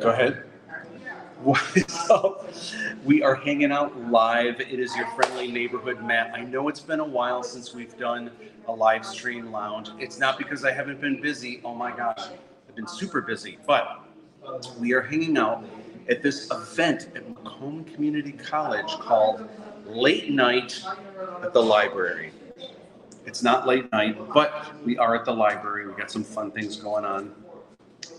Go ahead. What is up? We are hanging out live. It is your friendly neighborhood Matt. I know it's been a while since we've done a live stream lounge. It's not because I haven't been busy. Oh my gosh, I've been super busy. But we are hanging out at this event at Macomb Community College called Late Night at the Library. It's not late night, but we are at the library. We got some fun things going on.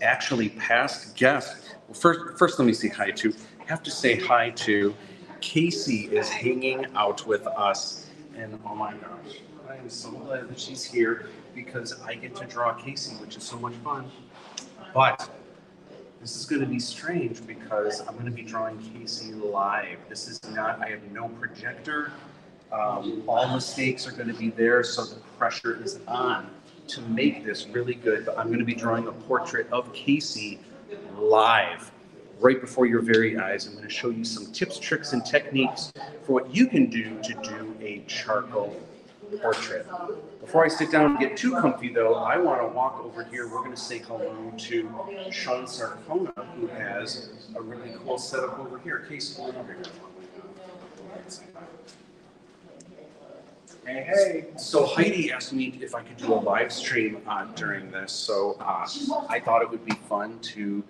Actually, past guest. Well, first, first let me say hi to. I have to say hi to Casey is hanging out with us, and oh my gosh, I am so glad that she's here because I get to draw Casey, which is so much fun. But this is going to be strange because I'm going to be drawing Casey live. This is not. I have no projector. Um, all mistakes are going to be there, so the pressure is on to make this really good. But I'm going to be drawing a portrait of Casey live right before your very eyes. I'm going to show you some tips, tricks, and techniques for what you can do to do a charcoal portrait. Before I sit down and get too comfy, though, I want to walk over here. We're going to say hello to Sean Sarcona, who has a really cool setup over here. Casey, over here. Hey, hey. So Heidi asked me if I could do a live stream uh, during this, so uh, I thought it would be fun to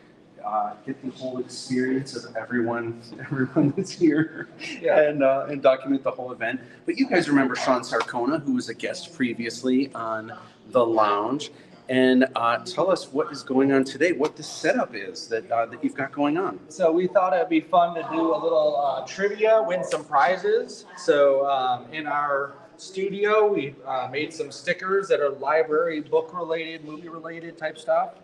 uh, get the whole experience of everyone, everyone that's here, Yeah. and uh, and document the whole event. But you guys remember Sean Sarcona, who was a guest previously on the lounge, and uh, tell us what is going on today, what the setup is that uh, that you've got going on. So we thought it'd be fun to do a little uh, trivia, win some prizes. So um, in our studio, we uh, made some stickers that are library, book related, movie related type stuff.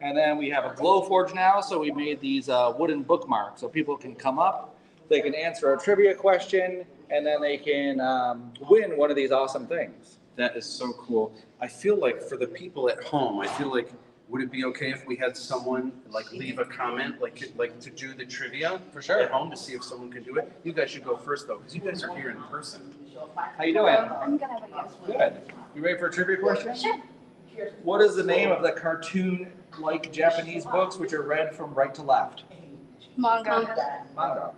And then we have a Glowforge now, so we made these uh, wooden bookmarks so people can come up, they can answer a trivia question, and then they can um, win one of these awesome things. That is so cool. I feel like for the people at home, I feel like would it be okay if we had someone like leave a comment, like like to do the trivia For sure. at home to see if someone can do it? You guys should go first though, because you guys are here in person. How you doing? I'm good. How about you? Good. You ready for a trivia question? Sure. What is the name of the cartoon-like Japanese books which are read from right to left? Manga. Manga.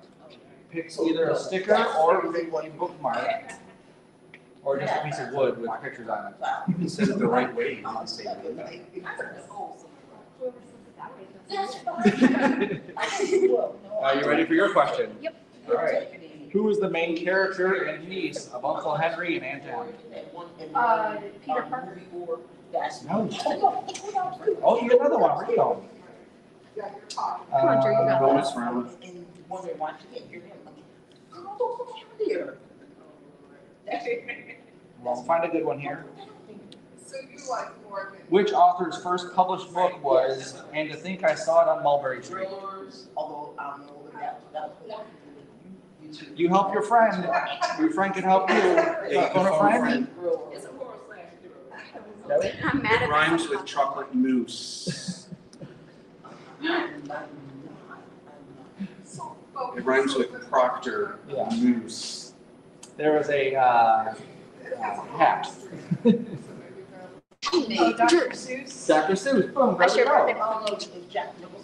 Pick either a sticker or a bookmark, or just a piece of wood with pictures on it. You can say it the right way. You can say it. Are you ready for your question? Yep. All right. Who is the main character and niece of Uncle Henry and Aunt Anne? Uh, Peter Parker. No. Oh, you got another one. Where you going? Come on, Drew, you got Uh, Bonus round. Well, find a good one here. Which author's first published book was And to Think I Saw It on Mulberry Street? You help your friend. Your friend can help you. Hey, Phone a friend? I'm mad It at rhymes with chocolate mousse. It rhymes with Proctor Yeah. mousse. There was a uh, uh, hat. Oh, Dr. Seuss. Dr. Seuss. Boom, I there share we birthday go. with Yeah, you were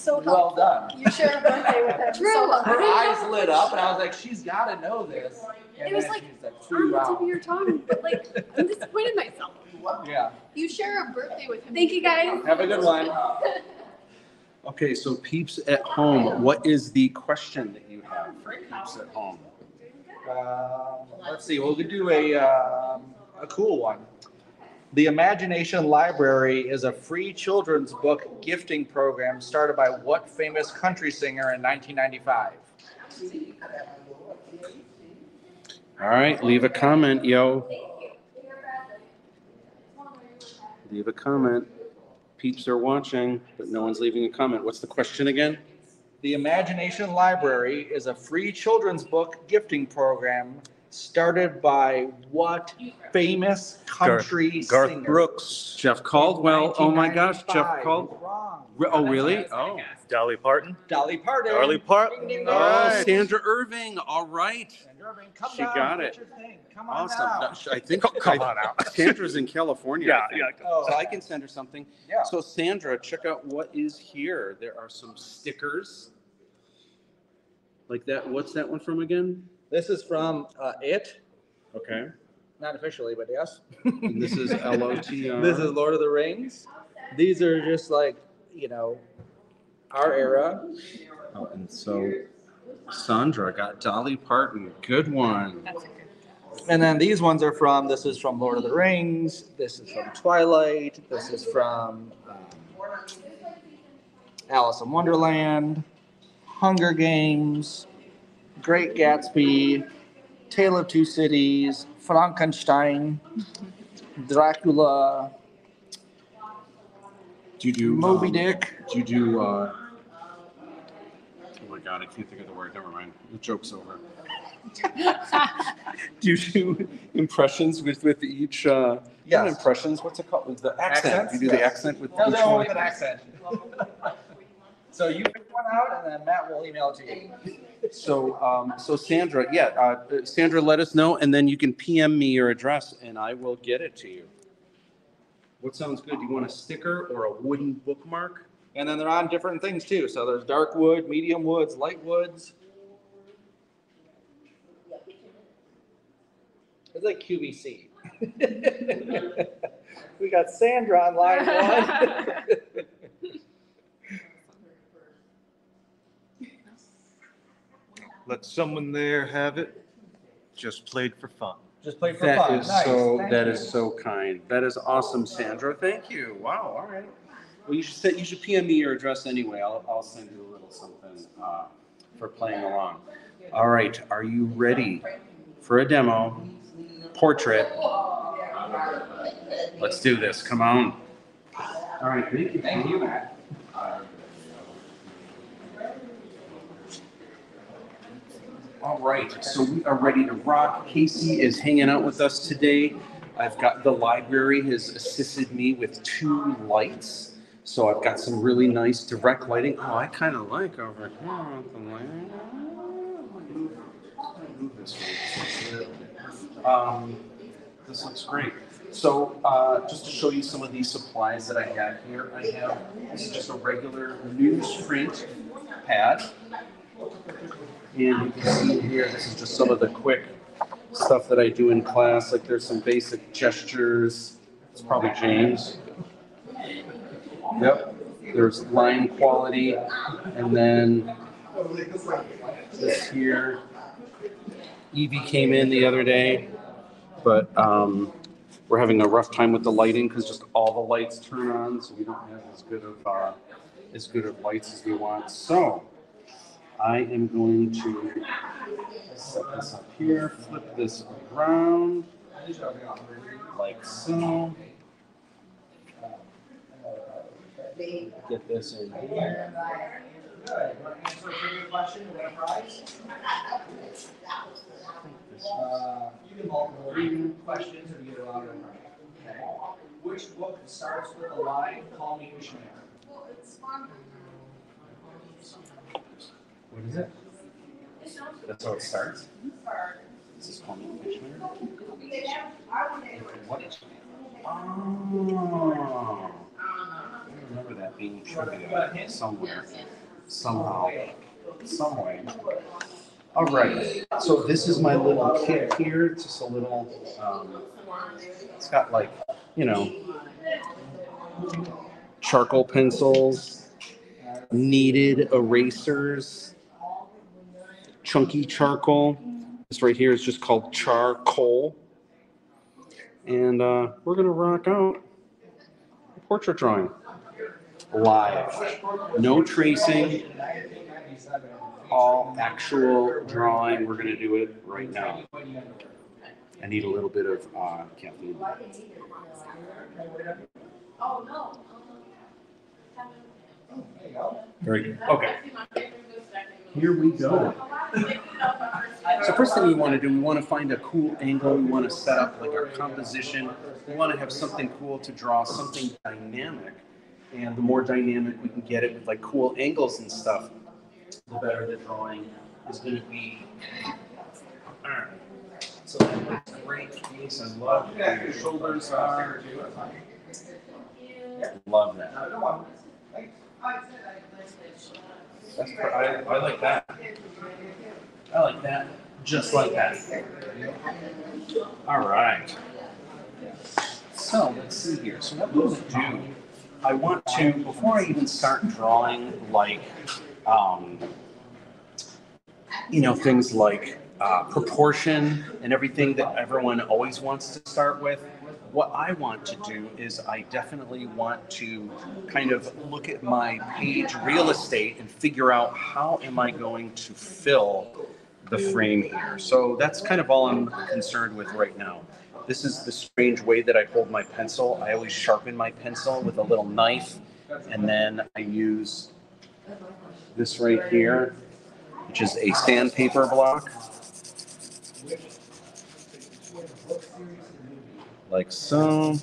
so Well done. You share a birthday with him. Drew, So, Her eyes lit up, and I was like, she's got to know this. And It was then like, she's like, on "True, the tip of your tongue, but like, I'm disappointed in myself. Yeah. You share a birthday with him. Thank you guys. Have a good one. Okay, so peeps at home, what is the question that you have for peeps at home? Um, let's see. We'll do a um, a cool one. The Imagination Library is a free children's book gifting program started by what famous country singer in 1995? All right, leave a comment, yo. Leave a comment. Peeps are watching, but no one's leaving a comment. What's the question again? The Imagination Library is a free children's book gifting program started by what famous country Garth singer? Brooks, Jeff Caldwell. Oh my gosh, Jeff 1995. Caldwell. Wrong. Oh, really? Oh. Dolly Parton. Dolly Parton. Dolly Parton. Ding, ding, Oh, ding. Sandra Irving. All right. Sandra Irving, come She down, got get it. your thing. Come on Awesome. down. I think Come I- on out. Sandra's in California. I Yeah, think. yeah. Oh, So I can send her something. Yeah. So Sandra, check out what is here. There are some stickers. Like that. What's that one from again? This is from uh, It. Okay. Not officially, but yes. And this is LOTR. This is Lord of the Rings. These are just like, you know, our era. Oh, and so Sandra got Dolly Parton. Good one. And then these ones are from, this is from Lord of the Rings. This is from Twilight. This is from um, Alice in Wonderland, Hunger Games, Great Gatsby, Tale of Two Cities, Frankenstein, Dracula, Do you do Moby um, Dick. Do you do? Uh, oh my god, I can't think of the word. Never mind. The joke's over. do you do impressions with with each? Uh, not impressions. What's it called? The accent. Accents? You do the accent with No, each they're all one. with an accent. So you pick one out and then Matt will email it to you. So, um, so Sandra, yeah, uh, Sandra, let us know, and then you can PM me your address, and I will get it to you. What sounds good? Do you want a sticker or a wooden bookmark? And then they're on different things too. So there's dark wood, medium woods, light woods. It's like QVC. we got Sandra on line one. Let someone there have it. Just played for fun. Just play for That fun. is Nice. so, Thank that you. is so kind. That is awesome, Sandra. Thank you. Wow, all right. Well, you should say, you should PM me your address anyway. I'll, I'll send you a little something, uh, for playing along. All right, are you ready for a demo? Portrait. Let's do this. Come on. All right, thank you. Thank you, Matt. All right, so we are ready to rock. Casey is hanging out with us today. I've got the library has assisted me with two lights. So I've got some really nice direct lighting. Oh, I kind of like over here with the lighting. This. Um, this looks great. So uh, just to show you some of these supplies that I have here, I have this is just a regular newsprint pad. And you can see here, this is just some of the quick stuff that I do in class. Like there's some basic gestures. It's probably James. Yep. There's line quality, and then this here. Evie came in the other day, but um, we're having a rough time with the lighting because just all the lights turn on, so we don't have as good of uh, as good of lights as we want. So I am going to set this up here, flip this around like so. Get this in here. Uh, You can multiple questions or you get a lot of them. Okay. Which book starts with the line, call me Ishmael? What is it? That's how it starts? This is called Ishmael? What Oh. I remember that being trivia somewhere, somehow, some way. All right, so this is my little kit here, It's just a little, um, it's got like, you know, charcoal pencils, kneaded erasers, chunky charcoal. This right here is just called charcoal. And uh, we're gonna rock out a portrait drawing live. No tracing, all actual drawing. We're gonna do it right now. I need a little bit of uh, caffeine. Very good. Okay. Here we go. So first thing we want to do, we want to find a cool angle. We want to set up like our composition. We want to have something cool to draw, something dynamic. And the more dynamic we can get it with like cool angles and stuff, the better the drawing is going to be. All right. So that looks great. Yes, I love where your shoulders are. Love that. That's I, I like that. I like that. Just like that. All right. So let's see here. So what I'm do, I want to before I even start drawing like, um, you know, things like uh, proportion and everything that everyone always wants to start with. What I want to do is I definitely want to kind of look at my page real estate and figure out how am I going to fill the frame here. So that's kind of all I'm concerned with right now. This is the strange way that I hold my pencil. I always sharpen my pencil with a little knife and then I use this right here, which is a sandpaper block. Like so.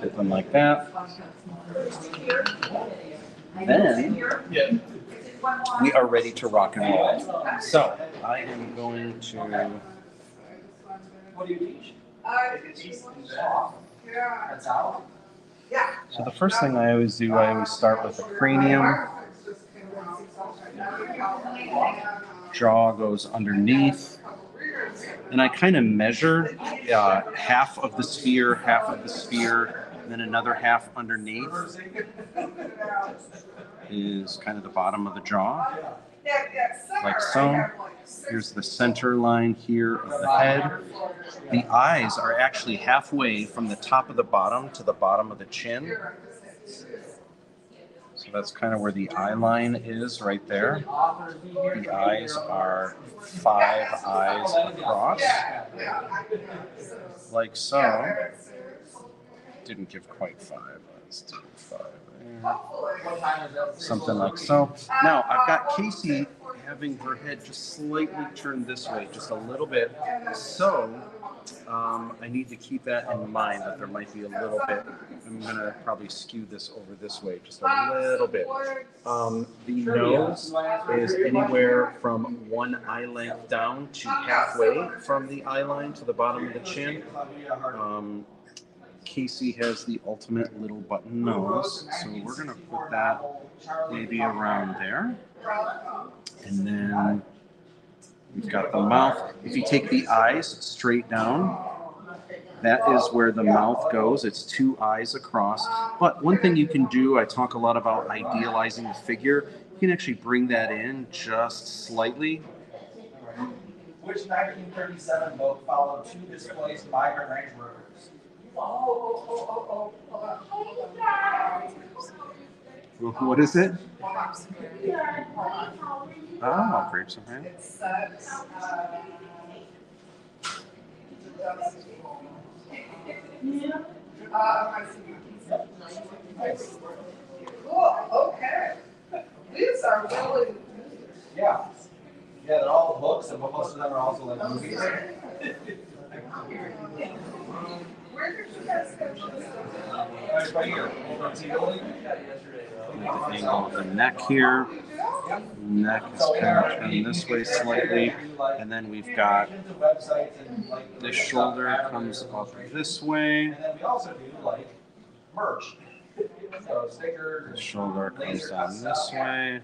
Them like that. Then we are ready to rock and roll. So I am going to. So the first thing I always do, I always start with the cranium. Jaw goes underneath. And I kind of measure uh, half of the sphere, half of the sphere, and then another half underneath is kind of the bottom of the jaw, like so. Here's the center line here of the head. The eyes are actually halfway from the top of the bottom to the bottom of the chin. So that's kind of where the eye line is right there. The eyes are five eyes across, like so. Didn't give quite five. Let's do five there. Something like so. Now I've got Casey having her head just slightly turned this way, just a little bit. So um, I need to keep that in mind that there might be a little bit. I'm gonna probably skew this over this way just a little bit. Um, the nose is anywhere from one eye length down to halfway from the eye line to the bottom of the chin. Um, Casey has the ultimate little button nose, so we're gonna put that maybe around there. And then we've got the mouth. If you take the eyes straight down, that is where the mouth goes. It's two eyes across. But one thing you can do, I talk a lot about idealizing the figure. You can actually bring that in just slightly. Which 1937 boat followed two displaced migrant range workers? What is it? Oh, grapes of hand. Cool, okay. These are really, Yeah. Yeah, they're all books, and most of them are also like movies. where did you guys get this? Right right here. over on Tivoli. The angle of the neck here. Neck is kind of turned this way slightly. And then we've got this shoulder comes up this way. And then we also do like merch. The shoulder comes down this way.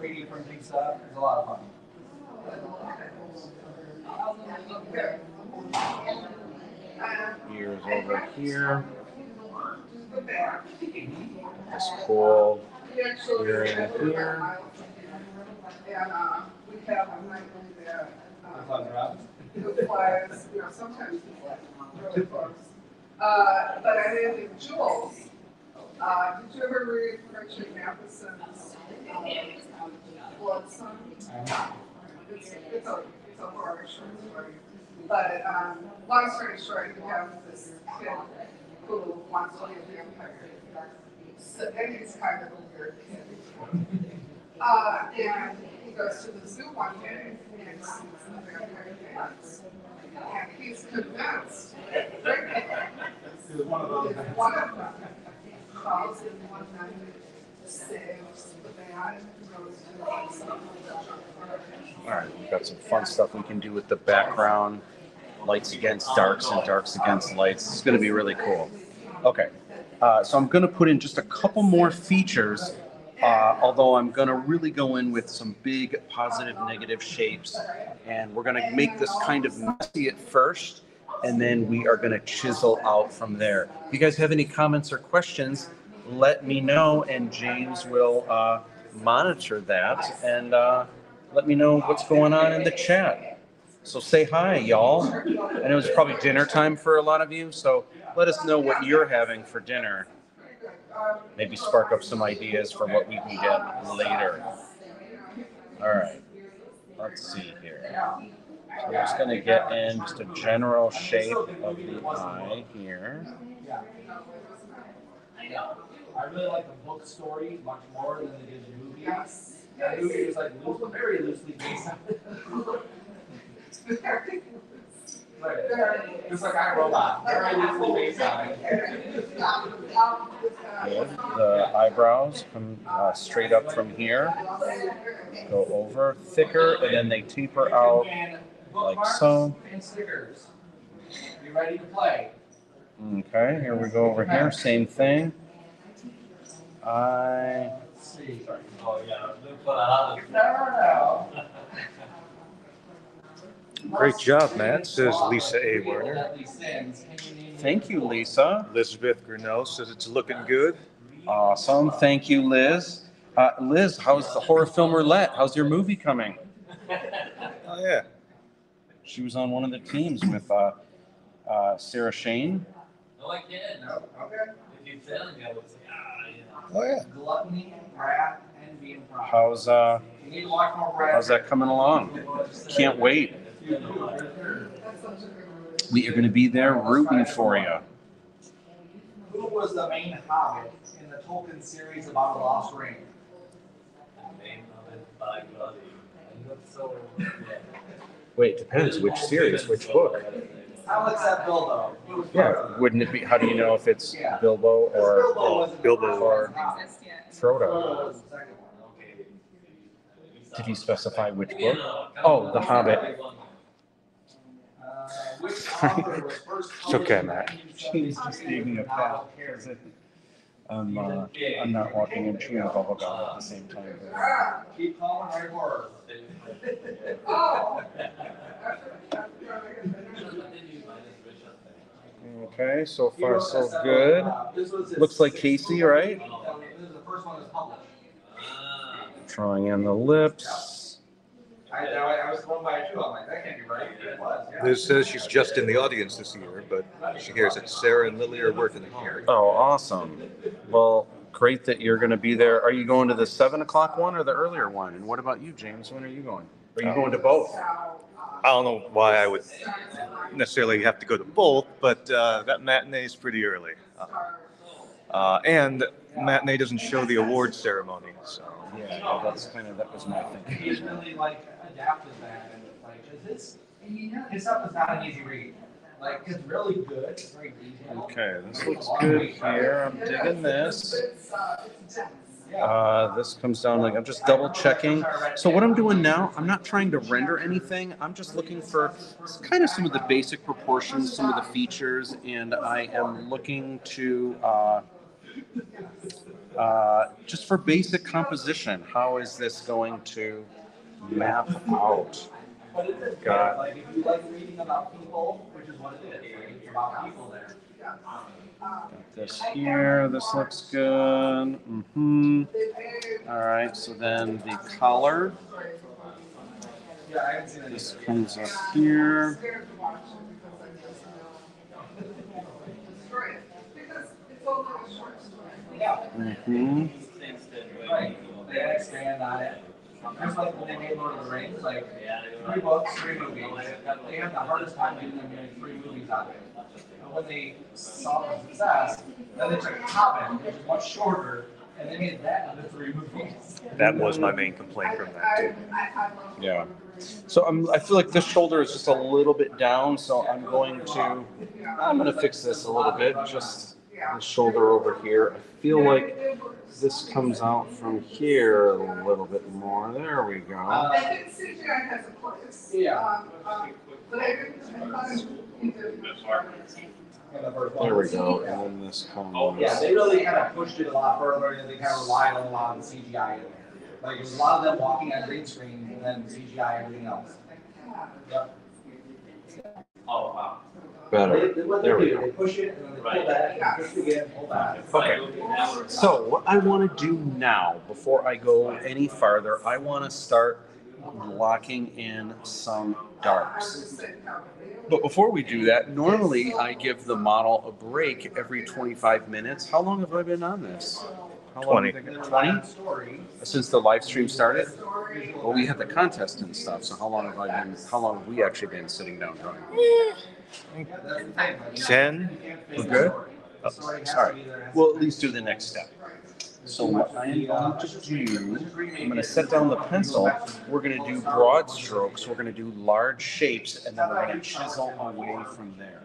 3D printing stuff. A lot of fun. Ears over here. We actually- Here and here. And, uh, we have a nightly that, uh, flies, you know, sometimes he's like really close. Uh, but I named Jules. Uh, did you ever read Richard Matheson's, um, Blood Son? It's, it's a, it's a horror short story. But, um, long story short, you have this kid who wants to be a vampire. So, and he's kind of a weird kid. Uh, and he goes to the zoo one day and sees the vampire dance. And he's convinced, One of them calls in one night, saves the bad, goes to. All right, we've got some fun stuff we can do with the background, lights against darks and darks against lights. It's going to be really cool. Okay, uh, so I'm going to put in just a couple more features, uh, although I'm going to really go in with some big positive, negative shapes, and we're going to make this kind of messy at first, and then we are going to chisel out from there. If you guys have any comments or questions, let me know, and James will uh, monitor that and. Uh, let me know what's going on in the chat. So say hi, y'all. I know it's probably dinner time for a lot of you, so let us know what you're having for dinner. Maybe spark up some ideas for what we can get later. All right, let's see here. So we're just gonna get in just a general shape of the eye here. I really like the book story much more than the movie. The movie was like very loosely based on. Just like I Robot, very loosely based on it. Good. The eyebrows come uh, straight up from here, go over thicker, and then they taper out like so. And stickers. Ready to play. Okay, here we go over here, same thing. I, Let's see. Never know. Great job, Matt, says Lisa A. Werner. thank you, Lisa. Elizabeth Grinnell says it's looking good. Awesome, thank you, Liz. Uh, Liz, how's the horror film roulette? How's your movie coming? Oh, yeah. She was on one of the teams with uh, uh, Sarah Shane. No, I can't. No, okay. If you tell me, I would say, ah, yeah. Oh, yeah. Gluttony, wrath, envy, and pride. How's uh, need to watch more Brad. how's that coming along? Can't wait. We are going to be there rooting for you. Who was the main hobbit in the Tolkien series about the Lost Ring? Name of it by bloody. And that's so, yeah. Wait, depends which series, which book. I'll accept Bilbo. Yeah, wouldn't it be? How do you know if it's Bilbo or Bilbo Bilbo. or Frodo? Frodo was the second one. Okay. Did you specify which book? Oh, The Hobbit. Uh, which author was first It's okay, Matt. 1970 She's just gave me a pat. Harry. I'm, uh, I'm not walking and chewing bubble gum at the same time. Keep calling right horror. Oh. Okay, so far so good. this was his Looks like Casey, right? This is the first one that's published. Drawing in the lips. I, I I was thrown by a shoe. I'm like, that can't be right. It was, yeah. Liz says she's just in the audience this year, but she hears that Sarah and Lily are working hard. Oh, awesome. Well, great that you're going to be there. Are you going to the seven o'clock one or the earlier one? And what about you, James? When are you going? Are you going to both? I don't know why I would necessarily have to go to both, but uh, that matinee is pretty early. Uh, uh, and matinee doesn't show the award ceremony, so. Yeah, that's kind of that was my thinking. He's really like adapted that and like, 'cause it's, his stuff is not an easy read. Like, it's really good. It's very detailed. Okay, this looks good here. I'm digging this. Uh, it's dense. Yeah. Uh, this comes down like I'm just double checking. So what I'm doing now, I'm not trying to render anything. I'm just looking for kind of some of the basic proportions, some of the features, and I am looking to uh, uh, just for basic composition. How is this going to map out? But it is good. Got- Like, if you like reading about people, which is what it is, right? It's about people there. Got this here. This looks good. Mm-hmm. All right. So then the collar. Yeah, I haven't seen it. This comes up here. Scared to watch it because I just know. Destroy it, because it's only a short story. Yeah, Mm-hmm. things that right. They expand on it. Just like when they made Lord of the Rings, like, three books, three movies. They had the hardest time getting them made three movies out of it. And when they saw the success, then they took Hobbit, which is much shorter, And they made that into three movies. That was my main complaint from that too. Yeah. So I'm, I feel like this shoulder is just a little bit down, so I'm going to, I'm gonna fix this a little bit, just the shoulder over here. I feel like this comes out from here a little bit more. There we go. I think CGI has a place. Yeah. Um, um, But I didn't, I thought you did. There we go, and then this comes. Oh, Yeah, they really kind of pushed it a lot further, and they kind of relied on a lot of the CGI in there. Like, it was a lot of them walking on green screen, and then CGI everything else. Yep. Oh, wow. Better. They- they- What they There we do, go. they push it, and then they pull back, and push it again, pull back. Okay. So what I want to do now, before I go any farther, I want to start locking in some darks. But before we do that, normally I give the model a break every 25 minutes. How long have I been on this? How long 20. have I been- 20? Story. Since the live stream started? Well, we had the contest and stuff, so how long have I been, how long have we actually been sitting down drawing? Eh, Ten. We're good? Oh, sorry. We'll at least do the next step. So what I am going to do, I'm going to set down the pencil. We're going to do broad strokes. We're going to do large shapes, and then we're going to chisel away from there.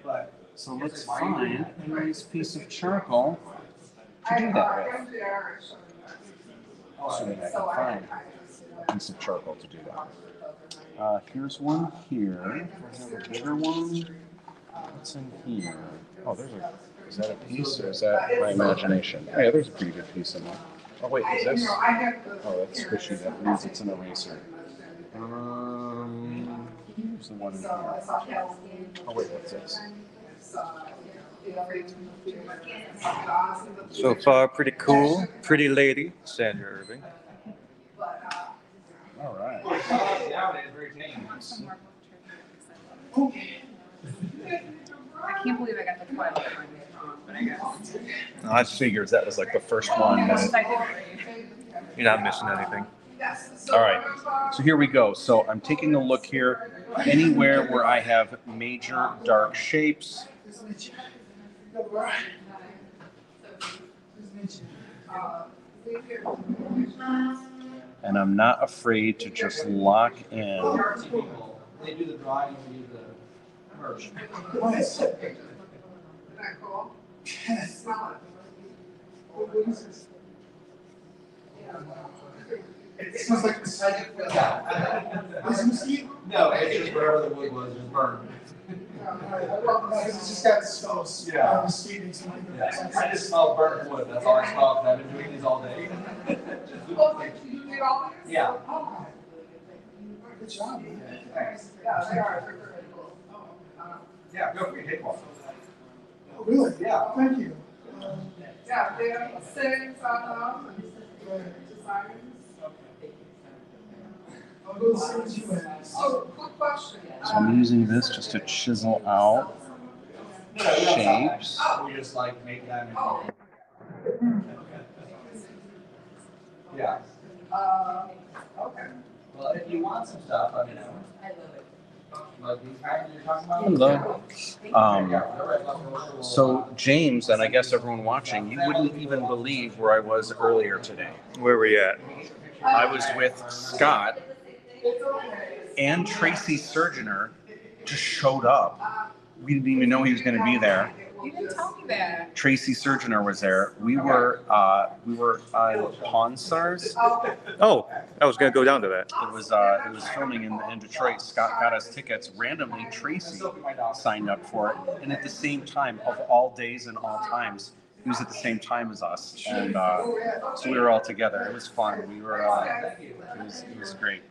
So let's find a nice piece of charcoal to do that with. Assuming I can find a piece of charcoal to do that. Uh, here's one here. I have a bigger one. What's in here? Oh, there's a. Is that a piece or is that my imagination? Oh, yeah, there's a pretty good piece in there. Oh wait, is this? Oh, that's squishy. That means it's an eraser. Um, here's the one in here. Oh wait, what's this? So far, pretty cool. Pretty lady, Sandra Irving. All right. Nowadays, very tame. I can't believe I got the Twilight one wrong, but I guess. I figured that was like the first one. Most that- I did right. You're not missing anything. All right. So here we go. So I'm taking a look here. Anywhere where I have major dark shapes, and I'm not afraid to just lock in. People, they do the drawing and we do the merch. Isn't that cool? Smell It smells like mesquite. Is it mesquite? No, it's just wherever the wood was, just burned. Because it's just got smells. Yeah. Uh, Mesquite and something. Yeah, I just smell burnt wood, that's all I smell, 'cause I've been doing these all day. Oh, you did all this? Yeah. Oh. Good job. man. Thanks. Yeah, they are, they're very cool. Uh, Yeah, go for your take one. Oh, Really? Yeah. Thank you. Um, Yeah, they have sayings on them and designs. I'll go the same as you. Oh, quick question. So I'm using this just to chisel out shapes. We just like make them. Yeah, Uh, okay. well, if you want some stuff, let me know. Like these kinds you're talking about? Hello. Um, Yeah, they're right up the road. So James, and I guess everyone watching, you wouldn't even believe where I was earlier today. Where were you at? I was with Scott and Tracy Surgeoner just showed up. We didn't even know he was going to be there. You didn't tell me that. Tracy Surgeoner was there. We were uh, we were on Pawn Stars. Oh, I was gonna go down to that. It was uh, it was filming in, in Detroit. Scott got us tickets randomly. Tracy signed up for it, and at the same time, of all days and all times, he was at the same time as us, and uh, so we were all together. It was fun. We were uh, it was it was great.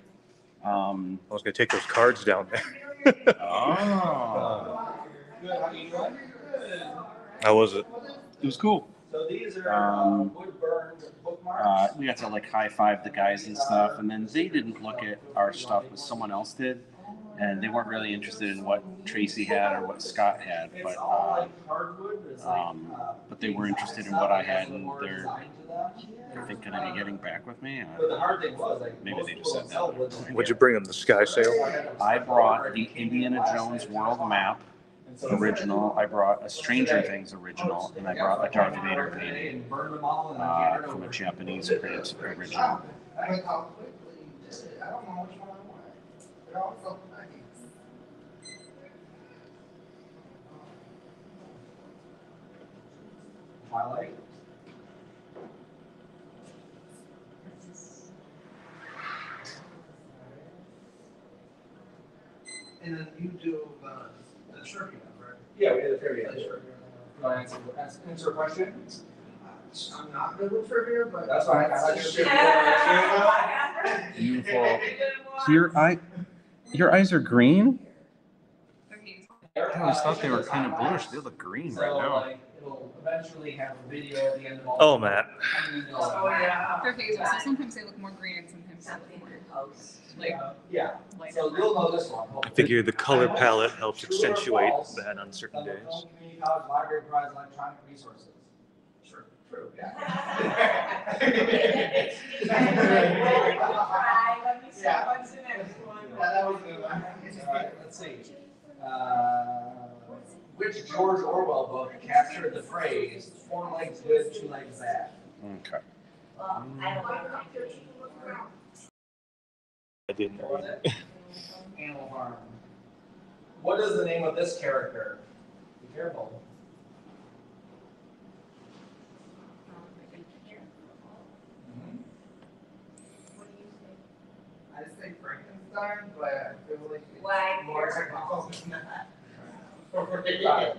Um, I was gonna take those cards down there. oh, Good, how you doing? How was it? it was cool. So these are Um, wood burned bookmarks. Uh, we got to like high five the guys and stuff, and then they didn't look at our stuff, but someone else did, and they weren't really interested in what Tracy had or what Scott had, but uh, um, uh, but they were interested in what I had, and they're to. I think gonna be getting back with me. But the hard thing was like. Maybe they just said that. Would you bring them the sky sail? I brought the Indiana Jones world map original. I brought a Stranger Things original, and I brought a Darth Vader painting uh, from a. Japanese print original. I like how quickly did it. I don't know which one I want. They're all so nice. Twilight. And then you do uh, the right? Yeah, we did a trivia. You want to answer, answer- answer a question? Uh, I'm not good with trivia, but. That's fine. I thought you were trivia. Beautiful. So your eye, your eyes are green. I always thought they were kind of bluish. They look green right So now. like, it'll eventually have a video at the end of all. Oh, Matt. Oh, yeah. They're phasers, so sometimes they look more green and sometimes they look more like Yeah, lighter. so you'll know this one. I figure the color palette helps accentuate that on certain days. Oklahoma Community College Library provides electronic resources. Sure, true, yeah. Yeah, that was good. Alright, let's see. Uh, Which George Orwell book captured the phrase, four legs good, two legs bad? Okay. I didn't. What was it? Animal Farm. What is the name of this character? Be careful. Mhm. I say Frankenstein, but I feel like it's Why? more technical than that. Got it.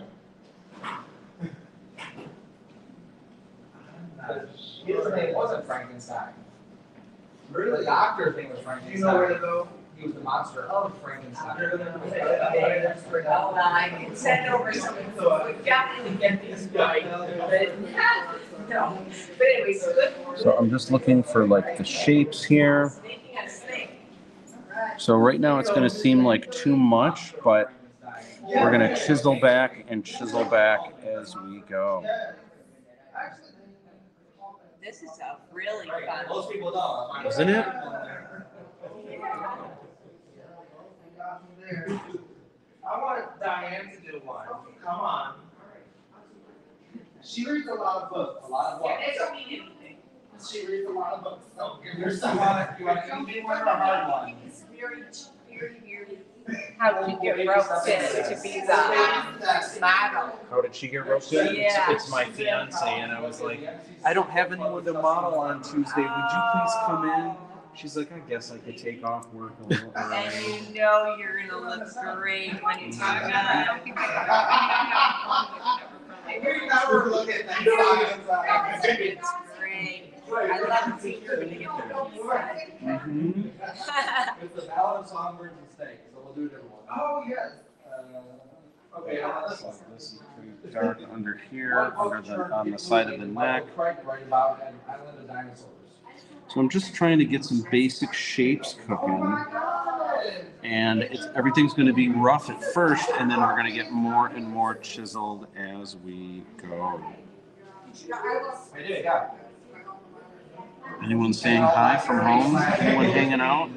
His name wasn't Frankenstein. Really? The doctor's name was Do you know where to go? He was the monster of Frankenstein. Well, oh, I can send over some, uh, we definitely get these right, but, no, but anyways, good. So I'm just looking for like the shapes here. Making us think. So right now it's going to seem like too much, but we're going to chisel back and chisel back as we go. This is a really fun. Most people don't. Isn't it? I want Diane to do one. Come on. She reads a lot of books. A lot of Yeah, what? it's only new. She reads a lot of books. So give You yourself want, you want an easy one or a hard one? It's very, very, very. How did you get roasted to be the model? How did she get roasted? It's, Yeah. it's my fiance, and I was like, I don't have anyone to model on Tuesday. Would you please come in? She's like, I guess I could take off work a little And you know you're gonna look great when you talk about don't think I We never look at that. It's great. I love seeing you when you Mm-hmm. It's the Ballad of Songbirds and Snakes, so we'll do a different one. Oh, yes. Uh, Okay, how about this one? This is pretty dark under here, under the, on the side of the neck. Right about an island of dinosaurs. So I'm just trying to get some basic shapes cooking. And it's, everything's gonna be rough at first, and then we're gonna get more and more chiseled as we go. I did, yeah. Anyone saying hi from home? Anyone hanging out?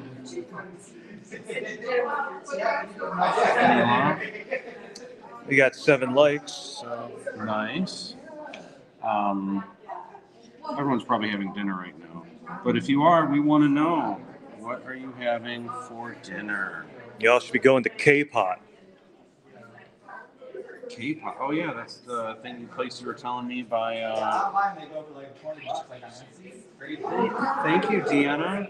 Anyone? We got seven likes. So. Nice. Um, everyone's probably having dinner right now. But if you are, we want to know what are you having for dinner? Y'all should be going to K-Pot. K-pop. Oh yeah, that's the thing you place you were telling me by. Uh... Online, they go for like twenty bucks, like on Etsy. Very cheap. Thank you, Deanna.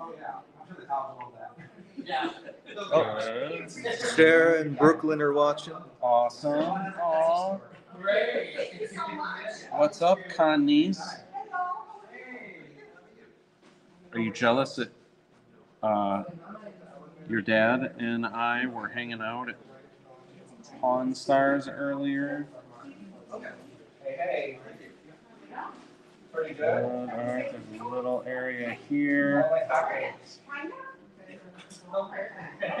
Oh, yeah, I'm sure the college love that. Yeah. Oh, Sarah and Brooklyn are watching. Awesome. Aw. Great. What's up, Connies? Are you jealous that uh, your dad and I were hanging out at Pawn Stars earlier? Hey, hey. Pretty Good. good. All right, there's a little area here.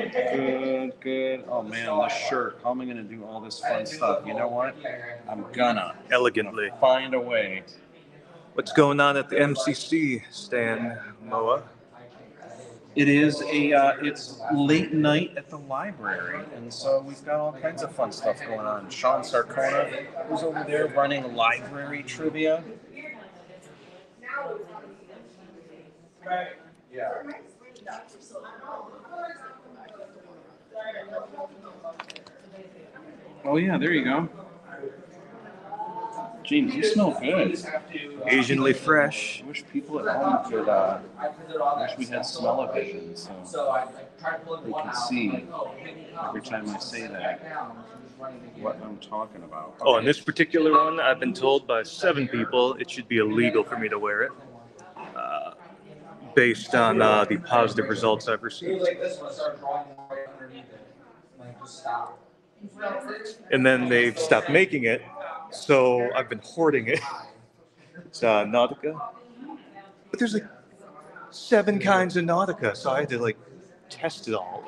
Good, good. Oh man, the shirt. How am I gonna do all this fun stuff? You know what? I'm gonna Elegantly. find a way. What's going on at the MCC stand, Moa? It is a, uh, it's late night at the library, and so we've got all kinds of fun stuff going on. Sean Sarcona, who's over there running library trivia. Yeah. Oh yeah, there you go. James, you smell good. Occasionally fresh. I wish people at home could, uh, I printed all I that wish we had stuff. smell-o-vision, so So I, I tried pulling They can see like, oh, maybe not. every time I say that What I'm talking about. Oh, and this particular one, I've been told by seven people it should be illegal for me to wear it, uh, based on uh, the positive results I've received. And then they've stopped making it, so I've been hoarding it. It's uh, Nautica, but there's like seven kinds of Nautica, so I had to like test it all.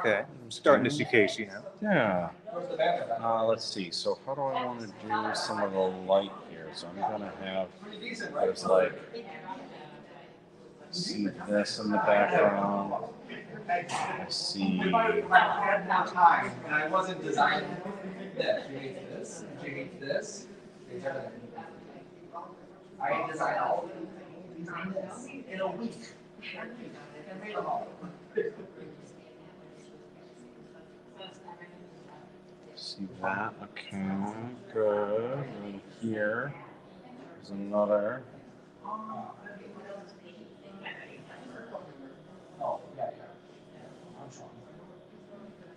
Okay, I'm starting to see Casey now. Yeah. Where's the banner? Uh, let's see. So how do I want to do some of the light here? So I'm gonna have Pretty decent, there's like see this in the background. I see. If I had more time and I wasn't designing this, she hates this, and she this. I designed all of them, designed this in a week. And made them all. See that? Okay, good. And here, there's another. Yeah, yeah.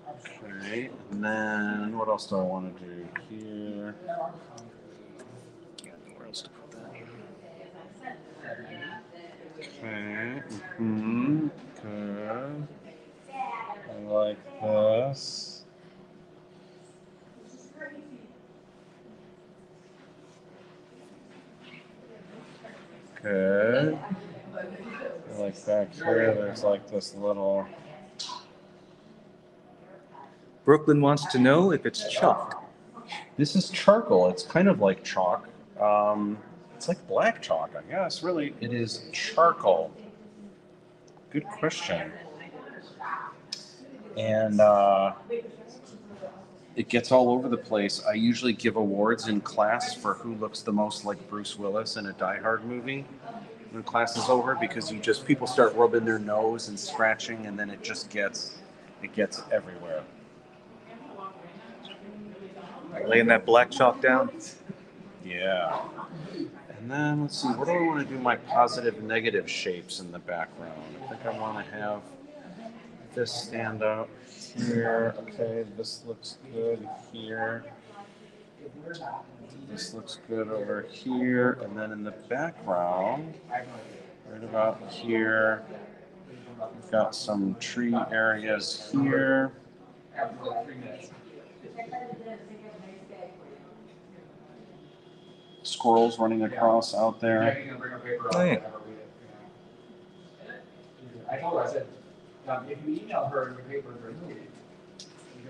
Okay, and then what else do I want to do here? Where else to put that? Okay. Mm-hmm. Good. I like this. Good. I like back here, there's like this little. Brooklyn wants to know if it's chalk. This is charcoal. It's kind of like chalk. Um, it's like black chalk, I guess. Really, it is charcoal. Good question. And uh, it gets all over the place. I usually give awards in class for who looks the most like Bruce Willis in a Die Hard movie when class is over because you just people start rubbing their nose and scratching, and then it just gets it gets everywhere. Laying that black chalk down. Yeah. And then let's see, what do I want to do my positive negative shapes in the background? I think I want to have this stand out here. Okay, this looks good here. This looks good over here. And then in the background, right about here, we've got some tree areas here. After like three minutes. Squirrels running across out there. Jackie's gonna bring her paper up. Oh, yeah. and have her read it. I told her, I said, um, if you email her your paper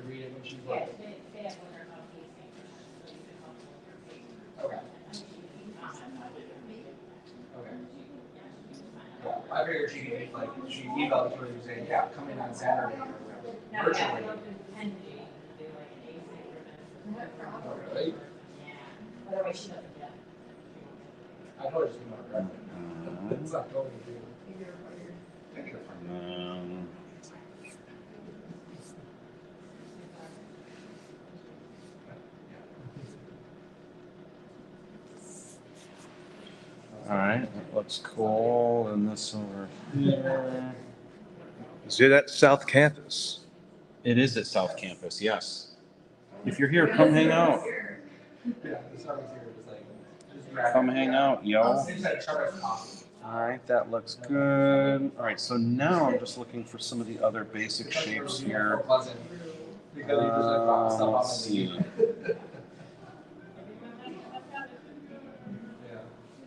for a movie, you can read it when she's like. Okay. Okay. Yeah, I figured she could, like, she emailed it to her and saying, yeah, come in on Saturday or whatever, virtually. Right? I told her just email her. Mhm. It's not going to do. Um, all right, that looks cool. And this over here. Is it at South Campus? It is at South Campus, yes. If you're here, come hang out. Yeah, this always here, just like, just grab. Come hang out, yo. They just had a chart of coffee. All right, that looks good. All right, so now I'm just looking for some of the other basic shapes here. Pleasant. Because you just like drop stuff Uh, let's see.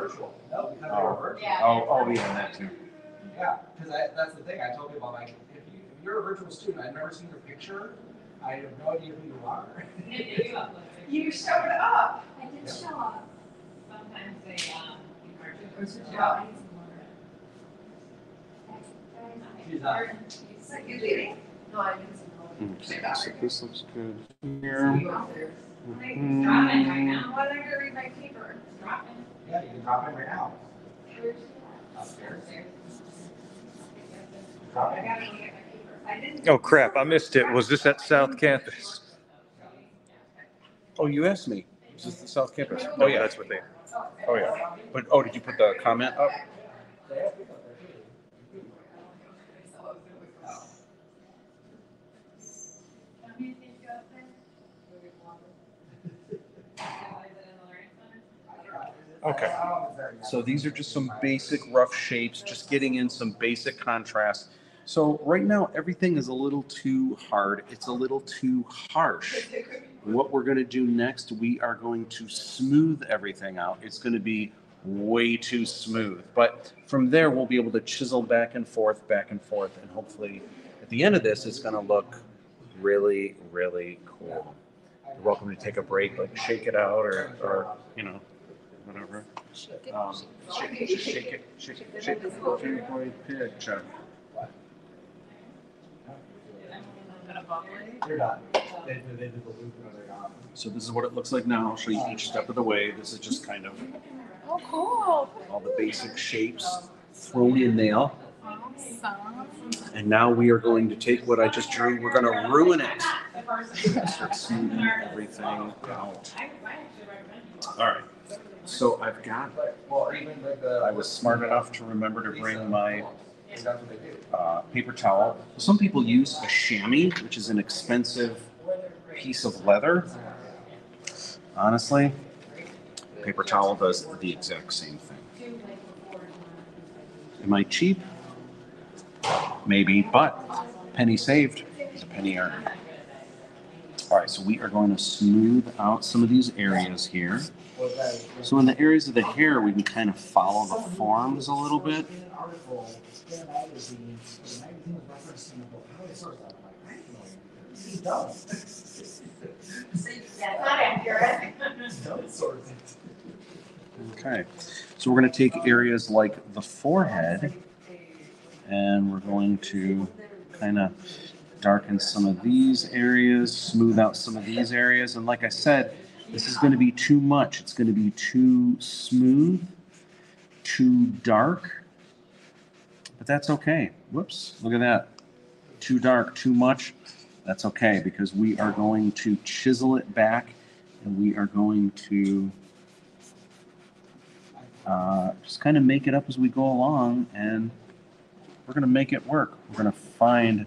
Virtual. No, because they Oh. were virtual. Oh, oh, yeah, that too. Yeah, because I, that's the thing, I told people, I'm like, if you, if you're a virtual student, I've never seen your picture, I have no idea who you are. You showed up. I did show up. Sometimes they, um, Yeah. She's not. Is that you leaving? No, I didn't. Okay, so this looks good here. Dropping right now. Why don't I go read my paper? Dropping. Yeah, you can drop in right now. Upstairs. Drop in. gotta go get my paper. I didn't. Oh crap, I missed it. Was this at South Campus? Oh, you asked me. Is this the South Campus? Oh, yeah. That's what they, Oh, yeah. But, oh, did you put the comment up? Okay. So these are just some basic rough shapes, just getting in some basic contrast. So right now, everything is a little too hard. It's a little too harsh. What we're gonna do next, we are going to smooth everything out. It's gonna be way too smooth. But from there, we'll be able to chisel back and forth, back and forth, and hopefully at the end of this, it's gonna look really, really cool. You're welcome to take a break, like shake it out or, or, you know, whatever. Um, shake, just shake it, shake it, shake it, shake boy picture. They're done. They, they they did the loop and they're gone. So this is what it looks like now. I'll show you each step of the way. This is just kind of Oh, cool. all the basic shapes thrown in there. Awesome. And now we are going to take what I just drew, we're gonna ruin it. Start smoothing everything out. All right, so I've got. I was smart enough to remember to bring my uh, paper towel. Some people use a chamois, which is an expensive piece of leather. Honestly, paper towel does the exact same thing. Am I cheap? Maybe, but penny saved is a penny earned. All right, so we are going to smooth out some of these areas here. So in the areas of the hair, we can kind of follow the forms a little bit. Okay, so we're going to take areas like the forehead and we're going to kind of darken some of these areas, smooth out some of these areas. And like I said, this is going to be too much. It's going to be too smooth, too dark. But that's okay. Whoops, look at that. Too dark, too much. That's okay because we are going to chisel it back and we are going to uh, just kind of make it up as we go along and we're going to make it work. We're going to find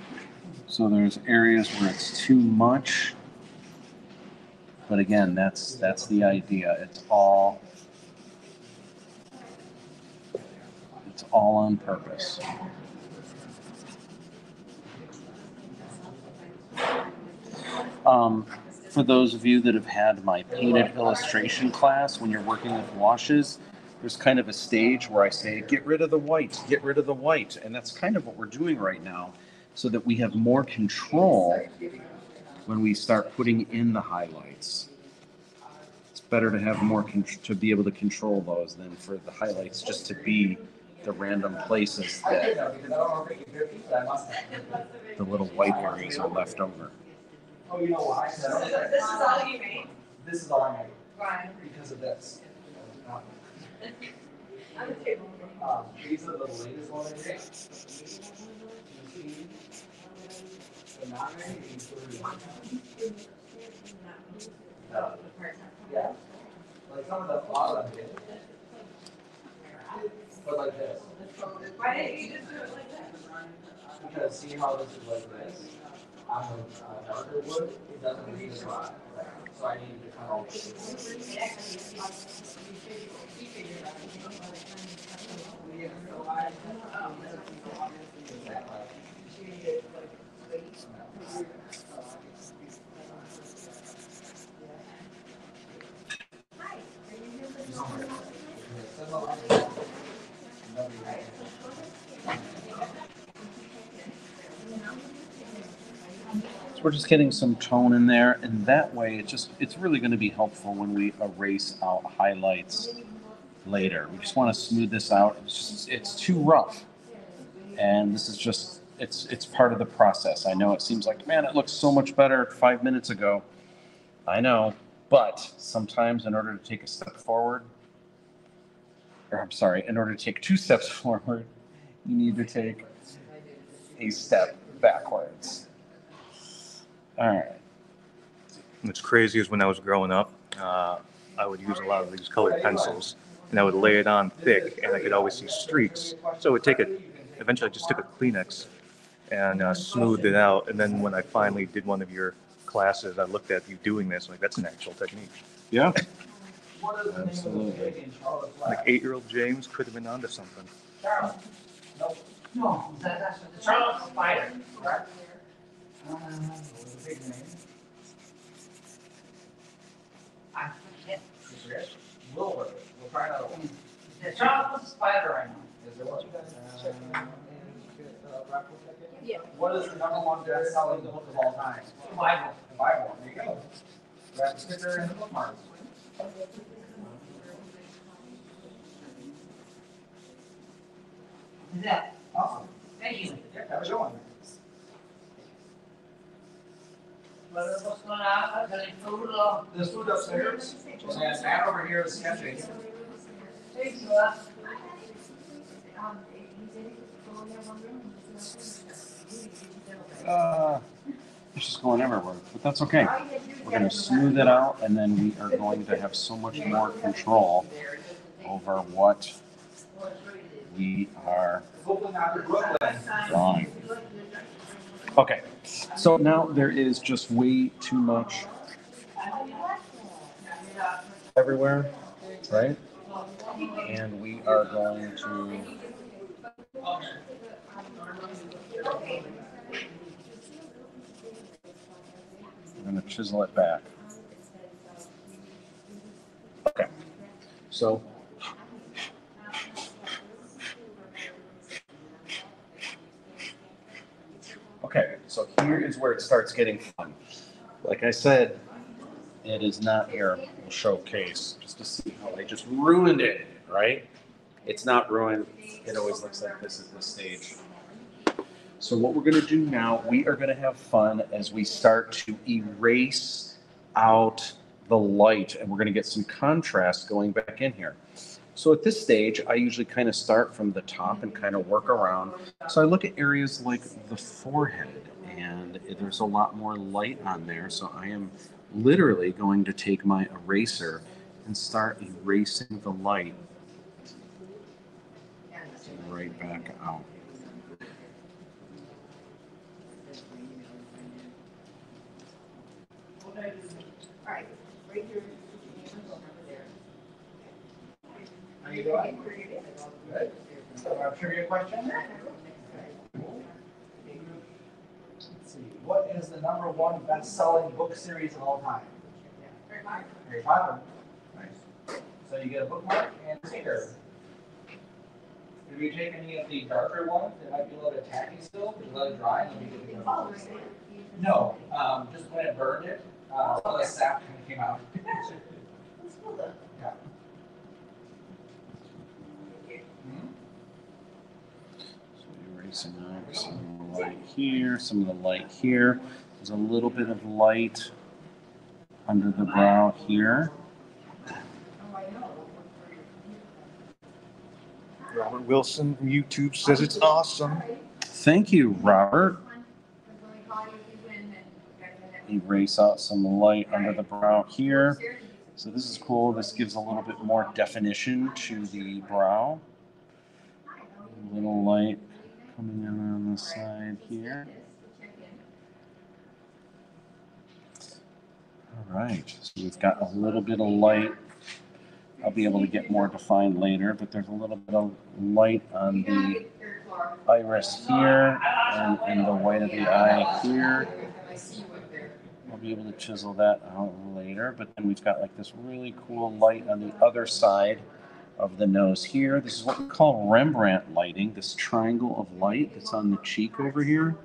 So there's areas where it's too much. But again, that's that's the idea. It's all it's all on purpose. Um, for those of you that have had my painted illustration class, when you're working with washes, there's kind of a stage where I say, get rid of the white, get rid of the white. And that's kind of what we're doing right now so that we have more control when we start putting in the highlights. It's better to have more, con- to be able to control those than for the highlights just to be the random places that did know, because I don't know if it can hear people, but I must have. the little white areas are left over. Oh, you know why? So this is all you made? This is all I made, Why? because of this. Um, On the table. These are the latest one I did. Uh, Yeah, like some of the bottom. But like this, Why didn't you just do it like that? because see how this is like this? The uh, darker wood, it doesn't dry. So I need to we're just getting some tone in there, and that way, it's just, it's really gonna be helpful when we erase out highlights later. We just wanna smooth this out. It's just, it's too rough. And this is just, it's, it's part of the process. I know it seems like, man, it looks so much better five minutes ago. I know, but sometimes in order to take a step forward, or I'm sorry, in order to take two steps forward, you need to take a step backwards. All right. What's crazy is when I was growing up, uh, I would use a lot of these colored pencils, and I would lay it on thick, and I could always see streaks. So I would take it. Eventually, I just took a Kleenex and uh, smoothed it out. And then when I finally did one of your classes, I looked at you doing this. Like that's an actual technique. Yeah. What is the name of the Absolutely. pig in Charlotte's Like eight-year-old James could have been onto something. Charlotte. Nope. No, that, that's the Charlotte spider, correct? Uh, what was the pig's name? I forget. Is there? Wilbur. We'll try another one. The Charlotte was a spider I know. Is there one? Uh, Yeah. What is the number one best-selling book of all time? The Bible. The Bible. There you go. Grab the sticker and the bookmark. Is that? Awesome. Thank you. Yeah, have a good one. What, what's going on? Is there any food or? Food upstairs, and Matt over here is sketching. Thanks, uh, Uh, it's just going everywhere, but that's okay. We're gonna smooth it out, and then we are going to have so much more control over what we are drawing. Okay, so now there is just way too much everywhere, right? And we are going to. I'm gonna chisel it back. Okay, so. Okay, so here is where it starts getting fun. Like I said, it is not here. We'll showcase just to see how they just ruined it, right? It's not ruined. It always looks like this at this stage. So what we're gonna do now, we are gonna have fun as we start to erase out the light and we're gonna get some contrast going back in here. So at this stage, I usually kind of start from the top and kind of work around. So I look at areas like the forehead and there's a lot more light on there. So I am literally going to take my eraser and start erasing the light right back out. How you doing? Good. Uh, trivia question? Let's see, what is the number one best-selling book series of all time? Harry Potter. Nice. So you get a bookmark and a sticker. If you take any of the darker ones, it might be a little bit tacky still, but you let it dry and it'll be good. No, um, just when it burned it, uh, all the sap kind of came out. Yeah. Mhm. So erasing some of the light here, some of the light here. There's a little bit of light under the brow here. Robert Wilson from YouTube says it's awesome. Thank you, Robert. Erase out some light under the brow here. So this is cool. This gives a little bit more definition to the brow. A little light coming in on the side here. All right, so we've got a little bit of light. I'll be able to get more defined later, but there's a little bit of light on the iris here and, and the white of the eye here. I'll be able to chisel that out later, but then we've got like this really cool light on the other side of the nose here. This is what we call Rembrandt lighting, this triangle of light that's on the cheek over here.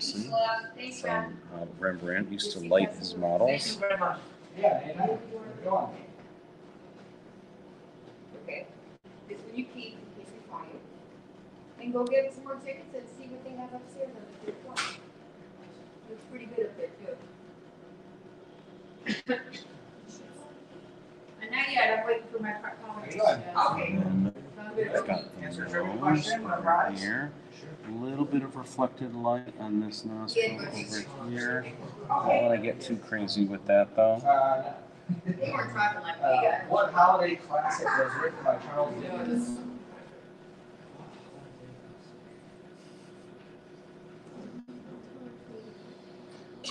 See? Uh, Rembrandt used to light his models. You very much. Yeah, Dana, go on. Okay, this one you keep in case we find. it. And go get some more tickets and see what they have upstairs on the fifth floor. Looks pretty good up there too. And not yet, I'm waiting for my part Okay. Mm-hmm. And Sounds got the nose over here. A little bit of reflected light on this nostril over here. I don't want to get too crazy with that though. Uh, They weren't talking like we uh, got. what holiday classic was written by Charles Dickens?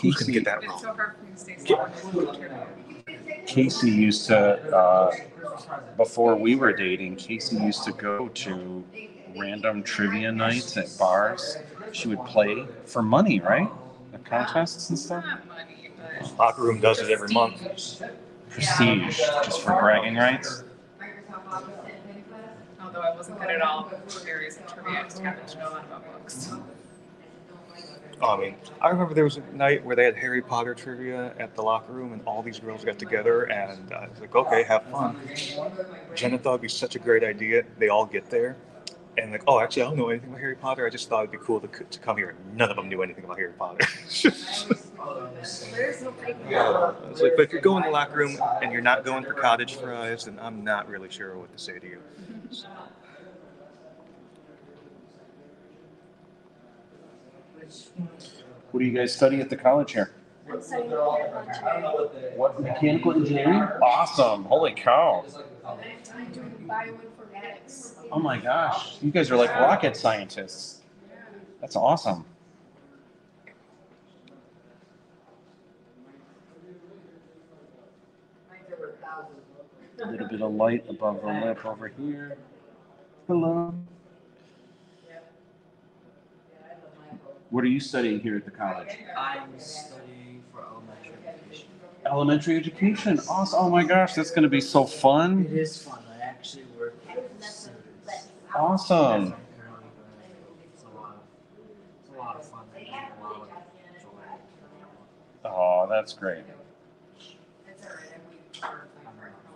Who's gonna Casey, get that wrong? so hard for me to stay Get still. Casey used to, uh, before we were dating, Casey used to go to random trivia nights at bars. She would play for money, right? The contests and stuff. not money, but. Locker room does it every month. Prestige, just for bragging rights. Microsoft Office and any class? Although I wasn't good at all areas of trivia, I just happened to know a lot about books. I mean, I remember there was a night where they had Harry Potter trivia at the locker room, and all these girls got together, and uh, I was like, okay, have fun. Jenna thought it'd be such a great idea. They all get there, and like, oh, actually, I don't know anything about Harry Potter. I just thought it'd be cool to, to come here. None of them knew anything about Harry Potter. yeah. I was like, but if you're going to the locker room and you're not going for cottage fries, then I'm not really sure what to say to you. What do you guys study at the college here? I'm studying mechanical engineering. What mechanical engineering? Awesome! Holy cow! I'm doing bioinformatics. Oh my gosh, you guys are like rocket scientists. That's awesome. A little bit of light above the lip over here. Hello. What are you studying here at the college? I'm studying for elementary education. Elementary education. Awesome. Oh my gosh, that's going to be so fun. is fun. I actually work with students. Awesome. It's a lot of, it's a lot of fun. A lot of joy. Oh, that's great.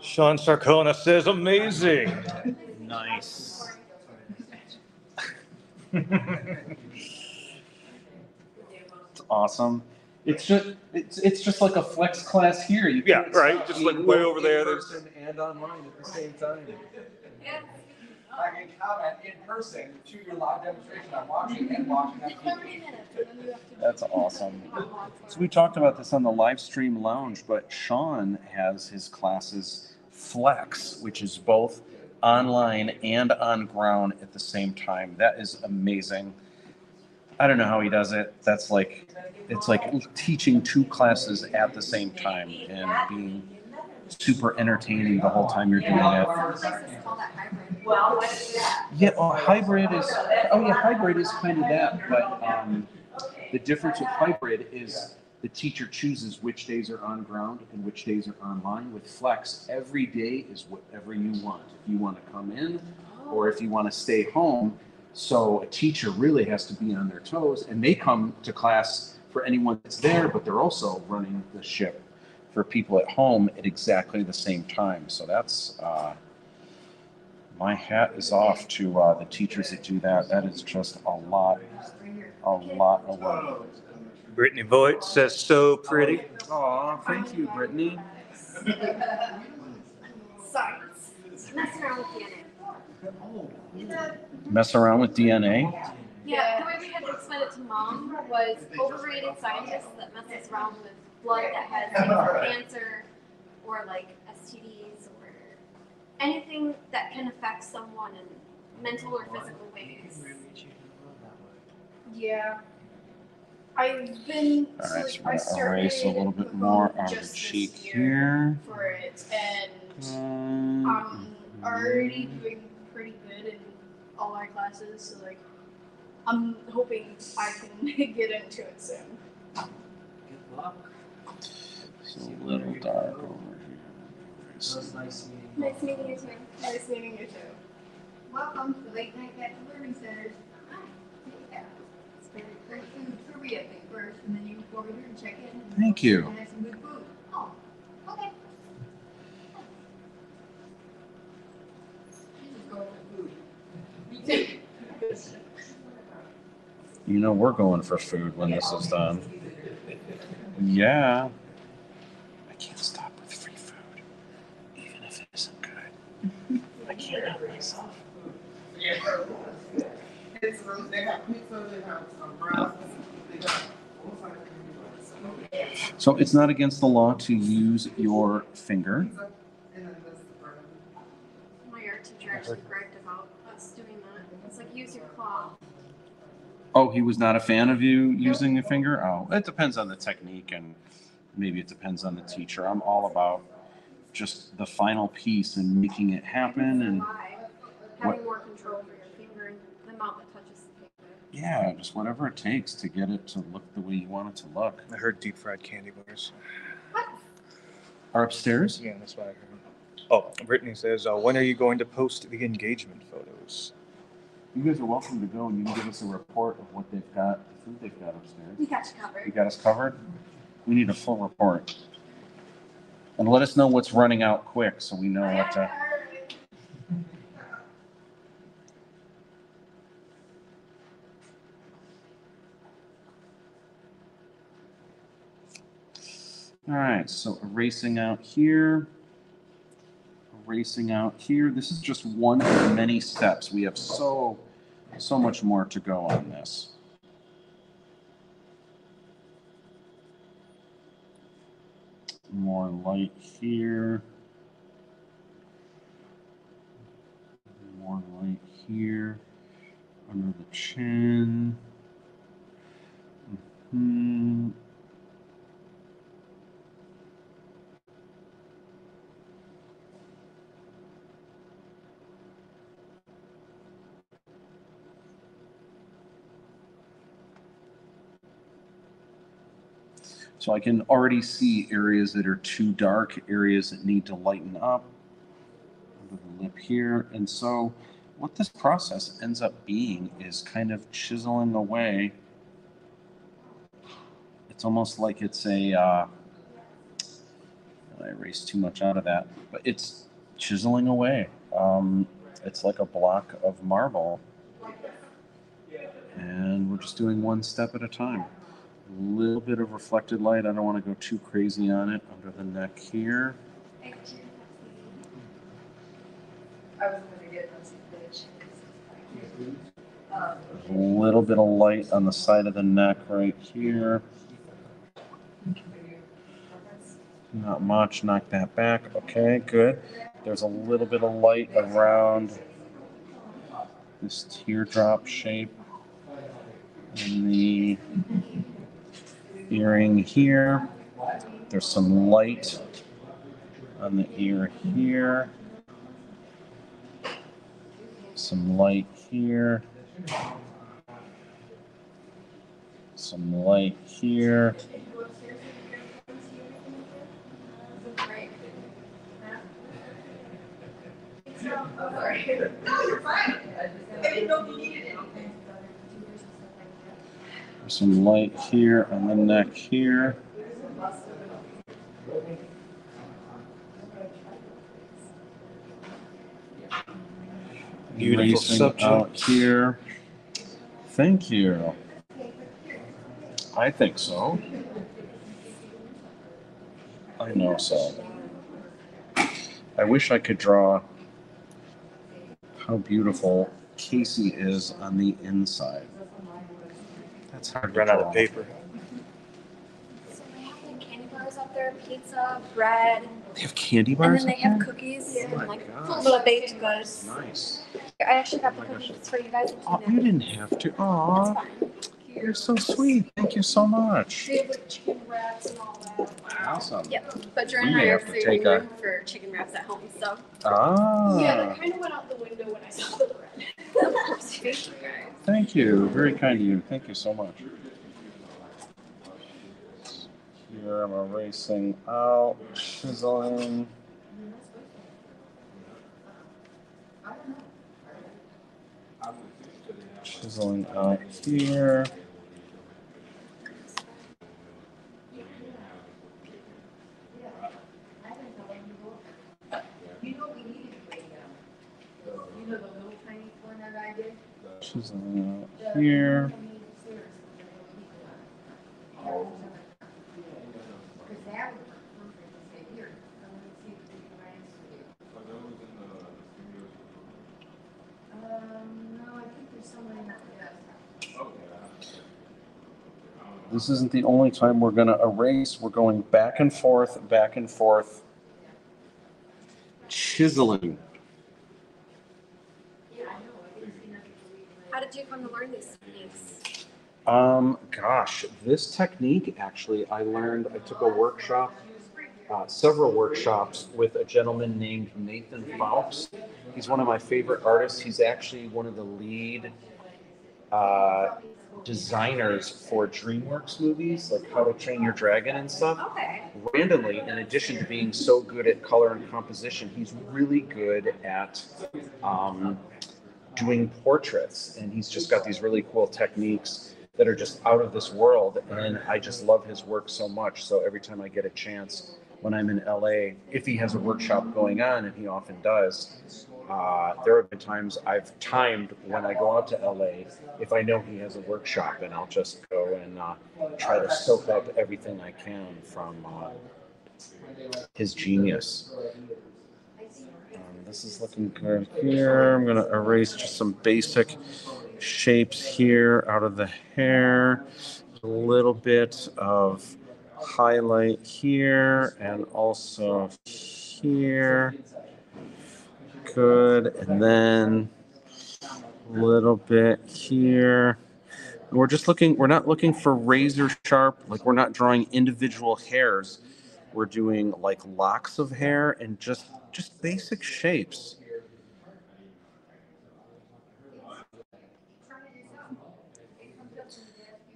Sean Sarcona says, amazing. Nice. It's awesome. It's just it's it's just like a flex class here. You Yeah, can't right, stop just being like way both over there, in there's- person And online at the same time. I can comment in person to your live demonstration. I'm watching and watching on Thirty TV. minutes, and then you have to. That's awesome. So we talked about this on the live stream lounge, but Sean has his classes Flex, which is both online and on ground at the same time. That is amazing. I don't know how he does it. That's like it's like teaching two classes at the same time and being super entertaining the whole time you're doing it. Yeah, oh, hybrid is, oh yeah, hybrid is kind of that, but, um, the difference with hybrid is the teacher chooses which days are on ground and which days are online. With Flex, every day is whatever you want. If you want to come in or if you want to stay home. So a teacher really has to be on their toes and they come to class for anyone that's there, but they're also running the ship for people at home at exactly the same time. So that's, uh, my hat is off to uh, the teachers that do that. That is just a lot, a lot of work. Brittany Voigt says, so pretty. Aw, thank you, Brittany. Science. Messing around with DNA. Mess around with DNA. Yeah, the way we had to explain it to mom was overrated scientists that messes around with blood that has like cancer or like STDs or anything that can affect someone in mental or physical ways. Yeah. I've been All so right, like, so I we're started gonna erase a little bit more on the just this cheek year here. for it, and Um, I'm already doing pretty good in all my classes. So like, I'm hoping I can get into it soon. Good luck. It's a little dark over here. It was nice meeting you. Nice meeting you too. Nice meeting you too. Welcome to Late Night at the Learning Centers. Hi. Yeah. It's very great food trivia thing first, and then you go over here and check in. and- Thank you. And have some good food. Oh, okay. You just go with food. Me too. You know we're going for food when this is done. Yeah. I can't stop with free food, even if it isn't good. I can't help myself. It's, they have pizza, they have wraps, they got all kinds of things. So it's not against the law to use your finger. And then this, the bread. My art teacher actually bragged about us doing that. It's like use your claw. Oh, he was not a fan of you using a finger? Oh, it depends on the technique and maybe it depends on the teacher. I'm all about just the final piece and making it happen and Having more control over your finger and the amount that touches the paper. yeah, just whatever it takes to get it to look the way you want it to look. I heard deep fried candy bars. Are upstairs? Yeah, that's what I heard. Oh, Brittany says, uh, when are you going to post the engagement photos? You guys are welcome to go and you can give us a report of what they've got, the food they've got upstairs. We got you covered. You got us covered? We need a full report. And let us know what's running out quick so we know what to. All right, so erasing out here. Erasing out here. This is just one of many steps. We have so, so much more to go on this. More light here. More light here. Under the chin. Hmm. So I can already see areas that are too dark, areas that need to lighten up. The lip here. And so what this process ends up being is kind of chiseling away. It's almost like it's a, uh, I erased too much out of that, but it's chiseling away. Um, it's like a block of marble. And we're just doing one step at a time. A little bit of reflected light. I don't want to go too crazy on it under the neck here. I was gonna get us a bitch. A little bit of light on the side of the neck right here. Not much. Knock that back. Okay, good. There's a little bit of light around this teardrop shape in the earring here. There's some light on the ear here. Some light here. Some light here. No, you're fine. I didn't know you needed. Some light here on the neck here. Beautiful Erasing subject. Out here. Thank you. I think so. I know so. I wish I could draw how beautiful Casey is on the inside. That's hard to Run out of paper. So they have like candy bars up there, pizza, bread, They have candy bars. and then they have there? cookies Oh my and like gosh. little baked goods. Nice. I actually got the Oh gosh. cookies for you guys. Oh, you didn't have to. Aw, you're so sweet. Thank you so much. They have like chicken wraps and all that. Awesome. Yep. But Jordan and I are have to saving take a- for chicken wraps at home, so. Ah. Yeah, that kind of went out the window when I saw the bread. Thank you. Very kind of you. Thank you so much. Here I'm erasing out, chiseling. Chiseling out here. You know, we needed to break down. You know the little tiny one that I did? Chiseling out here. Because that was perfect, to say, here, I want to see if we can rank for you. Um, no, I think there's someone that uh, desk. This isn't the only time we're gonna erase. We're going back and forth, back and forth. Chiseling. How did you come to learn these techniques? Um, gosh, this technique actually, I learned, I took a workshop, uh, several workshops with a gentleman named Nathan Fowkes. He's one of my favorite artists. He's actually one of the lead uh, designers for DreamWorks movies, like How to Train Your Dragon and stuff. Okay. randomly, in addition to being so good at color and composition, he's really good at um, doing portraits. And he's just got these really cool techniques that are just out of this world. And I just love his work so much. So every time I get a chance when I'm in LA, if he has a workshop going on, and he often does, uh, there have been times I've timed when I go out to LA if I know he has a workshop, and I'll just go and uh, try to soak up everything I can from uh, his genius. This is looking good here. I'm going to erase just some basic shapes here out of the hair. A little bit of highlight here and also here. Good. And then a little bit here. We're just looking, we're not looking for razor sharp, like we're not drawing individual hairs. We're doing like locks of hair and just just basic shapes.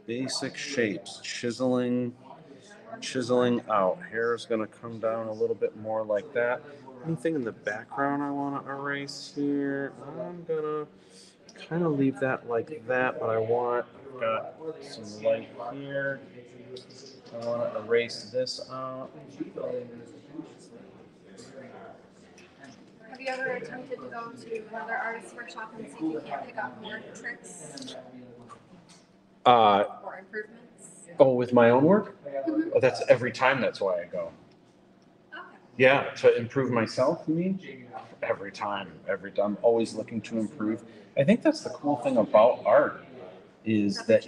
Basic shapes, chiseling, chiseling out. Hair is going to come down a little bit more like that. Anything in the background I want to erase here? I'm going to kind of leave that like that, but I want, got some light here. I want to erase this out. Have you ever attempted to go to another artist's workshop and see if you can't pick up more tricks Uh, or improvements? oh, with my own work? Oh, that's every time. That's why I go. Okay. Yeah, to improve myself, you mean? Every time, every time. I'm always looking to improve. I think that's the cool thing about art is that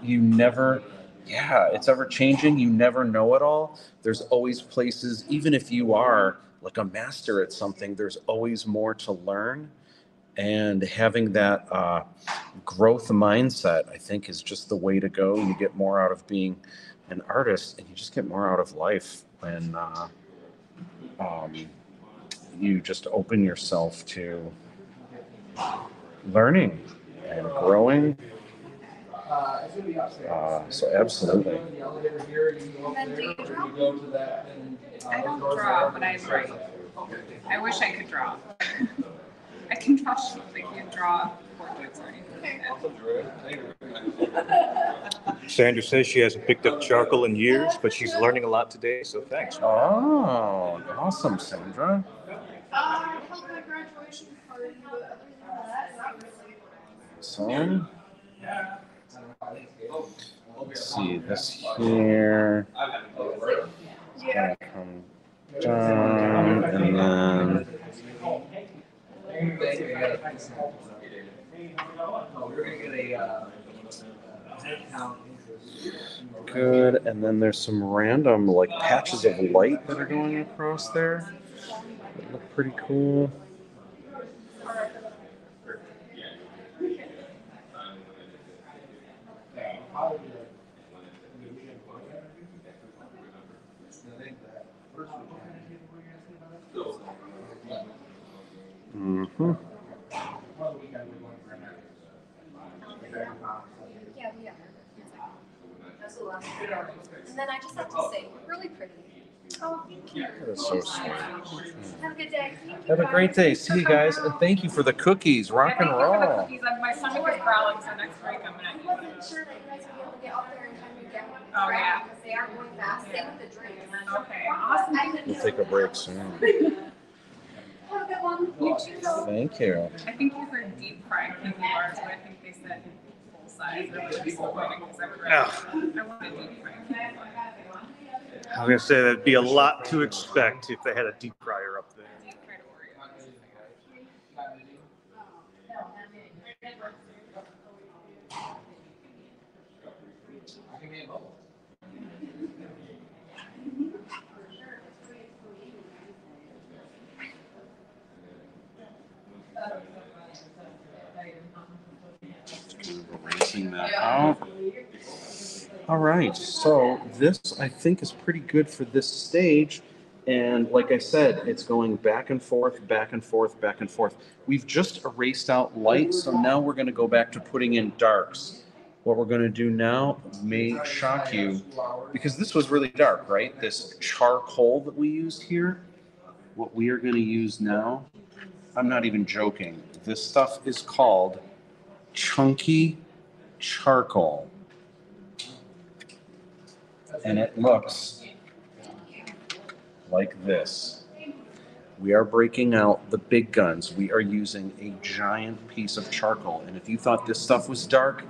you never, yeah, it's ever changing. You never know it all. There's always places, even if you are like a master at something, there's always more to learn. And having that uh, growth mindset, I think, is just the way to go. You get more out of being an artist, and you just get more out of life when uh, um, you just open yourself to learning and growing. Uh, so absolutely. And then do you draw? I don't draw, but I write. I wish I could draw. I can draw sheep, I can't draw portraits or anything like. Sandra says she hasn't picked up charcoal in years, but she's learning a lot today, so thanks. Oh, awesome, Sandra. Uh, I held my graduation party, but other than that, not really. Let's see this here. Yeah. Come down and then. We're gonna get a, head count interest Good. And then there's some random like patches of light that are going across there. That look pretty cool. Mm-hmm. Yeah, we are. And then I just have to say, really pretty. Oh, thank you. That is so sweet. Have a good day. Have a great day. See you guys. And thank you for the cookies. Rock and Thank you for the roll. cookies. My stomach is growling, so next week I'm gonna. wasn't sure that you guys would be able to get up there in time to get one. Oh, yeah. Because they are going fast. Same with the drinks. Okay, awesome. We'll take a break soon. Have a good one. You too. Thank you. I think you heard deep fried cookie bars, but I think they said full size. It was disappointing because I would rather. I wanted deep fried cookie bar. I was gonna say that'd be a lot to expect if they had a deep fryer up there. Erasing that out. All right, so this I think is pretty good for this stage. And like I said, it's going back and forth, back and forth, back and forth. We've just erased out light, so now we're gonna go back to putting in darks. What we're gonna do now may shock you, because this was really dark, right? This charcoal that we used here. What we are gonna use now, I'm not even joking, this stuff is called chunky charcoal. And it looks like this. We are breaking out the big guns. We are using a giant piece of charcoal. And if you thought this stuff was dark,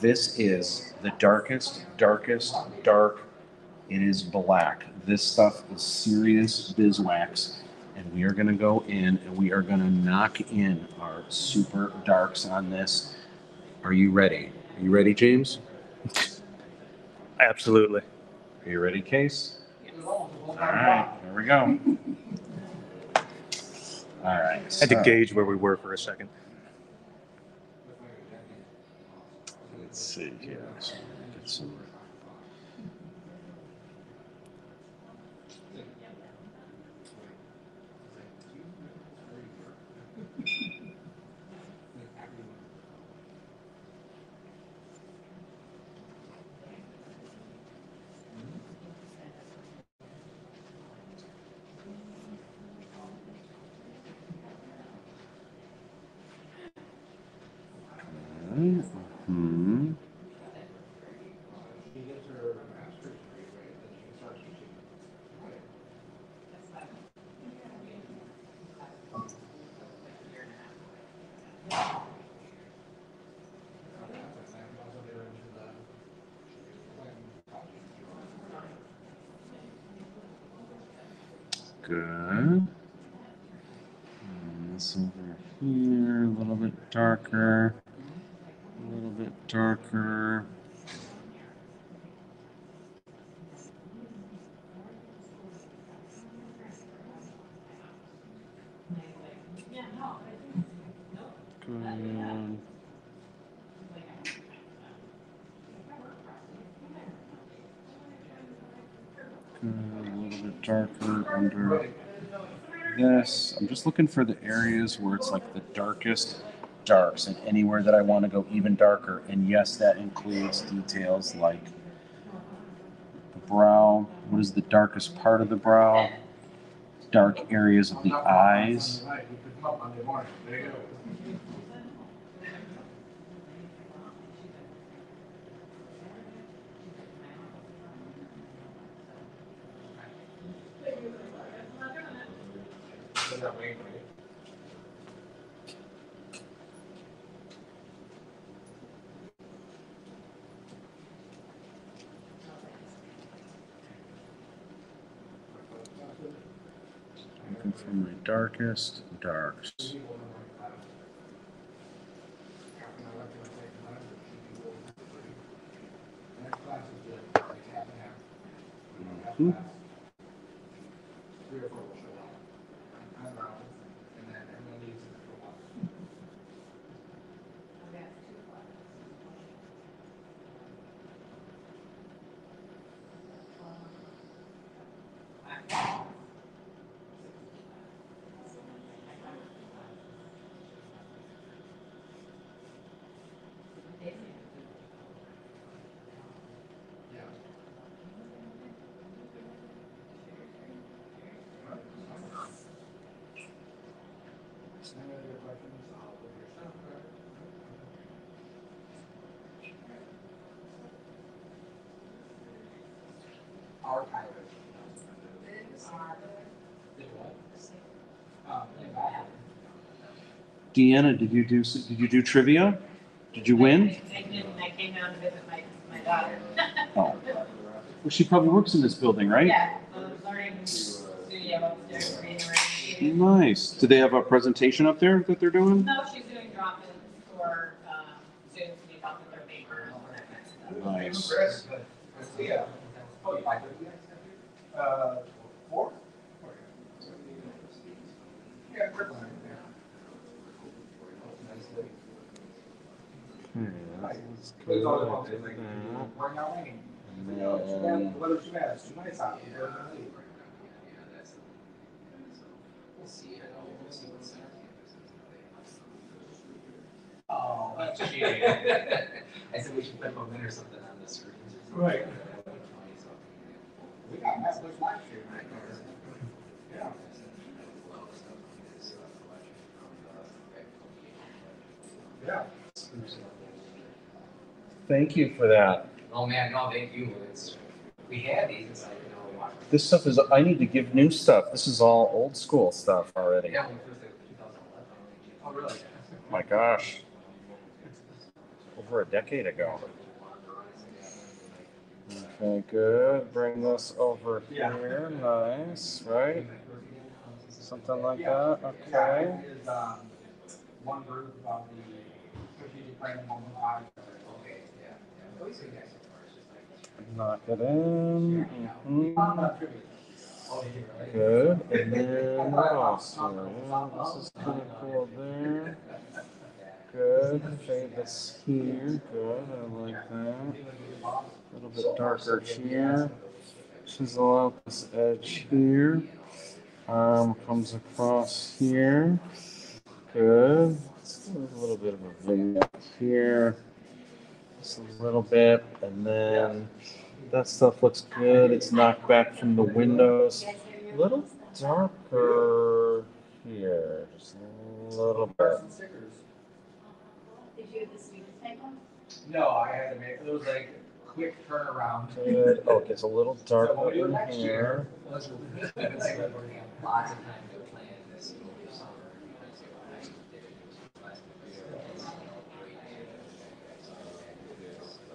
this is the darkest, darkest, dark. It is black. This stuff is serious beeswax. And we are going to go in and we are going to knock in our super darks on this. Are you ready? Are you ready, James? Absolutely. Are you ready, Case? All right, here we go. All right. Had to so- gauge where we were for a second. Let's see here. So get some. Here, a little bit darker. A little bit darker. Good. Good, a little bit darker under this. I'm just looking for the areas where it's like the darkest darks and anywhere that I want to go even darker. And yes, that includes details like the brow. What is the darkest part of the brow? Dark areas of the eyes. darkest darks. Mm-hmm. Deanna, did you do did you do trivia? Did you win? I didn't, I came down to visit my, my daughter. Oh. Well, she probably works in this building, right? Yeah, the learning studio upstairs, reading. Nice. Do they have a presentation up there that they're doing? No, she's doing drop-ins for, um, students who need help with their papers and that kind of stuff. Nice. Chris, yeah. Oh, you like it? Uh, four? Yeah, quick one. It's all about it, like, we're not winning. What if she has two nights out? We're gonna leave. Oh, that's cheating. I said we should put a win or something on the screen. Right. We got Netflix live. Yeah. Yeah. Thank you for that. Oh, man, no, thank you. It's, we had these, it's like, you know. This stuff is I need to give new stuff. This is all old school stuff already. Yeah, we first did 2011. Oh, really? My gosh. Over a decade ago. Okay, good. Bring this over here. Nice, right? Something like that. Okay. it is, one group about the strategic planning one one five. Okay, yeah, yeah. Always good guys so far, it's just like. Knock it in. Mm-hmm. We found that trivia. Oh, did? Good. And then what else? this is pretty cool there. Good. Fade this here. Good. I like that. A little bit darker here. Chisel out this edge here. Arm comes across here. Good. A little bit of a vignette here. Just a little bit. And then that stuff looks good. It's knocked back from the windows. A little darker here. Just a little bit. Did you have the sweetest type one? No, I had to make, it was like quick turnaround. Good. Oh, it gets a little So we'll darker do it in next here. year. It's like we're gonna have lots of time to plan this over summer.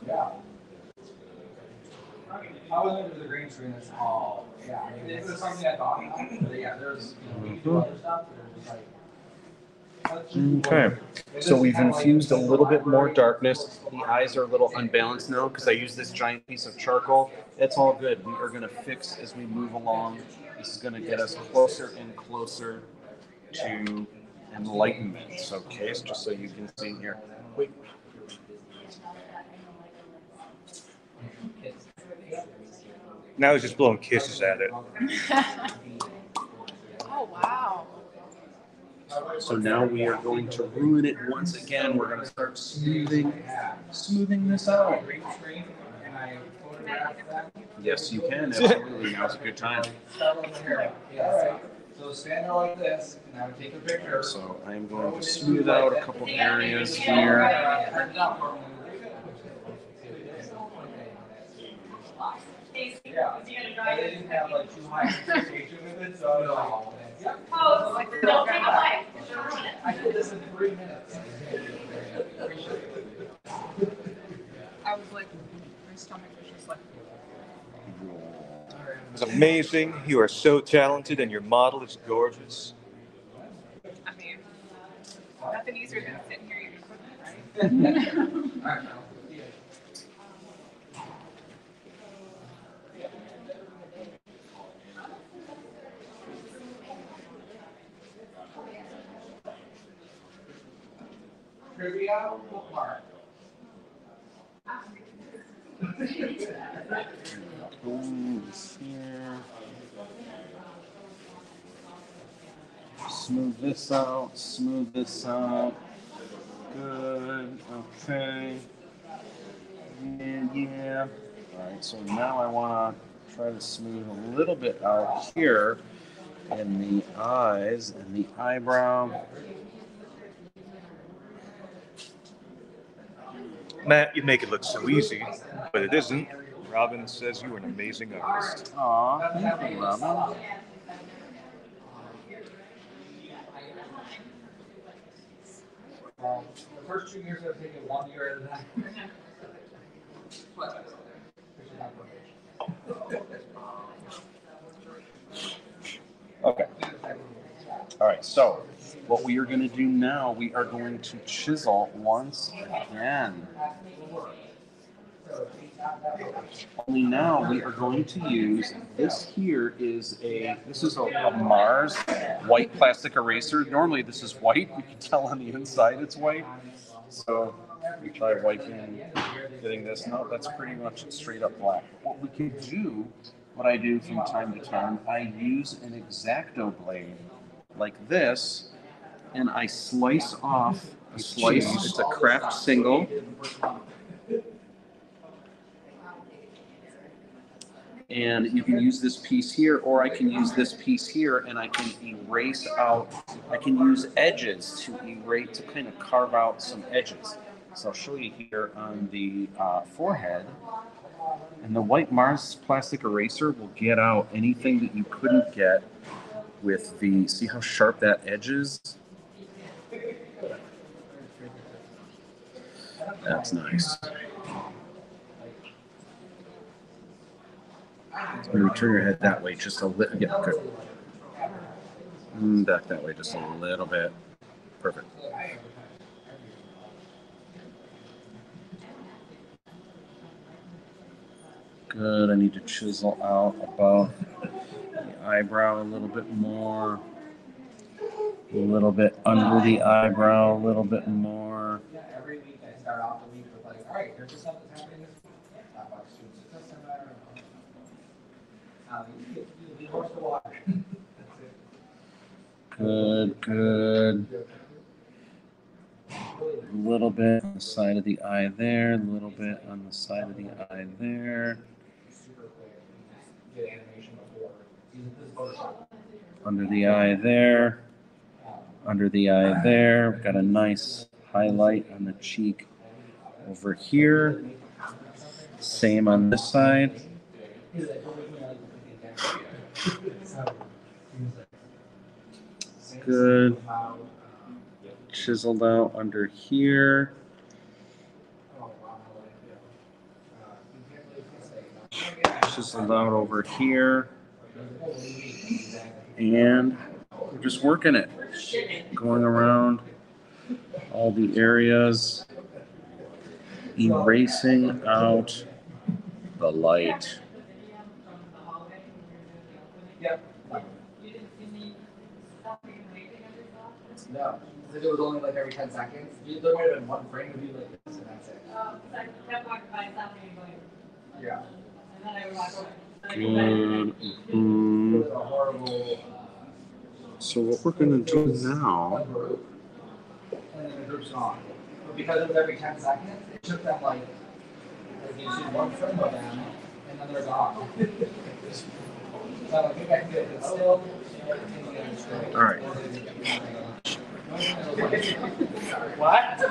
Yeah. I was into the green screen, it's all, yeah, I mean, it was something I thought, about, but yeah, there's, you know, we can do other stuff, but there's just like. Let's just do Okay. So we've infused a little bit more darkness. The eyes are a little unbalanced now because I use this giant piece of charcoal. It's all good. We are going to fix as we move along. This is going to get us closer and closer to enlightenment. Okay, so just so you can see here. Wait. Now he's just blowing kisses at it. Oh, wow. So now we are going to ruin it once again. We're going to start smoothing, smoothing this out. Green screen, and I photographed that. Yes, you can. Absolutely. Now's a good time. Start over here. Yeah, alright. So stand there like this, and I would take a picture. So I am going to smooth out a couple areas here. Yeah, and they didn't have like too high expectation with it, so I was like, yeah. Oh, like, don't take a bite, you'll ruin it. I did this in three minutes. I was like, my stomach was just like, It's amazing. You are so talented, and your model is gorgeous. I mean, nothing easier than sitting here eating cookies, right? Trivia bookmark. This here. Smooth this out, smooth this out. Good, okay. And yeah. Alright, so now I wanna try to smooth a little bit out here in the eyes and the eyebrow. Matt, you make it look so easy, but it isn't. Robin says you are an amazing artist. Aw, thank you, Robin. Um, the first two years I've taken one year at a time. Okay. All right, so what we are going to do now, we are going to chisel once again. Only now we are going to use this here is a this is a, a Mars white plastic eraser. Normally this is white. You can tell on the inside it's white. So we try wiping, getting this. No, that's pretty much straight up black. What we can do, what I do from time to time, I use an exacto blade like this, and I slice off a slice. It's a craft single. And you can use this piece here, or I can use this piece here, and I can erase out. I can use edges to erase to kind of carve out some edges. So I'll show you here on the uh, forehead. And the white Mars plastic eraser will get out anything that you couldn't get with the. See how sharp that edge is? That's nice. You turn your head that way, just a little. Yeah, good. Mm, Back that way, just a little bit. Perfect. Good. I need to chisel out above the eyebrow a little bit more. A little bit under the eyebrow, a little bit more. Yeah, every week I start off the week with like, all right, here's something that's happening this week. Not much students, it's just a matter of. Uh, you get, you horse to water. That's it. Good, good. A little bit on the side of the eye there, a little bit on the side of the eye there, Super quick. Get animation before. Use this Photoshop. under the eye there, under the eye there. Got a nice highlight on the cheek over here. Same on this side. Good. Chiseled out under here. Chiseled out over here. And we're just working it. Going around all the areas. Erasing out the light. No, if it was only like every ten seconds, you, there might have been one frame, it'd be like this, and that's it. Yeah. Good. It Mhm. was a horrible. So what we're gonna do now? And then the group's gone. But because it was every ten seconds, it took them like, like you see one frame of them, and then they're gone. So I think I can get it still. All right. What?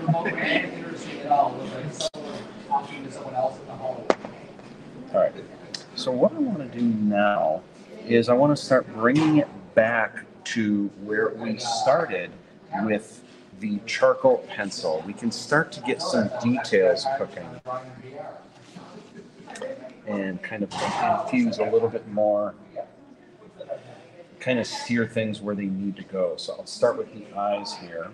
Remote literacy at all was like someone talking to someone else in the hallway. All right. So what I want to do now is I want to start bringing it back to where we started with the charcoal pencil. We can start to get some details cooking and kind of infuse a little bit more, kind of steer things where they need to go. So I'll start with the eyes here.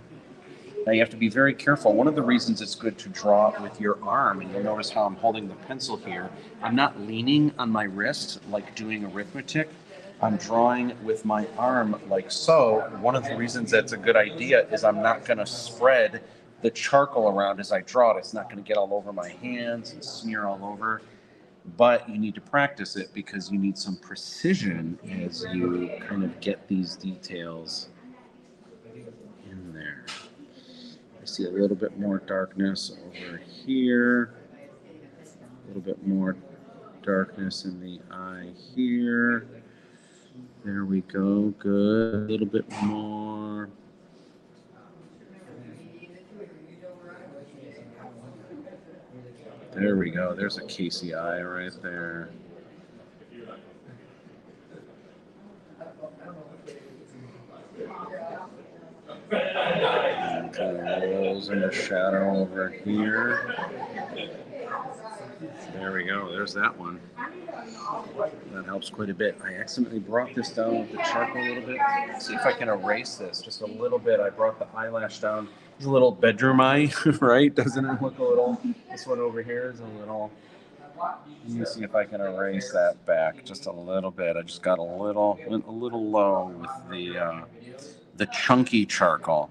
Now you have to be very careful. One of the reasons it's good to draw with your arm, and you'll notice how I'm holding the pencil here, I'm not leaning on my wrist like doing arithmetic. I'm drawing with my arm like so. One of the reasons that's a good idea is I'm not going to spread the charcoal around as I draw it. It's not going to get all over my hands and smear all over. But you need to practice it because you need some precision as you kind of get these details in there. I see a little bit more darkness over here. A little bit more darkness in the eye here. There we go. Good. A little bit more. There we go. There's a KCI right there. Rolls in the shadow over here. There we go. There's that one. That helps quite a bit. I accidentally brought this down with the charcoal a little bit. Let's see if I can erase this just a little bit. I brought the eyelash down. It's a little bedroom eye, right? Doesn't it look a little? This one over here is a little. Let me see if I can erase that back just a little bit. I just got a little, went a little low with the uh, the chunky charcoal.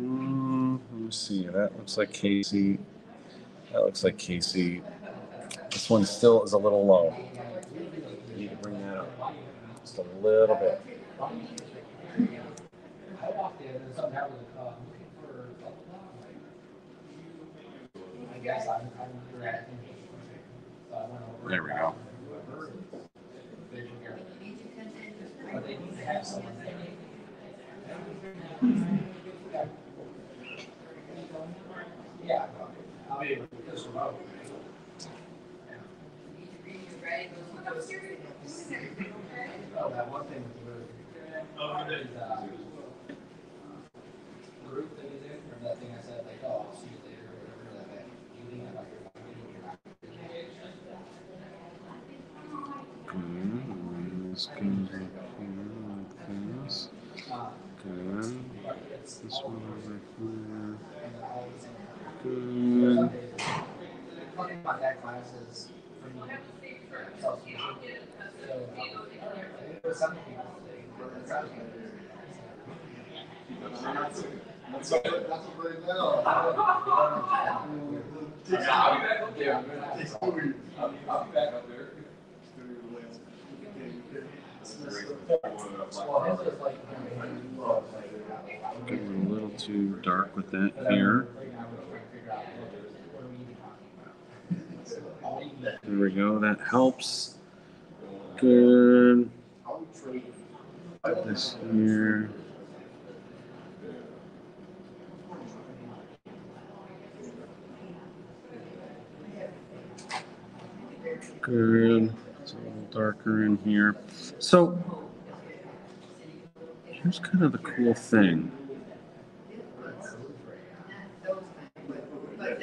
Hmm, let me see. That looks like Casey. That looks like Casey. This one still is a little low. Need to bring that up just a little bit. I walked in and something happened, uh, looking for, I guess I'm, I'm interacting. So I went over. There we go. Whoever, vision care. But they need to have someone there. Yeah, I mean, because remote. Oh, that one thing with the roof. Is, uh, the roof thing is in, or that thing I said, like, oh, I'll see you later, or whatever, that, that, you leave it like you're not getting your back. Good. This goes up here like this. Uh, Good. but it's This all one over and then all these things. here. Some Good. days, Talking about that classes for me. self-sufficient. So, it was some people, they, that's how they- Well, his was like, you know, Getting a little too dark with that here. There we go. That helps. Good. This here. Good. It's a little darker in here. So here's kind of the cool thing. What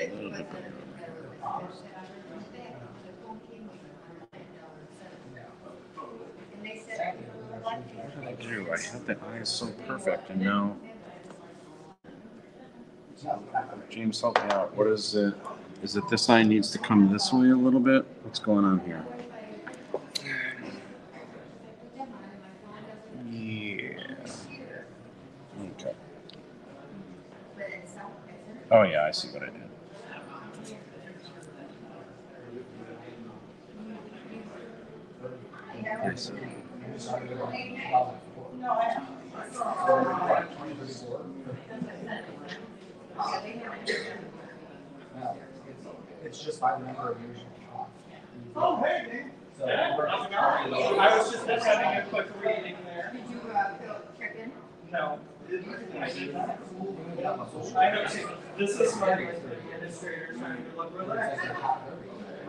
did I do? I had the eyes so perfect, and now James, help me out. What is it? Is it this eye needs to come this way a little bit? What's going on here? Yeah. Okay. Oh yeah, I see what I did. I see. It's just by the number of years you talk. Oh, hey, So. I was just having a quick reading there. Did you, uh, fill, check in? No. I know, see, this is my, administrators trying to look relaxed.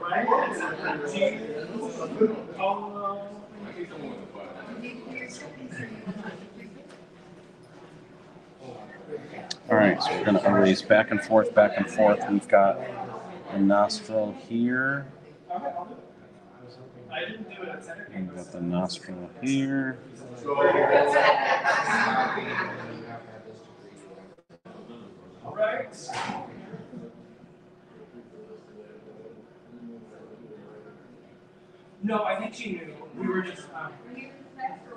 Right? Oh, All right, so we're gonna erase back and forth, back and forth. We've got a nostril here. We've got the nostril here. No, I think she knew. We were just, um,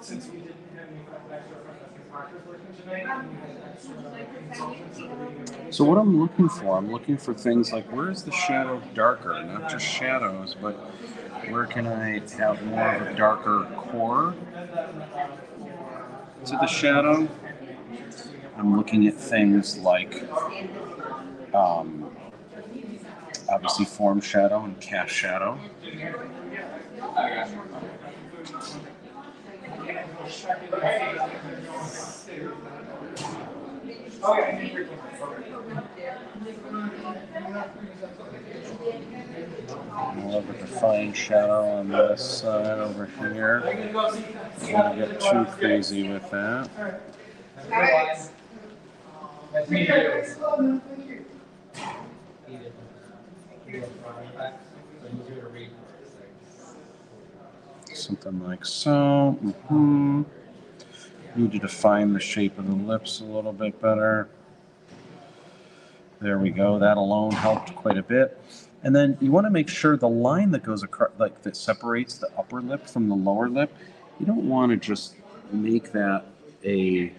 since we didn't have any extra front markers working tonight, and we had extra consultants that were reading. So what I'm looking for, I'm looking for things like where is the shadow darker? Not just shadows, but where can I have more of a darker core to the shadow? I'm looking at things like um, obviously form shadow and cast shadow. More of the fine shadow on this side over here. Don't get too crazy with that. Something like so. hmm Need to define the shape of the lips a little bit better. There we go. That alone helped quite a bit. And then you want to make sure the line that goes across, like that separates the upper lip from the lower lip, you don't want to just make that a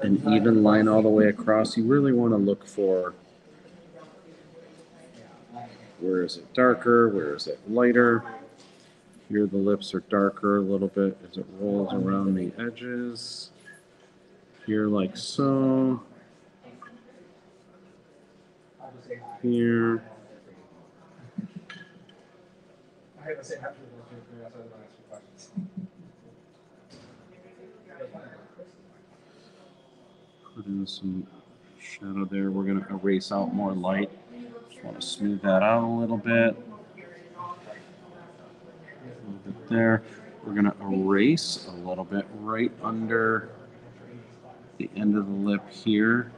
an even line all the way across. You really want to look for where is it darker, where is it lighter. Here the lips are darker a little bit as it rolls around the edges. Here like so. Here. Put in some shadow there. We're gonna erase out more light. Want to smooth that out a little bit. A little bit there. We're gonna erase a little bit right under the end of the lip here.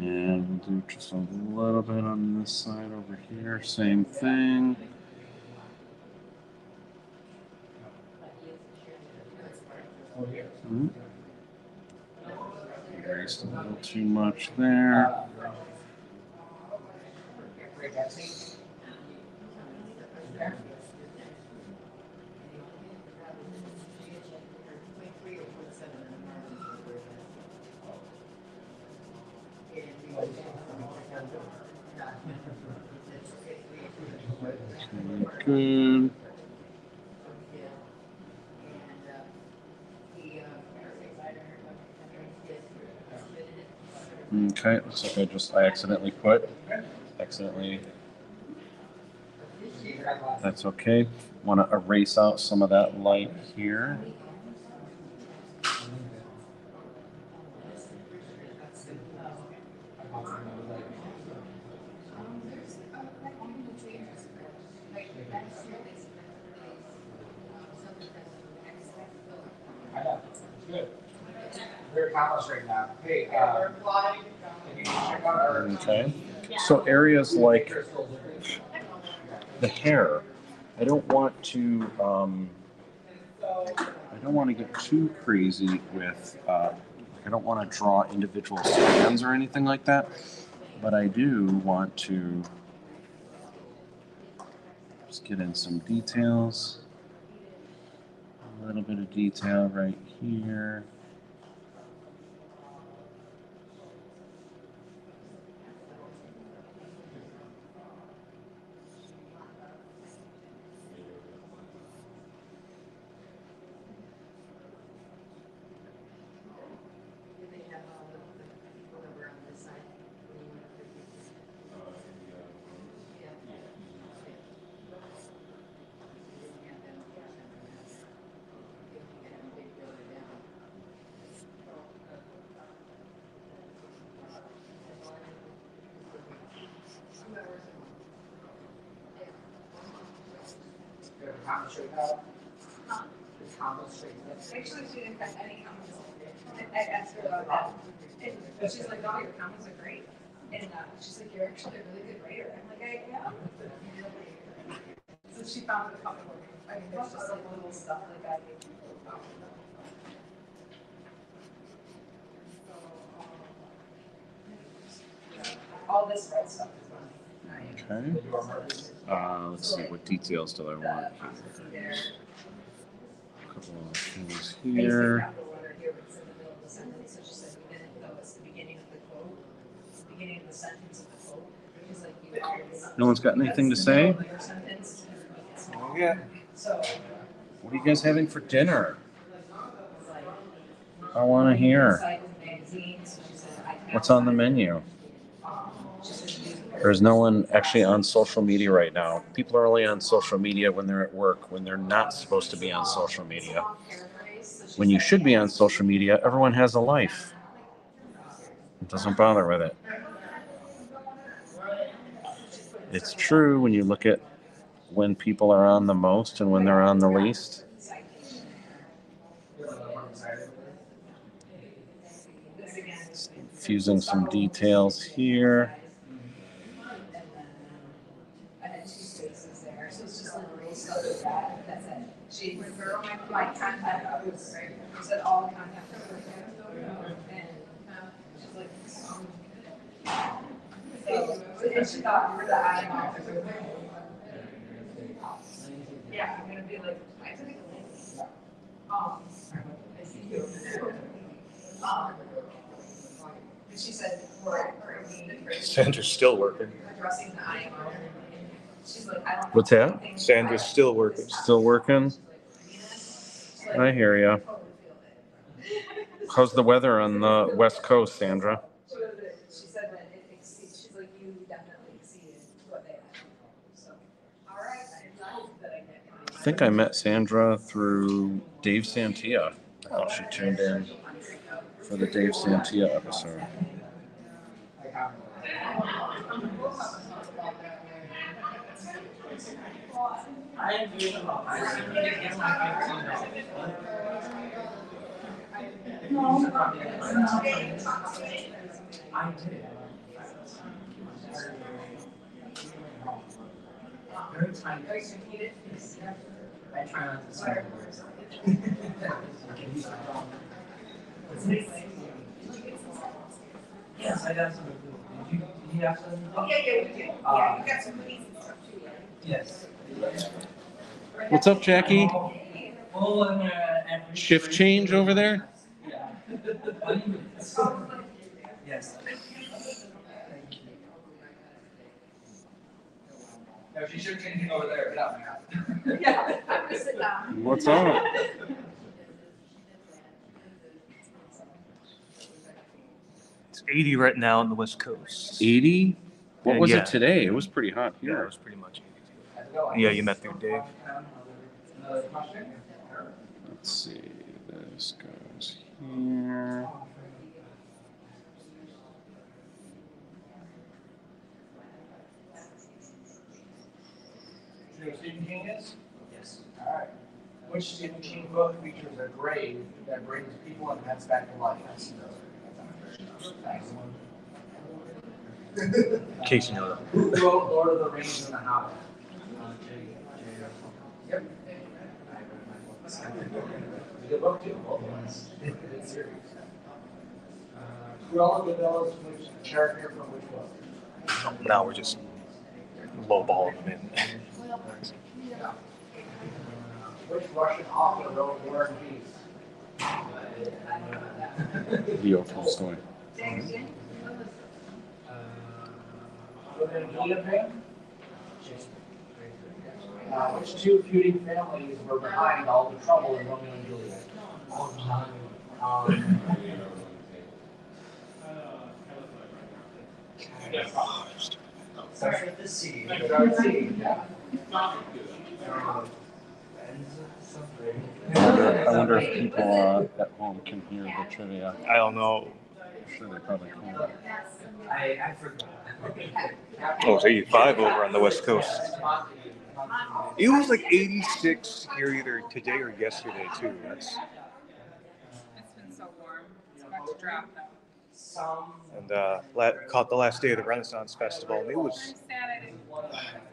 And we'll do just a little bit on this side over here. Same thing. Hmm. Erased a little too much there. Good. Okay, looks like I just I accidentally put accidentally. That's okay. Want to erase out some of that light here. I know, it's good. We're accomplished right now. Hey, uh, can you check out our? Okay. So areas like the hair, I don't want to. Um, I don't want to get too crazy with. Uh, I don't want to draw individual strands or anything like that, but I do want to just get in some details. A little bit of detail right here. So she found a couple I mean, there's just like little stuff like that. All this red stuff is mine. Okay. Uh, let's see, what details do I want? There. Couple of things I used to here. have the letter here, but it's in the middle of the sentence, so she said we didn't know it's the beginning of the quote. Beginning of the sentence of the quote. She's like, you always. No one's got anything to That's the middle say? of your sentence, and make it small. Yeah. So, What are you guys having for dinner? I want to hear. Site magazines, so she said, I have What's on the menu? She said, "Use There's no one actually on social media right now. People are only on social media when they're at work, when they're not supposed to be on social media. paraphrase, so she When you should be on social media, everyone has a life. It doesn't bother with it. It's true when you look at when people are on the most and when they're on the least. Fusing some details here. And then I had two spaces there, so it's just like little stuff like that, that's it. She went through my, my contact, I was, right, she said all the contact. And, uh, she's like, um, so, and she thought we were the odd Yeah, I'm gonna be like, I took a. Um, I see you. Um, and she said, we're, we're being. Sandra's still working. addressing the IMO. She's like, I don't. What's that? think Sandra's still working. Still working? I hear ya. How's the weather on the west coast, Sandra? She said that it exceeds, she's like, you definitely exceeded what they had. So, all right, I hope that I get. I think I met Sandra through Dave Santia. I thought she tuned in for the Dave Santia episode. I am doing about, I need to get my fifteen I did. Very tiny. I try not to say words. Yes, I got some. Did you, did you have some? Oh, yeah, yeah, we do. Yeah, you got some goodies and stuff too. Yes. What's up, Jackie? Uh, and. Shift change over there? Yeah. Yes. Thank you. No, she should change over there, but not my Yeah, I'm gonna sit down. What's up? It's 80 right now on the west coast. 80? What uh, was Yeah. it today? It was pretty hot Yeah, it here. was pretty much 80. Yeah, you met through Dave. Let's see, this goes here. You who Stephen King is? Yes. All right. Which Stephen King book features a grave that brings people and pets back to life? Thanks. In case you know Who wrote Lord of the Rings and the Hobbit? Yep. Good book too, both ones. Good series. Uh, Cruella de Vil is which character from which book? Now we're just lowballing them in. Which Russian author wrote War and Peace? Leo Tolstoy. Uh, Romeo and Uh, which two feuding families were behind all the trouble in Romeo and Juliet? Um, Starts with the C. Start C, yeah. I wonder, if people uh, at home can hear the trivia. I don't know. I'm sure they probably can. I, I forgot. Oh, it's 85 over on the west coast. It was like 86 here either today or yesterday too. That's It's been so warm. It's about to drop though. And uh, la- caught the last day of the Renaissance Festival, and it I'm was sad I didn't.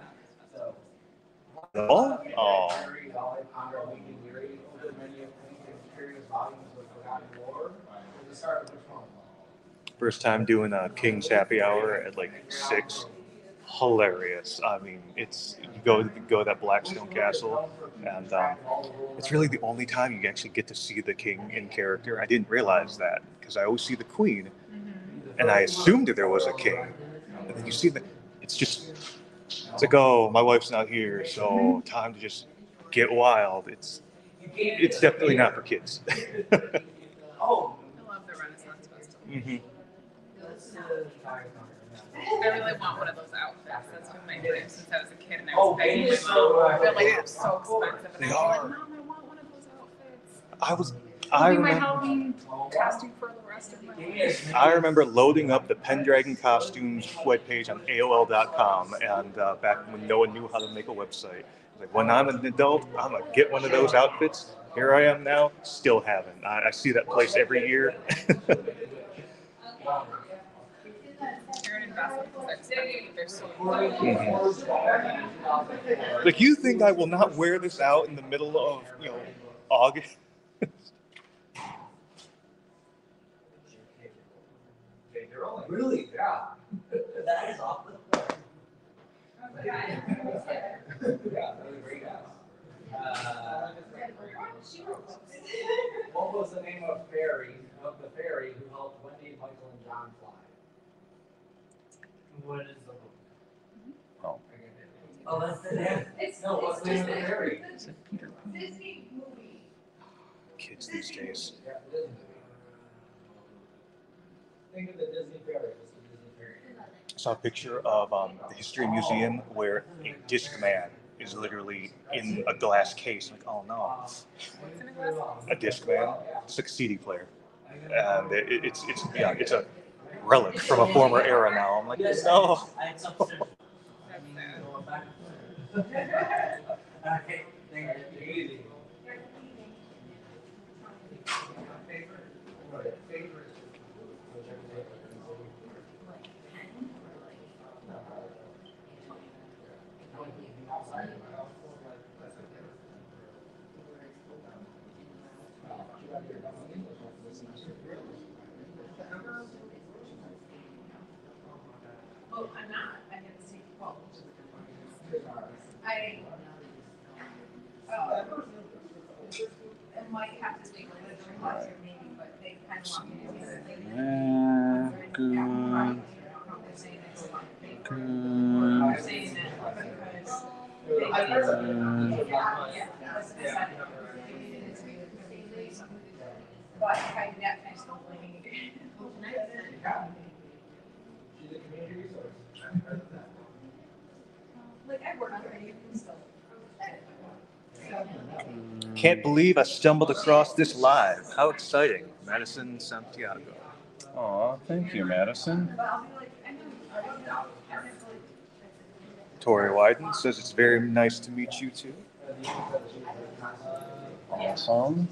oh, first time doing a King's Happy Hour at like six. Hilarious. I mean, it's you go go to that Blackstone Castle, and um, it's really the only time you actually get to see the king in character. I didn't realize that because I always see the queen, and I assumed that there was a king. And then you see that it's just it's like, oh, my wife's not here, so time to just get wild. It's it's definitely not for kids. Oh. I love the Renaissance Festival. hmm I really want one of those outfits. That's been my dream since I was a kid and I Oh, was begging my mom. so, I feel like they're so expensive. And They I was like, Mom, I want one of those outfits. I was I be my remember. Halloween costume for the rest of my life. I remember loading up the Pendragon Costumes webpage on AOL.com, and uh, back when no one knew how to make a website. Like, when I'm an adult, I'm gonna get one of those outfits. Here I am now, still haven't. I, I see that place every year. They're an investment because they're expensive. They're so Mhm. like, you think I will not wear this out in the middle of you know August? Really? Yeah. That is awful. Yeah, really great guys. Uh, What was the name of fairy, of the fairy who helped Wendy, Michael, and John fly? What is the? Book? Oh, Oh, that's the name. It's, No, what's it's the name of the a fairy? Disney movie. Kids these days. Yeah, Disney. Think of the Disney fairy, what's the Disney fairy? I saw a picture of um, the History Museum where a Discman is literally in a glass case. Like, oh no, a Discman. It's like a CD player, and it, it's it's yeah, it's a relic from a former era now. I'm like, no. I had some. Okay, thank you. Easy. Oh, I'm not, I get to take well, I, uh, it might have to take a literature class or maybe, but they kind of want me to do something. Uh, good. They're saying it's about paper. Good. They're saying that because they. Yeah, that's what I said. But I, that, I still believe. She's a community resource. Like, I work for you still. Can't believe I stumbled across this live. How exciting, Madison Santiago. Aw, thank you, Madison. But I'll be like, I know, I don't know, I don't know. Tori Wyden says it's very nice to meet you too. Awesome.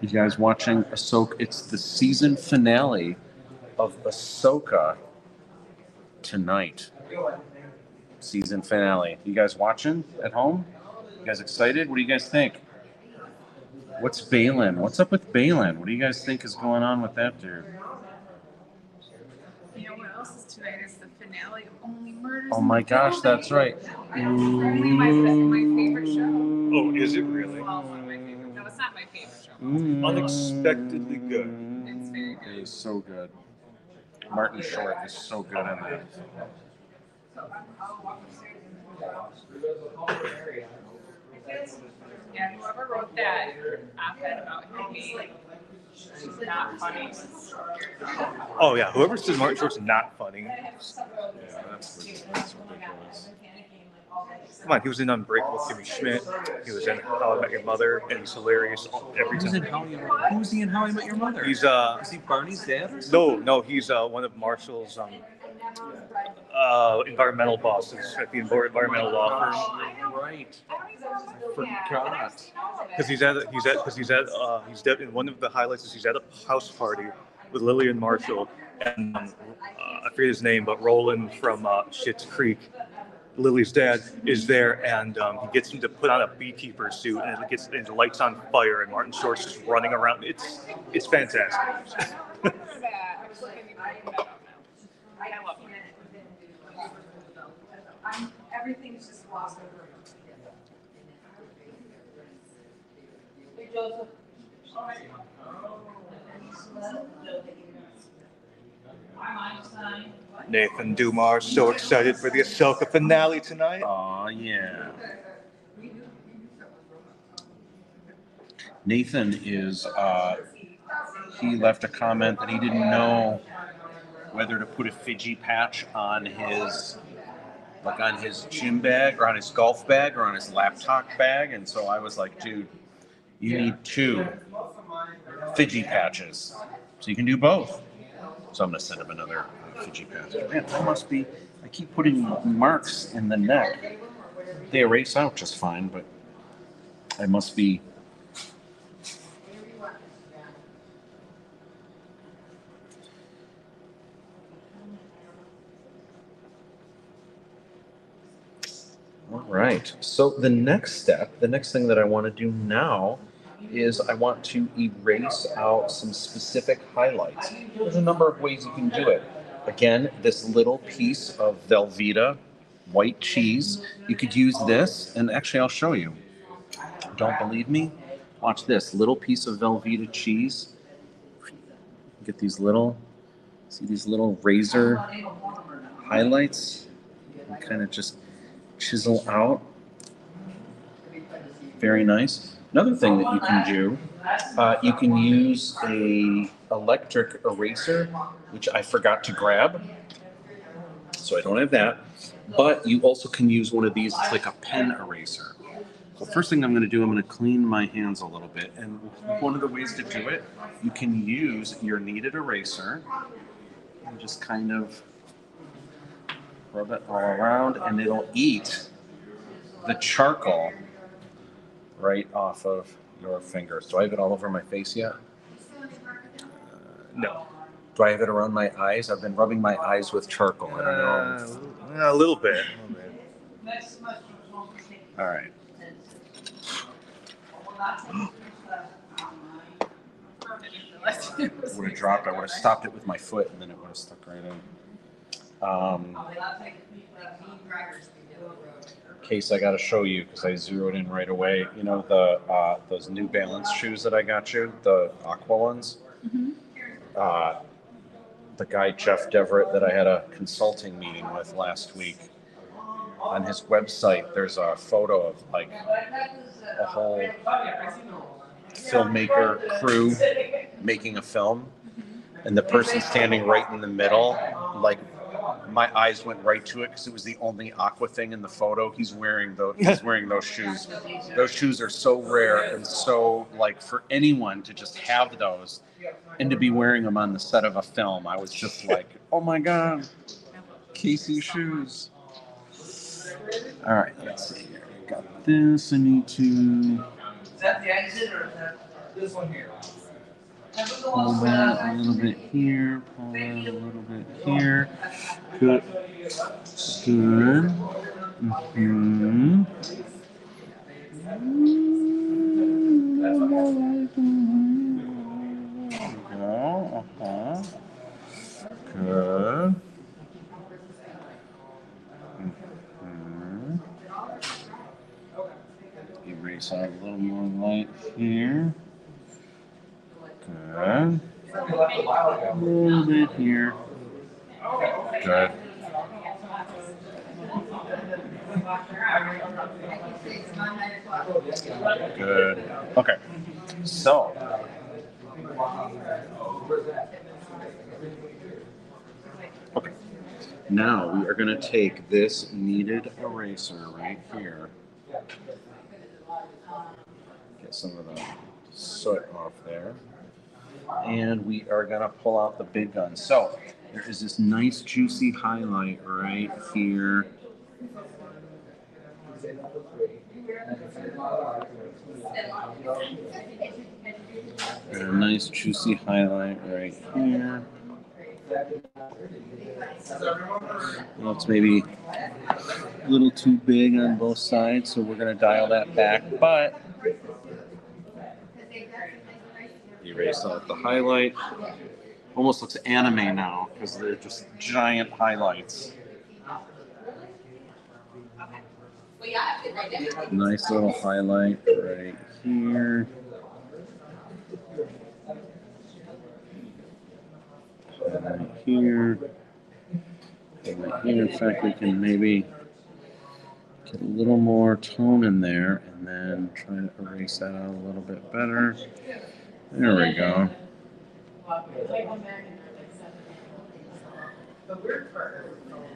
You guys watching Ahsoka? It's the season finale of Ahsoka tonight. Season finale. You guys watching at home? You guys excited? What do you guys think? What's Baylan? What's up with Baylan? What do you guys think is going on with that dude? You know what else is tonight? Is the finale of Only Murders. Oh my the gosh, that's Building. right. Only my, my favorite show. Oh, is it really? Well, one of my favorite. No, it's not my favorite show. Unexpectedly good. It's very good. It is so good. Martin Short is so good in that. Yeah, whoever wrote that op-ed about him being not funny. was- Oh yeah, whoever says Martin Short's not funny. Yeah, that's, that's ridiculous. Come on, he was in Unbreakable Kimmy Schmidt. He was in How I Met Your Mother, and he's hilarious every Who's in time. How I Who's he in How I Met Your Mother? He's uh is he Barney's dad or something? no no he's uh one of Marshall's um uh environmental bosses at the environmental law firm. Right. I Forgot. Because he's at he's at because he's at uh he's at, in one of the highlights is he's at a house party with Lillian Marshall and um, uh, I forget his name but Roland from uh, Schitt's Creek. Lily's dad is there, and um, he gets him to put on a beekeeper suit, and it gets and the lights on fire, and Martin Short's just running around. It's it's fantastic. I was looking at that up now. I love it. I'm, everything's just lost over. Hey, Joseph. Nathan Dumar so excited for the Ahsoka finale tonight. Oh yeah. Nathan is uh, he left a comment that he didn't know whether to put a Fiji patch on his like on his gym bag or on his golf bag or on his laptop bag, and so I was like, dude, you need two Fiji patches, so you can do both. So I'm gonna send him another Fiji patch. Man, I must be. I keep putting marks in the neck. They erase out just fine, but I must be. All right. So the next step, the next thing that I want to do now is I want to erase out some specific highlights. There's a number of ways you can do it. Again, this little piece of Velveeta white cheese, you could use this, and actually I'll show you. Don't believe me? Watch this little piece of Velveeta cheese. Get these little, see these little razor highlights? Kind of just chisel out. Very nice. Another thing that you can do, uh, you can use a electric eraser, which I forgot to grab, so I don't have that. But you also can use one of these. It's like a pen eraser. So first thing I'm going to do, I'm going to clean my hands a little bit, and one of the ways to do it, you can use your kneaded eraser and just kind of rub it all around, and it'll eat the charcoal right off of your fingers. Do I have it all over my face yet? No, Do I have it around my eyes? I've been rubbing my eyes with charcoal. I don't know. Uh, a little bit. A little bit. All right. I would have dropped. I would have stopped it with my foot, and then it would have stuck right in. Um, case I got to show you because I zeroed in right away. You know the uh, those New Balance shoes that I got you, the Aqua ones. Uh, the guy Jeff Deverett that I had a consulting meeting with last week. On his website, there's a photo of like a whole filmmaker crew making a film, and the person standing right in the middle, like my eyes went right to it because it was the only aqua thing in the photo. He's wearing those. He's wearing those shoes. Those shoes are so rare and so like for anyone to just have those and to be wearing them on the set of a film. I was just like, oh my god, Casey shoes. All right, let's see here. Got this. I need to Is that the exit or is that this one here? Pull that a little bit here. Pull that a little bit here. Good. Good. Mm-hmm. Good. Mhm. Erase out a little more light here. A little bit here. Good. Good. Okay. So. Okay. Now we are going to take this kneaded eraser right here. Get some of the soot off there. And we are to pull out the big gun. So there is this nice juicy highlight right here. A nice juicy highlight right here. Well, it's maybe a little too big on both sides, so we're going to dial that back. But out the highlight. Almost looks anime now because they're just giant highlights. Nice little highlight right here. Right here. Right here. In fact, we can maybe get a little more tone in there and then try to erase that out a little bit better. There we go.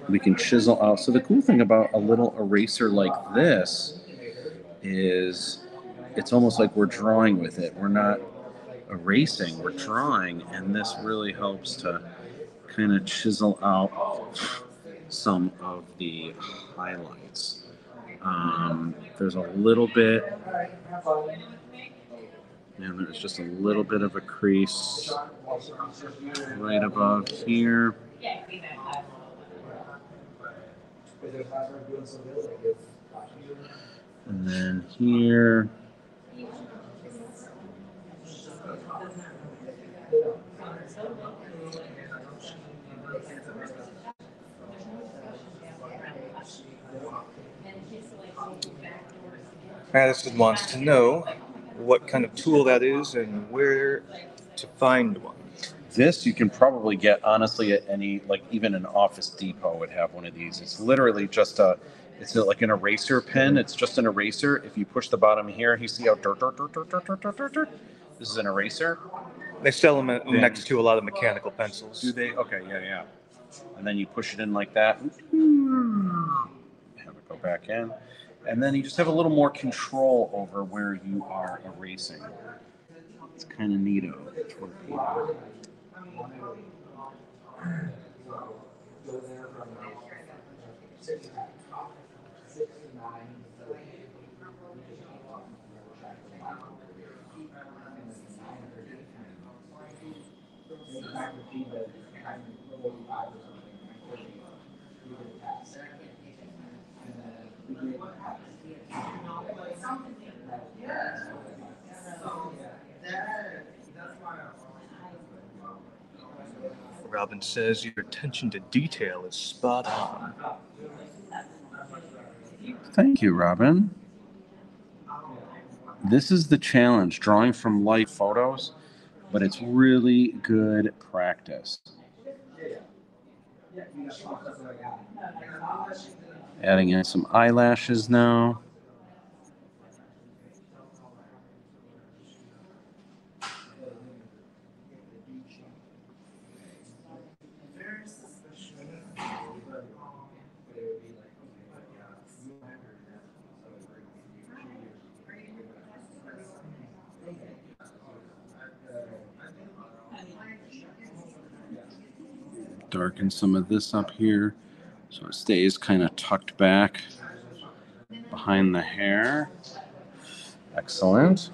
We can chisel out. So the cool thing about a little eraser like this is it's almost like we're drawing with it. We're not erasing, we're drawing, and this really helps to kind of chisel out some of the highlights. Um, there's a little bit, and there's just a little bit of a crease right above here. And then here. Madison wants to know what kind of tool that is and where to find one. This you can probably get honestly at any like even an Office Depot would have one of these. It's literally just a it's like an eraser pen. It's just an eraser. If you push the bottom here, you see how dirt, dirt, dirt, dirt, dirt, dirt, dirt, dirt. This is an eraser. They sell them then, next to a lot of mechanical pencils. Do they? Okay, yeah, yeah. And then you push it in like that. Have it go back in. And then you just have a little more control over where you are erasing. It's kind of neato. Robin says your attention to detail is spot on. Thank you, Robin. This is the challenge drawing from life photos, but it's really good practice. Adding in some eyelashes now. Darken some of this up here so it stays kind of tucked back behind the hair. Excellent.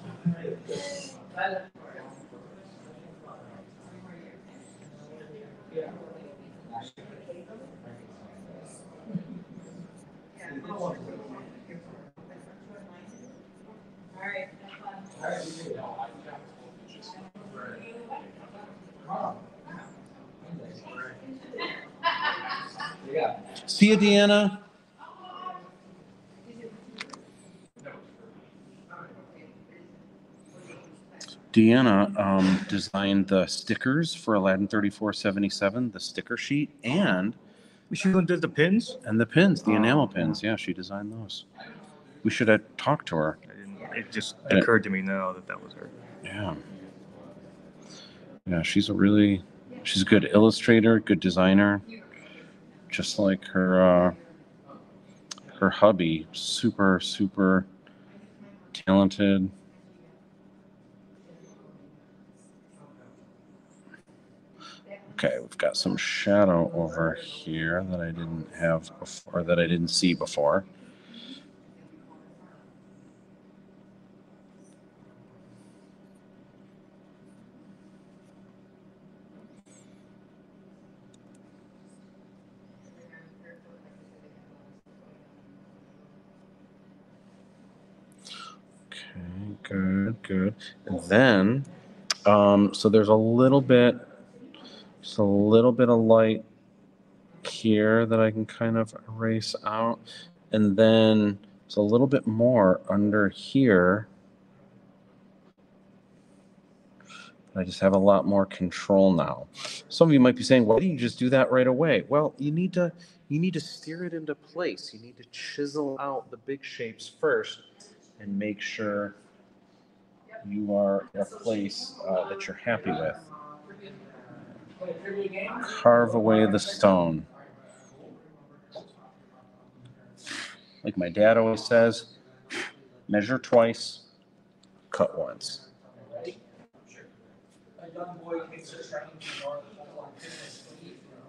See you, Deanna. Deanna um, designed the stickers for Aladdin 3477, the sticker sheet, and She even did the pins? and the pins, the Oh, enamel pins. Yeah, she designed those. We should have talked to her. It just And it- occurred to me now that that was her. Yeah. Yeah, she's a really she's a good illustrator, good designer. Just like her uh, her hubby. Super, super talented. Okay, we've got some shadow over here that I didn't have before, that I didn't see before. Okay, good. And then, um, so there's a little bit, just a little bit of light here that I can kind of erase out. And then it's a little bit more under here. I just have a lot more control now. Some of you might be saying, why do you just do that right away? Well, you need to you need to steer it into place. You need to chisel out the big shapes first and make sure you are in a place uh, that you're happy with. Carve away the stone. Like my dad always says, measure twice, cut once. Good. Let's takes a train to North Carolina,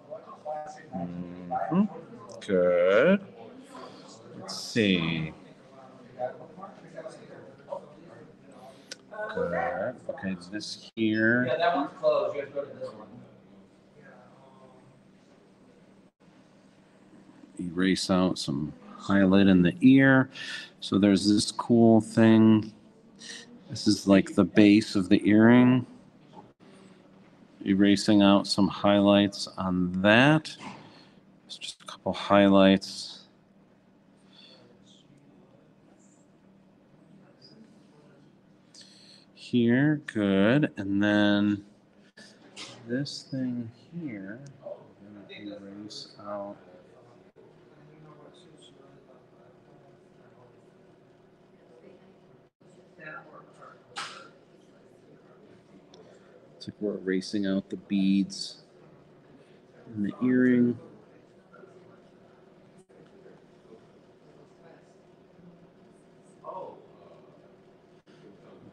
what a classic. Mhm. Good. Let's see. Good. Okay, is this here? Yeah, that one's closed. You have to go to this one. erase out some highlight in the ear. So there's this cool thing. This is like the base of the earring. Erasing out some highlights on that. It's just a couple highlights. Here, good. And then this thing here, I'm gonna erase out. It's like we're erasing out the beads in the earring.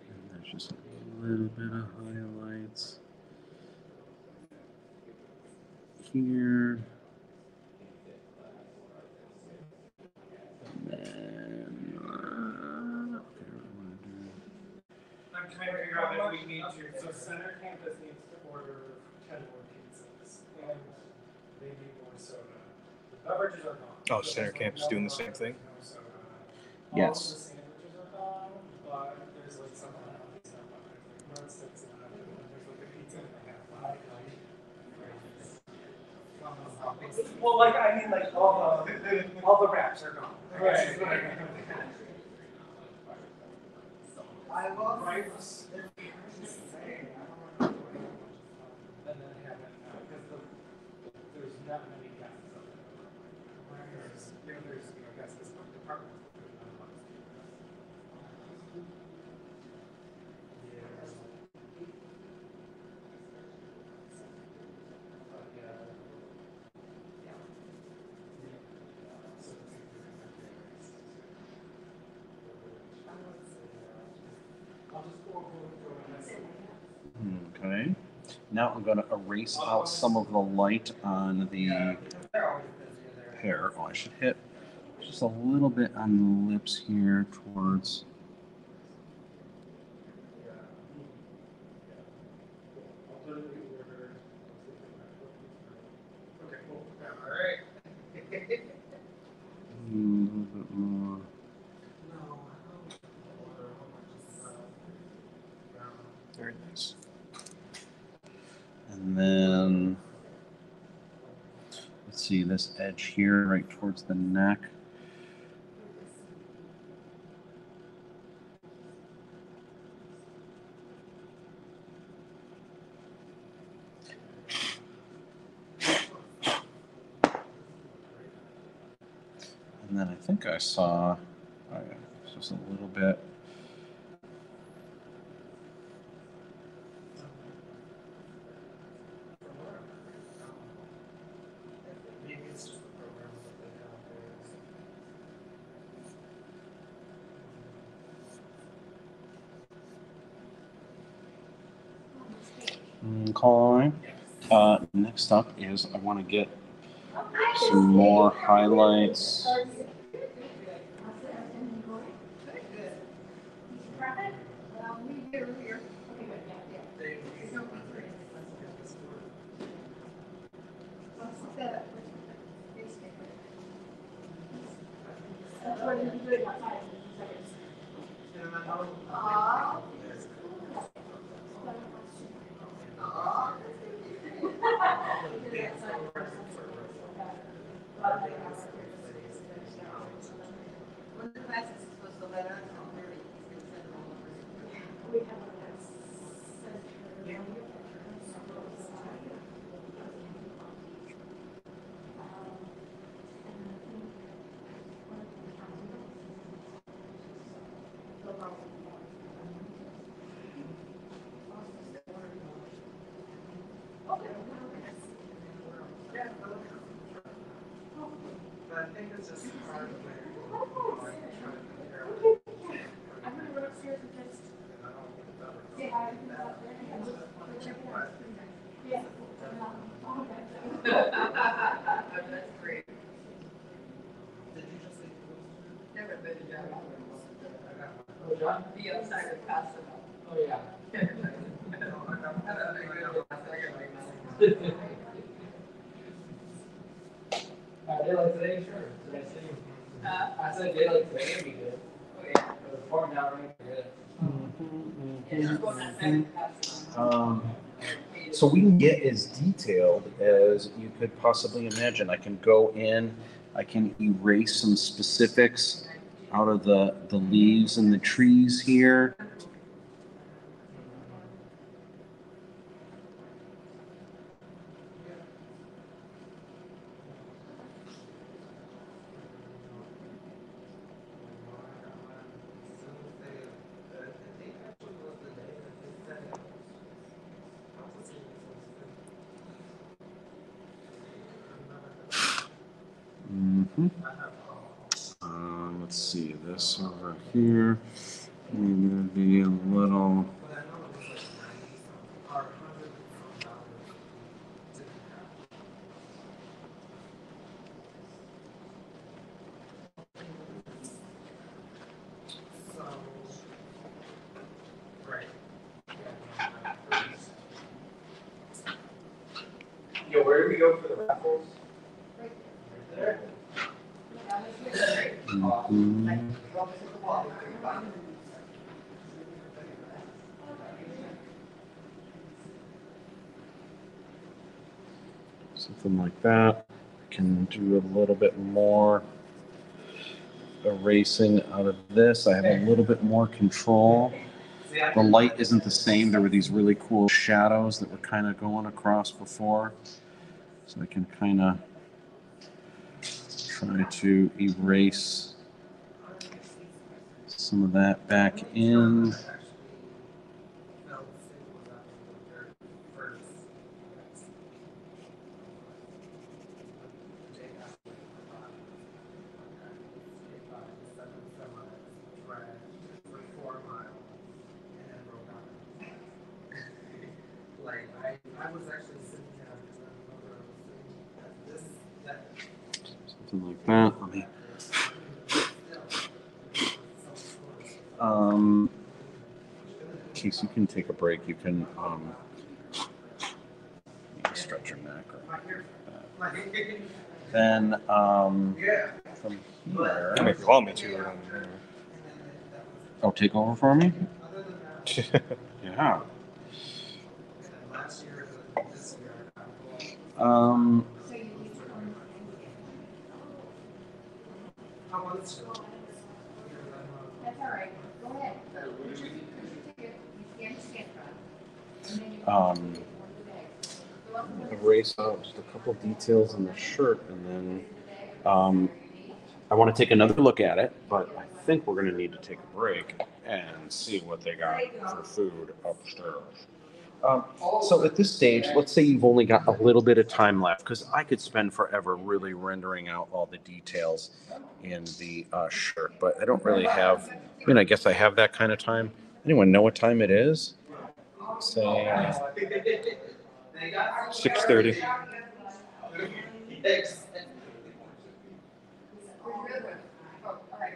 And there's just a little bit of highlights here. And then, uh, okay, I'm gonna do- I'm trying to figure out if we need to, so center campus needs to order ten more pizzas and maybe more soda. The beverages are gone. Oh, center campus doing the same thing? No soda. All of the Yes. sandwiches are gone, but there's like something else, there's like breadsticks and that, and then there's like a pizza and a half pie, like. Well, like, I mean, like, all the, all the wraps are gone. Right. I love. Right. And then have it, because the, there's not many guests. There's, you know, there's, you know, guests, this department. Okay. Now I'm going to erase out some of the light on the hair. Oh, I should hit just a little bit on the lips here towards. Okay, cool. All right. A little bit more. Very nice. And then let's see this edge here, right towards the neck. And then I think I saw, oh yeah, just a little bit. Maybe it's just Okay. Uh, next up is I want to get some more highlights. When the class is supposed to let us know, where we can send them over. But I think it's just hard when. That's great. Never been to John. Oh, John? Be outside of Casa. Oh, yeah. Uh, daylight today, sure. Did I see? Huh? I said daylight today would be good. Oh, yeah. It was pouring down rain, forget it. Yeah, she's going outside of Casa. Um, so we can get as detailed as you could possibly imagine. I can go in, I can erase some specifics out of the, the leaves and the trees here. hmm Um, let's see, this over here. Maybe be a little. Yeah, where do we go for the raffles? Right there. Mhm. Something like that. Can do a little bit more erasing out of this. I have a little bit more control. The light isn't the same. There were these really cool shadows that were kind of going across before. So I can kind of try to erase some of that back in. Something like that. Let me. Um, in case you can take a break, you can um, stretch your neck. Or, then um, from here. I mean, if you want me to. um, Oh, take over for me? Yeah. Last year, this year, Um, how was it? That's all right, go ahead. Put your, put your ticket, you scan, scan from. And then you. um, erase out just a couple details in the shirt and then um, I want to take another look at it, but I think we're going to need to take a break and see what they got for food upstairs. Um, so at this stage, let's say you've only got a little bit of time left, because I could spend forever really rendering out all the details in the uh, shirt, but I don't really have. I mean, I guess I have that kind of time. Anyone know what time it is? Say six thirty.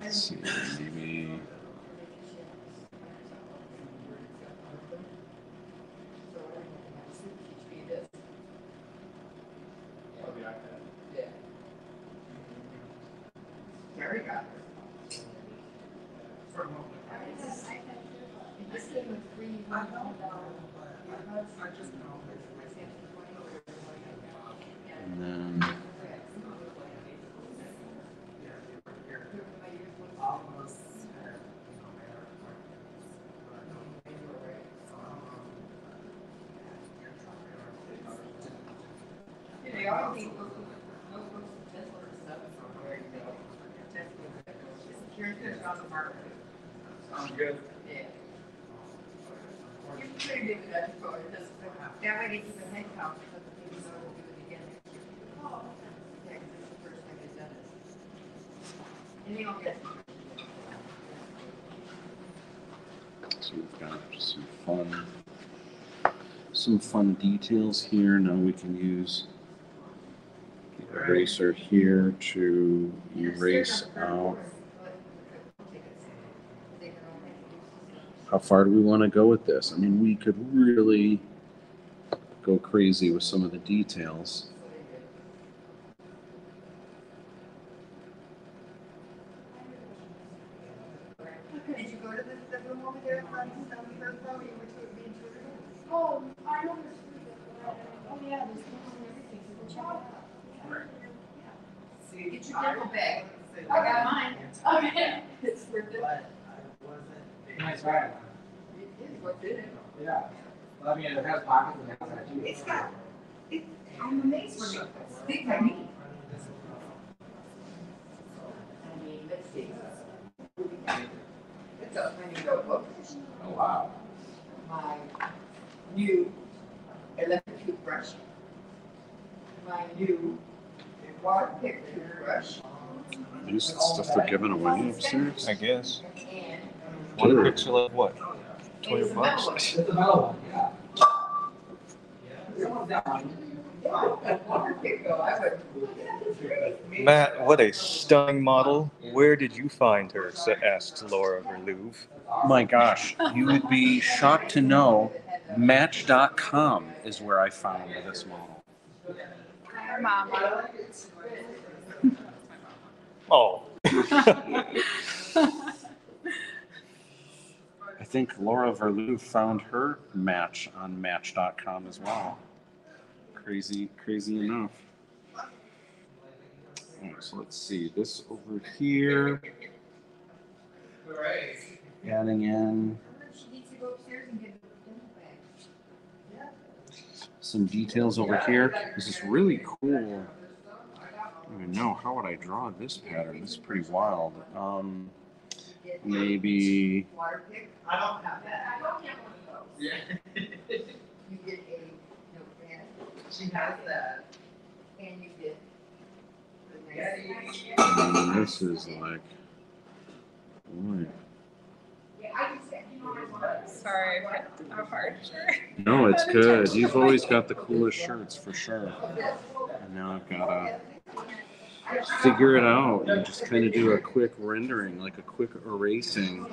And I'm gonna. Let's see, maybe. Gary got her. This came with free. And then They all need. Here's the on the market. Sounds good. Yeah. You can pretty big with that photo, just, that way they keep a head count, so that they know we'll do it again. Oh. Yeah, 'cause it's the first time they've done it. And they don't get. So we've got some fun, some fun details here. Now we can use the eraser here to erase out. How far do we want to go with this? I mean, we could really go crazy with some of the details. Yeah, so we'll out. Get your dental bag. I got mine. Okay. It's worth it. Nice bag. It is worth it. Yeah. I mean, it has pockets and it too. It's got, it, I'm amazed when it's big by me. I mean, let's see. It's a tiny notebook. Oh, wow. My new electric toothbrush. My new water pick toothbrush. Is stuff they're giving away upstairs? I guess. And One picture like what? Twenty a metal one. bucks? It's a metal one, yeah. Water pick though, I would. Matt, what a stunning model. Where did you find her? sa- asked Laura Verlouve. My gosh, you would be shocked to know Match.com is where I found this model. Hi, Mama. Oh. I think Laura Verlou found her match on Match.com as well. Crazy, crazy enough. So let's see this over here. Adding in She needs to go upstairs and get a dental bag. Some details over here. This is really cool. I don't even know how would I draw this pattern. This is pretty wild. Um, maybe. She has. And you get this is like. Yeah, I just said, you know, I want. Sorry, a hard shirt. No, it's good. You've always got the coolest shirts for sure. And now I've gotta figure it out and just kind of do a quick rendering, like a quick erasing,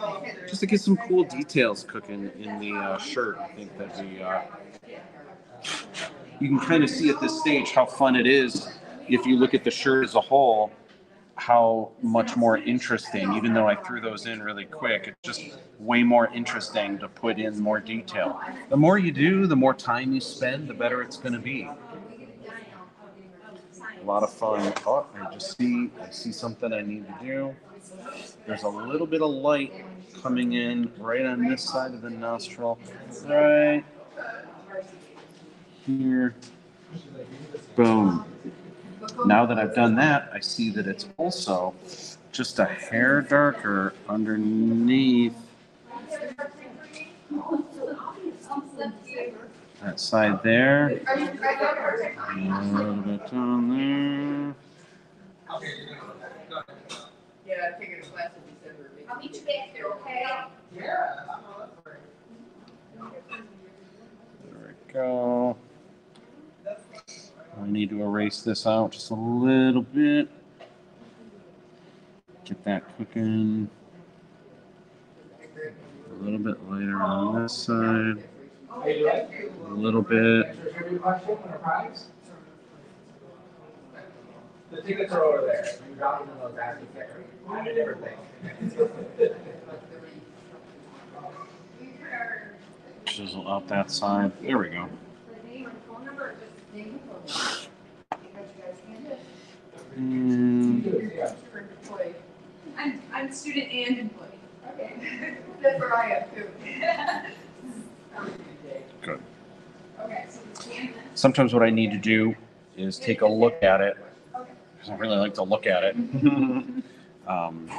just to get some cool details cooking in the uh, shirt. I think that the uh, you can kind of see at this stage how fun it is if you look at the shirt as a whole. How much more interesting, even though I threw those in really quick, it's just way more interesting to put in more detail. The more you do, the more time you spend, the better it's going to be. A lot of fun. Oh, I just see, I see something I need to do. There's a little bit of light coming in right on this side of the nostril. Right here. Boom. Now that I've done that, I see that it's also just a hair darker underneath that side there. A little bit down there. Yeah, I figured class in December. I'll meet you back there, okay? Yeah. There we go. I need to erase this out just a little bit. Get that cooking. A little bit lighter on this side. How you doing? A little bit. Is there a trivia question and a prize? The tickets are over there. You got them in those baskets there. And a different thing. Chisel up that side. There we go. The name and phone number, or just name and phone number? Because you guys can do it. And Yeah. You're an employee. I'm, I'm student and employee. Okay, that's where I am too. Good. Okay, so the scan sometimes what I need to do is take a look at it. Because I really like to look at it. um,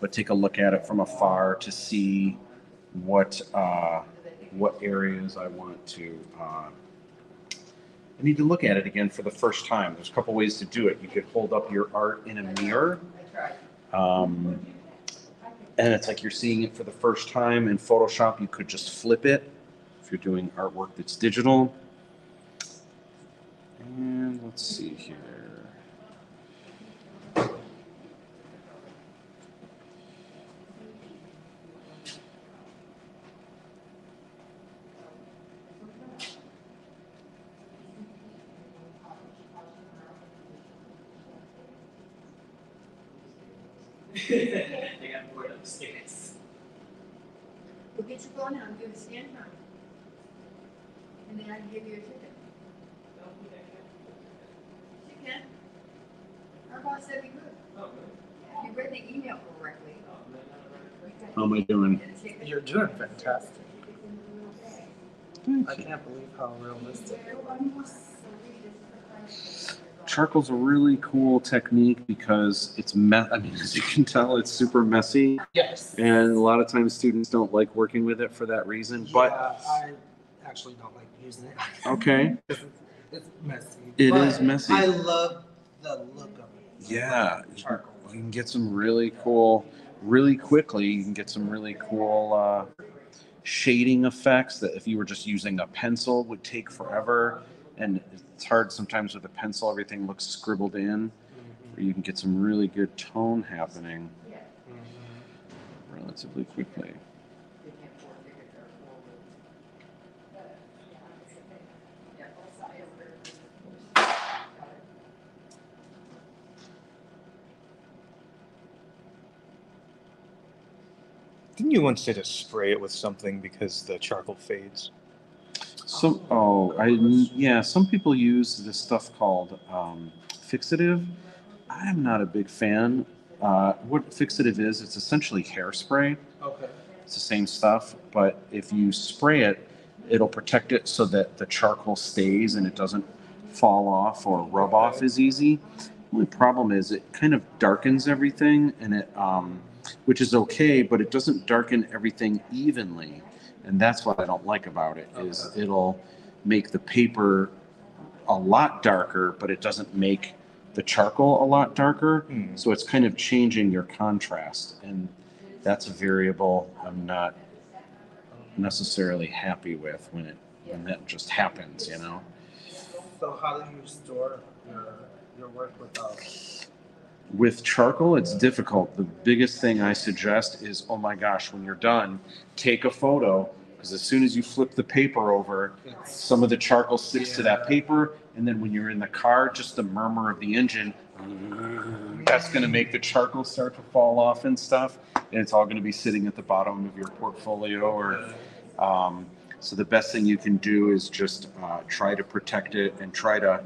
but take a look at it from afar to see what uh, what areas I want to. Uh, I need to look at it again for the first time. There's a couple ways to do it. You could hold up your art in a mirror. Um, and it's like you're seeing it for the first time. In Photoshop, you could just flip it if you're doing artwork that's digital. And let's see here. They got bored upstairs. We'll get you going and do the scan time. And then I can give you a ticket. You can. Our boss said we could. If you read the email correctly. How am I doing? You're doing fantastic. I can't believe how realistic. Charcoal's a really cool technique because it's me- I mean, as you can tell, it's super messy, Yes. and a lot of times students don't like working with it for that reason. But Yeah, I actually don't like using it. okay, It's it's messy. It is messy. I love the look of it. yeah, Charcoal. you can get some really cool, really quickly. You can get some really cool uh, shading effects that if you were just using a pencil would take forever, and it's hard sometimes with a pencil. Everything looks scribbled in. Mm-hmm. Or you can get some really good tone happening mm-hmm. relatively quickly. Didn't you once say to spray it with something because the charcoal fades? Some oh I yeah some people use this stuff called um, fixative. I'm not a big fan. Uh, what fixative is? It's essentially hairspray. Okay. It's the same stuff, but if you spray it, it'll protect it so that the charcoal stays and it doesn't fall off or rub off as easy. The only problem is it kind of darkens everything, and it um, which is okay, but it doesn't darken everything evenly, and that's what I don't like about it. Is it'll make the paper a lot darker, but it doesn't make the charcoal a lot darker. Hmm. So it's kind of changing your contrast, and that's a variable I'm not necessarily happy with when it when that just happens, you know. So how do you store your your work without? With charcoal, it's difficult. The biggest thing I suggest is, oh my gosh, when you're done, take a photo because as soon as you flip the paper over, some of the charcoal sticks to that paper, and then when you're in the car, just the murmur of the engine, that's going to make the charcoal start to fall off and stuff, and it's all going to be sitting at the bottom of your portfolio. Or um, so the best thing you can do is just uh, try to protect it and try to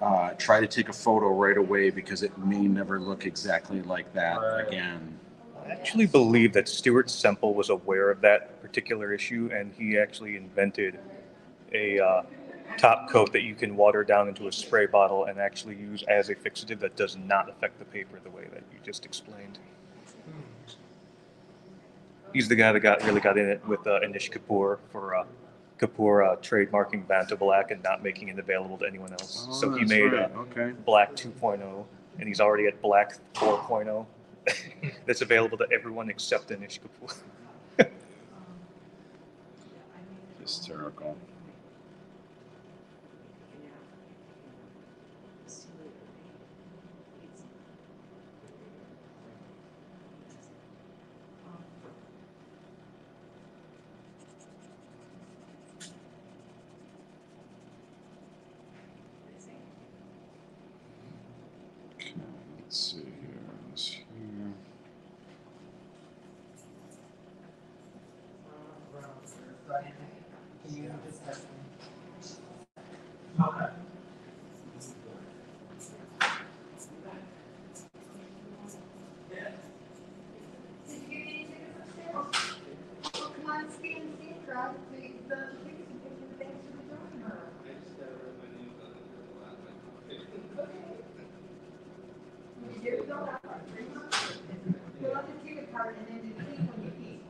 uh, try to take a photo right away because it may never look exactly like that Right. again. I actually believe that Stuart Semple was aware of that particular issue, and he actually invented a uh, top coat that you can water down into a spray bottle and actually use as a fixative that does not affect the paper the way that you just explained. He's the guy that got really got in it with uh, Anish Kapoor for uh, Kapoor uh, trademarking Vantablack and not making it available to anyone else. Oh, so he made right. uh, Okay. Black 2.0, and he's already at Black 4.0. that's available to everyone except Anish Kapoor. Hysterical. Okay, let's see here. This here. Okay. Come on, stand, stand, crowd, the, the, things to get you back to the drawing board. Here we go. Fill out the ticket card and then you keep when you keep.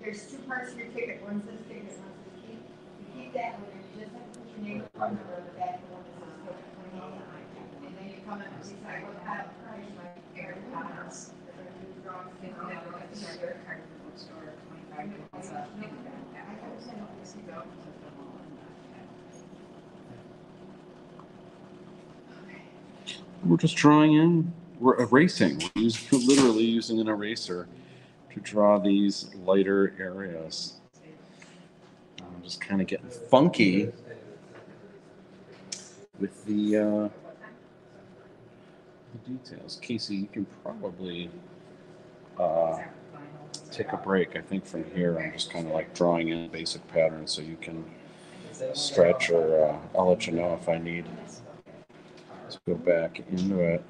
There's two parts to your ticket, one says ticket, one says keep. You keep that one, and you just have to put your name on the back, one that says ticket, one on the eye. And We're just drawing in. We're erasing. We're literally using an eraser to draw these lighter areas. I'm just kind of getting funky with the, uh, details. Casey, you can probably uh, take a break. I think from here, I'm just kind of like drawing in basic patterns so you can stretch or uh, I'll let you know if I need to go back into it.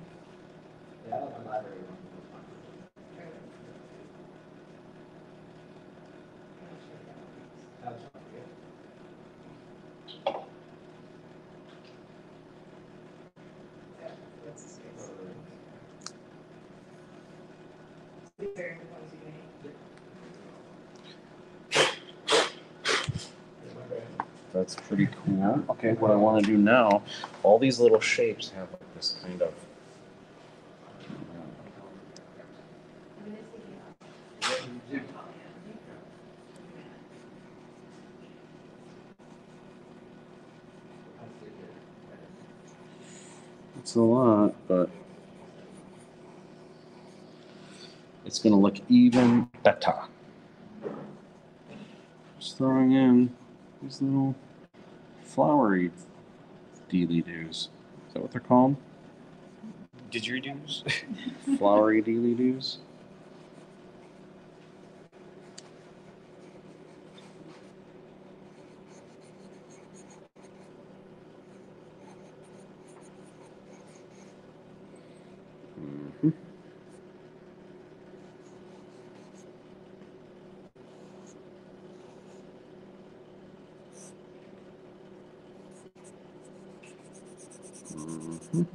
That's Okay, what I want to do now, all these little shapes have like this kind of. It's a lot, but it's going to look even better. Just throwing in these little flowery dealy doos. Is that what they're called? Didgeridoos? Flowery dealy doos? Mhm. Mhm.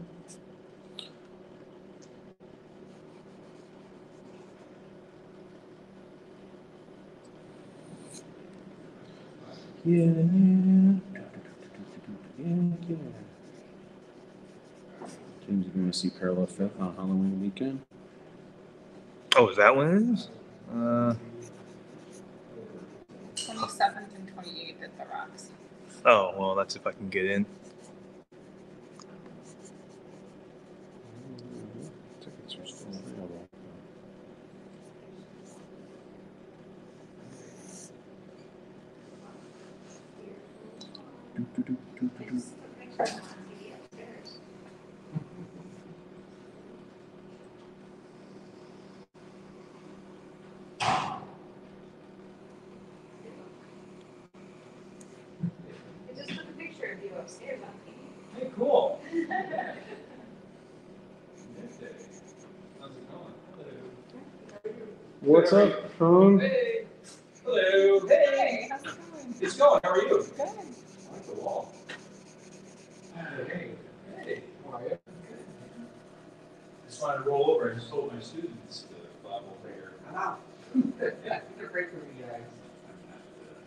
Yeah. Yeah, yeah. James, you going to see Parallel Fifth on Halloween weekend? Oh, is that what it is? Uh, Twenty-seventh and twenty-eighth at the Rocks. oh, well, that's if I can get in. what's up? Sean? Hey. Hello. Hey. How's it going? It's going. How are you? Good. I like the wall. Hey. Hey. How are you? Good. Just wanted to roll over. I just told my students the Bible prayer. Wow. Good break for you guys.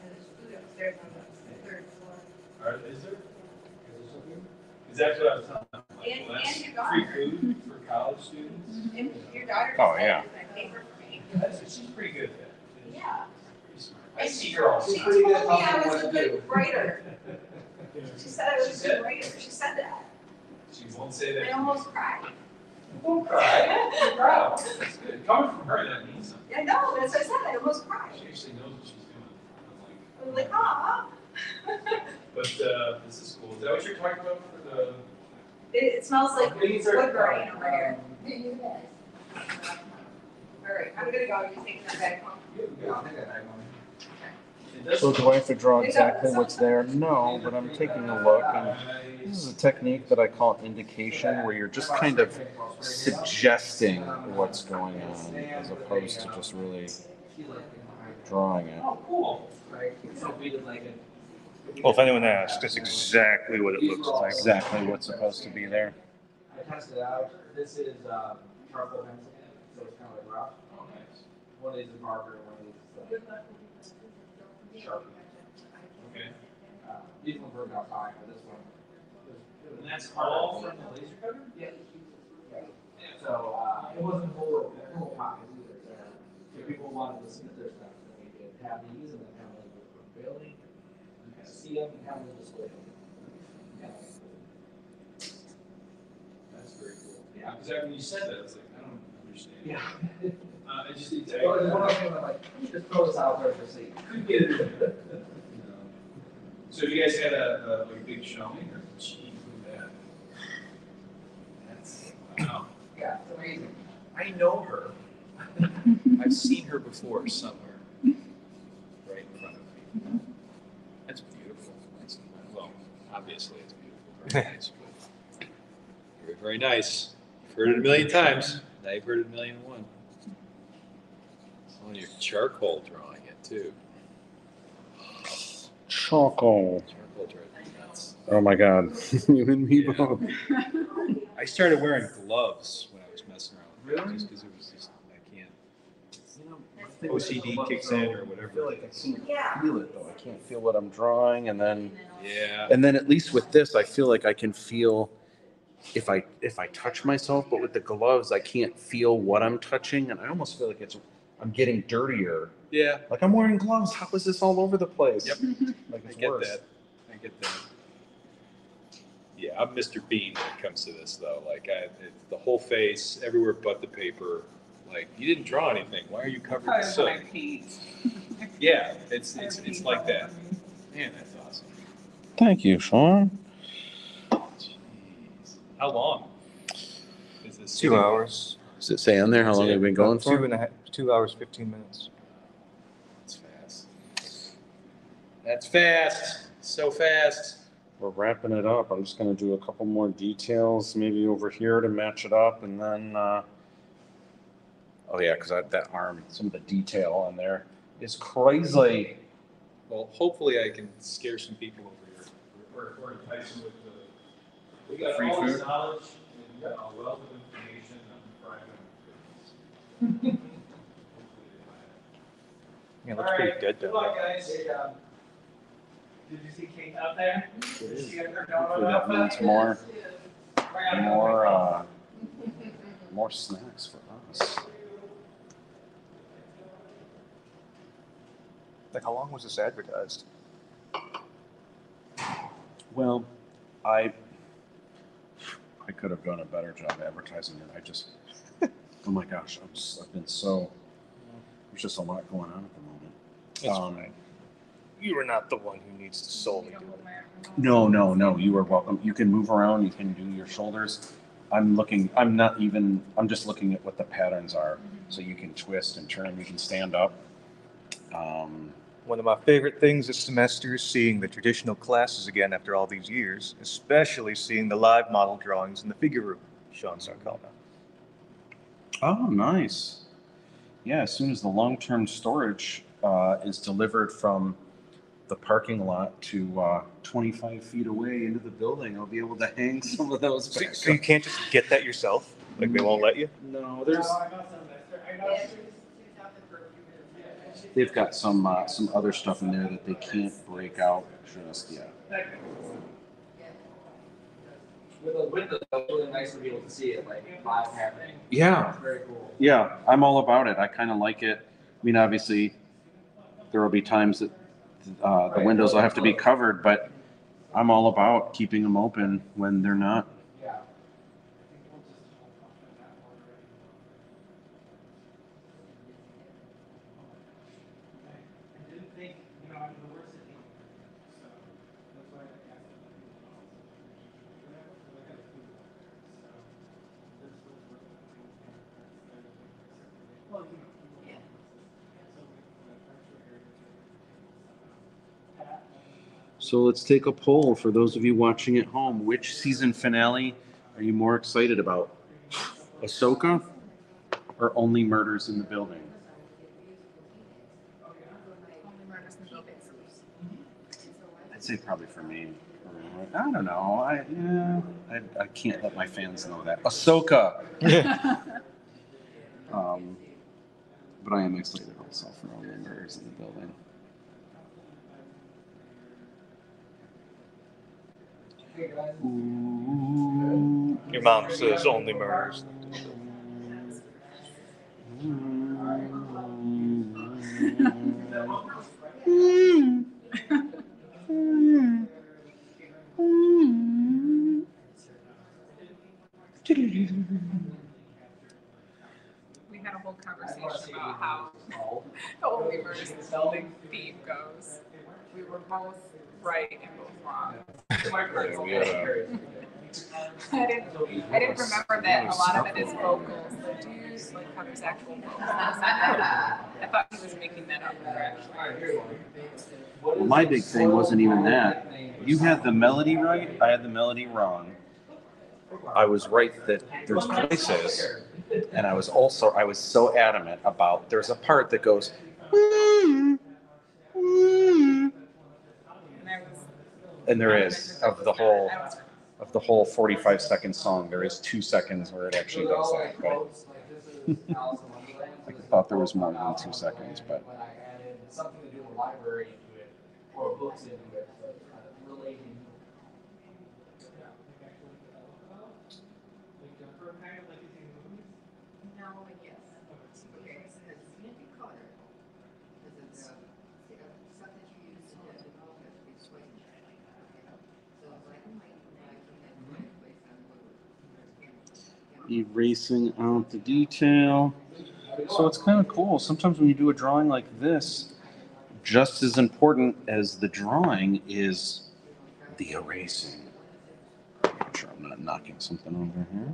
And there's food upstairs on the third floor. Are, is there? Is that what I was telling them? Like, and, well, and your daughter. Free food for college students. And your daughter. Oh, yeah. Paper smart. I And see she her all she told me I was a good writer. She said I was a said- good writer. She said that. She won't say that. I that. almost cried. Don't cry. You're proud. That's good. Coming from her, that means something. I know, that's what I said. I almost cried. She actually knows what she's doing. I was like, ah. But, uh, this is cool. Is that what you're talking about for the? It, it smells like These are- wood burning over here. All right, I'm gonna go. You taking that back home? Yeah, I think I have one. It does- So do I have to draw exactly what's there? No, but I'm taking a look and this is a technique that I call indication where you're just kind of suggesting what's going on as opposed to just really drawing it. Oh, cool. Right, so we did like it. Well, if anyone asks, that's exactly what it looks like. Exactly what's supposed to be there. I tested out. This is, um, charcoal pencil, so it's kind of like rough. Oh. One of these is marker, one of these is, sharpie. Okay. Uh, These ones work out fine, but this one. And that's all from the laser cutter? Yeah. So, uh, it wasn't full, full pockets either, so, if people wanted to submit their stuff, then we could have these and then have them for building. You can see them and have them displayed. Yeah. That's very cool. Yeah, because when you said that, I was like, I don't understand. Yeah. Uh, I just need to. Well, it's one of those things that like, just throw this out there to see. Could get it. You know. So you guys had a, a, like big showing or? Gee, look at that. That's, wow. Yeah, it's amazing. I know her. I've seen her before somewhere. Right in front of me. That's beautiful. That's, well, obviously it's beautiful. Very nice. Very, very nice. You've heard it a million times. Now you've heard it a million and one. On your charcoal drawing it too. Charcoal. Charcoal drawing. That's, Oh my god. you and me Yeah. both. I started wearing gloves when I was messing around with Really? just because it was just, I can't. You know, OCD kicks in or whatever. I feel like I can't Yeah. feel it though. I can't feel what I'm drawing and then Yeah. and then at least with this I feel like I can feel if I if I touch myself, but with the gloves I can't feel what I'm touching and I almost feel like it's I'm getting dirtier. Yeah. Like I'm wearing gloves. How is this all over the place? Yep. Like it's I get worse. that. I get that. Yeah, I'm Mr. Bean when it comes to this, though. Like, I, it, the whole face, everywhere but the paper. Like, you didn't draw anything. Why are you covered in Probably when I soot? paint. Yeah, it's it's it's like that. Man, that's awesome. Thank you, Sean. Jeez. How long? Is this Two hours. Does it say on there how long have we've been going Two for? and a half, two hours, fifteen minutes. That's fast. That's fast. So fast. We're wrapping it up. I'm just gonna do a couple more details, maybe over here to match it up, and then. Uh, oh yeah, because that arm, some of the detail on there is crazy. Well, hopefully, I can scare some people over here, or, or entice them with the. We got Free all this food? knowledge and a wealth of information on private goodness. Yeah, it looks pretty dead Good down luck, there. guys. Um, Did you see Kate out there? Did is. she get her Hopefully donut that up? means more, Right on. more, uh, more snacks for us. Like, how long was this advertised? Well, I, I could have done a better job advertising it. I just, oh my gosh, I'm, s- I've been so, there's just a lot going on at the moment. Um. You are not the one who needs to solely do it. No, no, no, you are welcome. You can move around, you can do your shoulders. I'm looking, I'm not even, I'm just looking at what the patterns are. So you can twist and turn, you can stand up. Um, One of my favorite things this semester is seeing the traditional classes again after all these years, especially seeing the live model drawings in the figure room, Sean Sarcona. oh, nice. Yeah, as soon as the long-term storage uh, is delivered from the parking lot to uh, 25 feet away into the building, I'll be able to hang some of those. So, back so you can't just get that yourself? Like they won't let you? No, there's No, they've got some uh, some other stuff in there that they can't break out just yet. With the windows, it's really nice to be able to see it like live happening. Yeah, very cool. yeah, I'm all about it. I kind of like it. I mean, obviously, there will be times that uh, the windows will have to be covered, but I'm all about keeping them open when they're not. Yeah. I didn't think, you know, I'm the worst at eating. So that's why I asked them to do it also. So that was like a food. So this was worth it. Well, you know. Yeah. So we, the furniture area. Pat, So let's take a poll for those of you watching at home. Which season finale are you more excited about? Ahsoka or Only Murders in the Building? Only murders in the building. I'd say probably for me. I don't know. I yeah. I, I can't let my fans know that. Ahsoka. Um, but I am excited also for Only Murders in the Building. Hey guys. Ooh. Your mom says only murders. We had a whole conversation about how the only murders theme goes. We were both right and both wrong. Yeah, we had didn't, I didn't remember that a lot of it is vocals. Like, do you use like Hunter's actual vocals? I thought he was making that up. actually. Well, my big thing wasn't even that. You had the melody right, I had the melody wrong. I was right that there's voices, and I was also I was so adamant about there's a part that goes. And I was, And there is of the whole of the whole 45 second song. There is two seconds where it actually does that. But I thought there was more than two seconds, but something to do with library or books but kind of relating. Like Jumper, kind of like you see in movies. No, but yes. Okay, so it's significant color. Because it's, uh, stuff that you use to do, it all has to be swayed. Okay? So black and white, black and then white, place on blue. Erasing out the detail. So it's kind of cool. Sometimes when you do a drawing like this, just as important as the drawing is the erasing. Sure I'm not knocking something over here.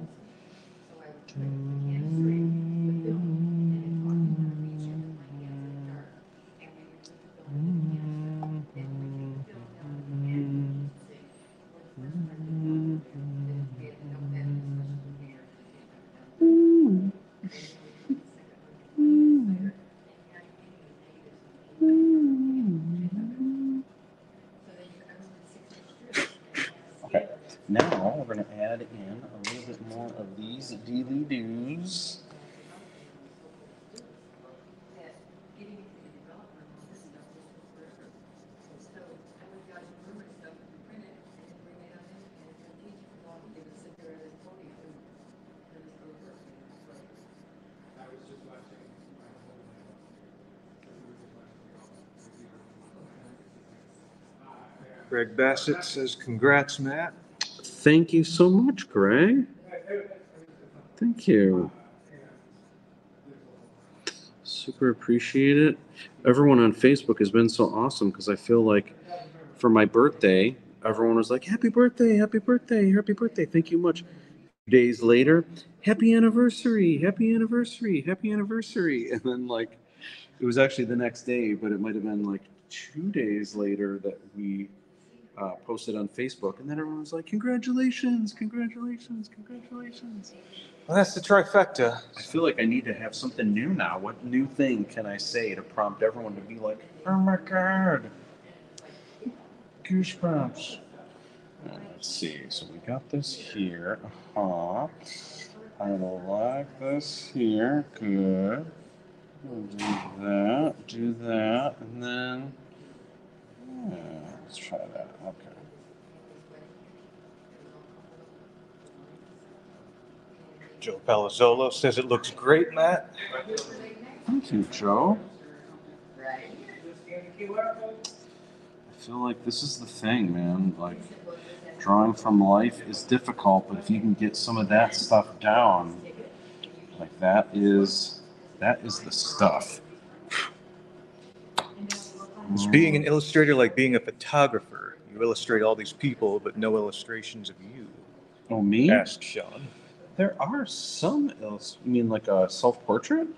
So I would try to enhance it with film, and if one of the feature, like get it dark, and we would put the film in the enhance it, and we take the film down and see what the first part is, and then get it up there, especially here, to take it down. Okay, now we're going to add in a little bit more of these dealy doos. Getting into the development of this stuff was forever. So I would got rumor stuff and print it and then bring it up in and the teacher would all, they would sit there at his podium and and just go work. I was just watching. Greg Bassett says, congrats, Matt. Thank you so much, Greg. Thank you. Super appreciate it. Everyone on Facebook has been so awesome because I feel like for my birthday, everyone was like, Happy birthday, happy birthday, happy birthday. Thank you much. Days later, happy anniversary, happy anniversary, happy anniversary. And then, like, it was actually the next day, but it might have been like two days later that we uh, posted on Facebook. And then everyone was like, Congratulations, congratulations, congratulations. Well, that's the trifecta. I feel like I need to have something new now. What new thing can I say to prompt everyone to be like, oh my god, goosebumps? Uh, Let's see. So we got this here. Uh huh. I will like this here. Good. We'll do that, do that, and then. Yeah, let's try that. Okay. Joe Palazzolo says it looks great, Matt. Thank you, Joe. I feel like this is the thing, man. Like, drawing from life is difficult, but if you can get some of that stuff down, like that is that is the stuff. Is being an illustrator like being a photographer? You illustrate all these people, but no illustrations of you. Oh, me? Asked Sean. There are some else. You mean like a self-portrait?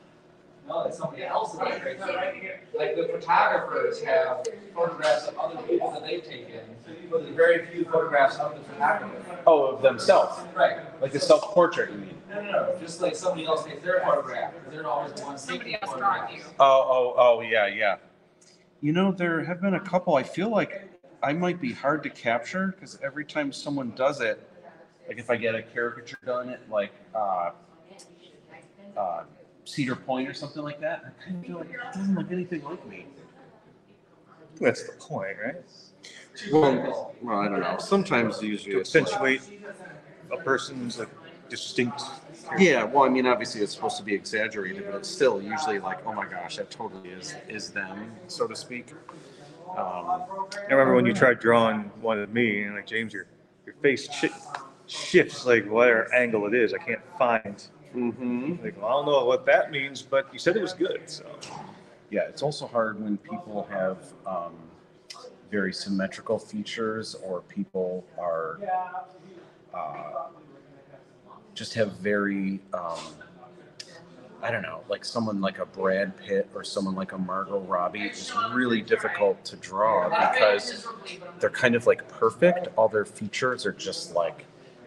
No, it's somebody else's picture. Like the photographers have photographs of other people that they've taken, but there's very few photographs of the photographer. Oh, of themselves. Right. Like a self-portrait, you mean? No, no, no, just like somebody else takes their photograph, they're always the ones taking Somebody else photographs. brought you. Oh, oh, oh, yeah, yeah. You know, there have been a couple. I feel like I might be hard to capture because every time someone does it, like if I get a caricature done at like uh, uh, Cedar Point or something like that, I kind of feel like it doesn't look anything like me. That's the point, right? Well, well, I don't know. Sometimes usually To it's like- accentuate a person's like distinct. Yeah, well, I mean, obviously it's supposed to be exaggerated, but it's still usually like, oh my gosh, that totally is is them, so to speak. Um, I remember when you tried drawing one of me, and like James, your your face shi shifts like whatever angle it is. I can't find. mhm. Like, well, I don't know what that means, but you said it was good. So Yeah, it's also hard when people have um, very symmetrical features or people are uh, just have very, um, I don't know, like someone like a Brad Pitt or someone like a Margot Robbie is really difficult to draw because they're kind of like perfect. All their features are just like,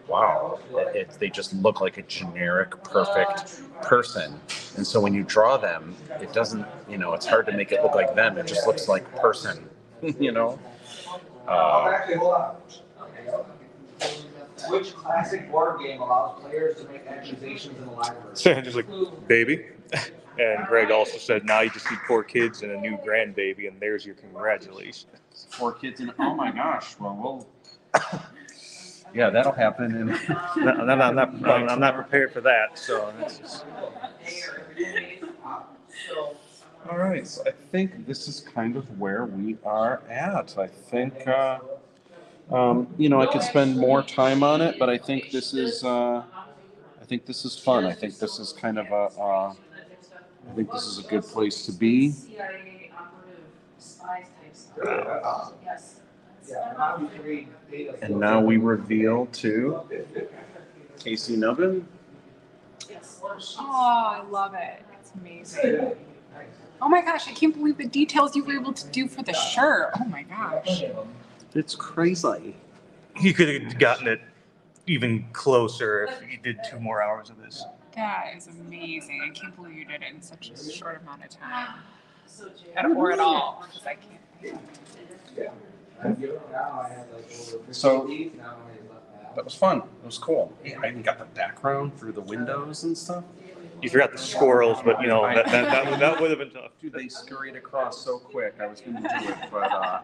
wow, it, it, they just look like a generic, perfect person. And so when you draw them, it doesn't, you know, it's hard to make it look like them. It just looks like person, you know? Uh. Which classic board game allows players to make accusations in the library? Sandra's like, baby. And Greg also said, now you just need four kids and a new grandbaby, and there's your congratulations. four kids and oh my gosh, well, we'll. Yeah, that'll happen. And No, I'm not, I'm not, I'm I'm not prepared for that. So that's just, all right, so I think this is kind of where we are at. I think, uh, um, you know, I could spend more time on it, but I think this is, uh, I think this is fun. I think this is kind of a, uh, I think this is a good place to be. CIA operative spies type stuff. Yes. Yeah, not you read data. And now we reveal to Casey Nubbin. Oh, I love it. It's amazing. Oh my gosh, I can't believe the details you were able to do for the shirt. Oh my gosh. It's crazy. he could have gotten it even closer if he did two more hours of this. That is amazing. I can't believe you did it in such a short amount of time. And for it all, because I can't. I have So- 50, now I have left that. That was fun. It was cool. I even got the background through the windows and stuff. You forgot the squirrels, but you know that that, that, would- that would have been tough. Dude, they scurried across so quick. I was gonna do it, but uh,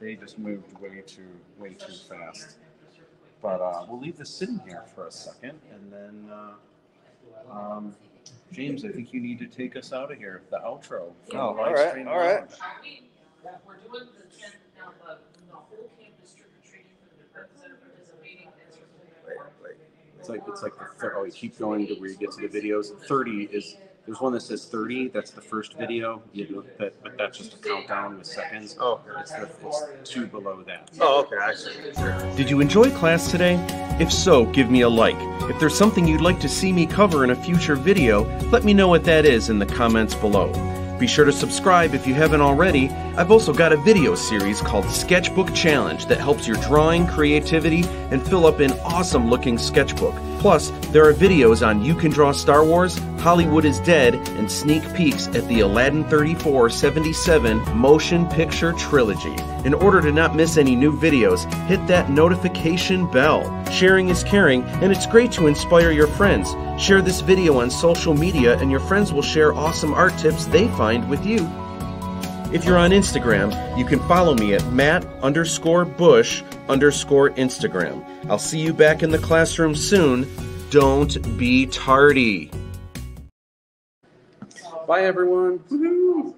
they just moved way too way too fast. But uh, we'll leave this sitting here for a second, and then uh, um, James, I think you need to take us out of here. The outro. Oh, the all live right, stream all right. We're doing the, ten- now, the, the whole campus trick or treating for the departments that are participating. That's It's like it's like the third. Oh, you keep going to where you get to the videos. Thirty is there's one that says thirty. That's the first video. You do that, but that's just a countdown with seconds. Oh. It's the it's two below that. Oh, okay, I see. Did you enjoy class today? If so, give me a like. If there's something you'd like to see me cover in a future video, let me know what that is in the comments below. Be sure to subscribe if you haven't already. I've also got a video series called Sketchbook Challenge that helps your drawing, creativity, and fill up an awesome looking sketchbook. Plus, there are videos on You Can Draw Star Wars, Hollywood is Dead, and sneak peeks at the Aladdin 3477 motion picture trilogy. In order to not miss any new videos, hit that notification bell. Sharing is caring, and it's great to inspire your friends. Share this video on social media, and your friends will share awesome art tips they find with you. If you're on Instagram, you can follow me at Matt underscore Busch underscore Instagram. I'll see you back in the classroom soon. Don't be tardy. Bye, everyone. Woohoo!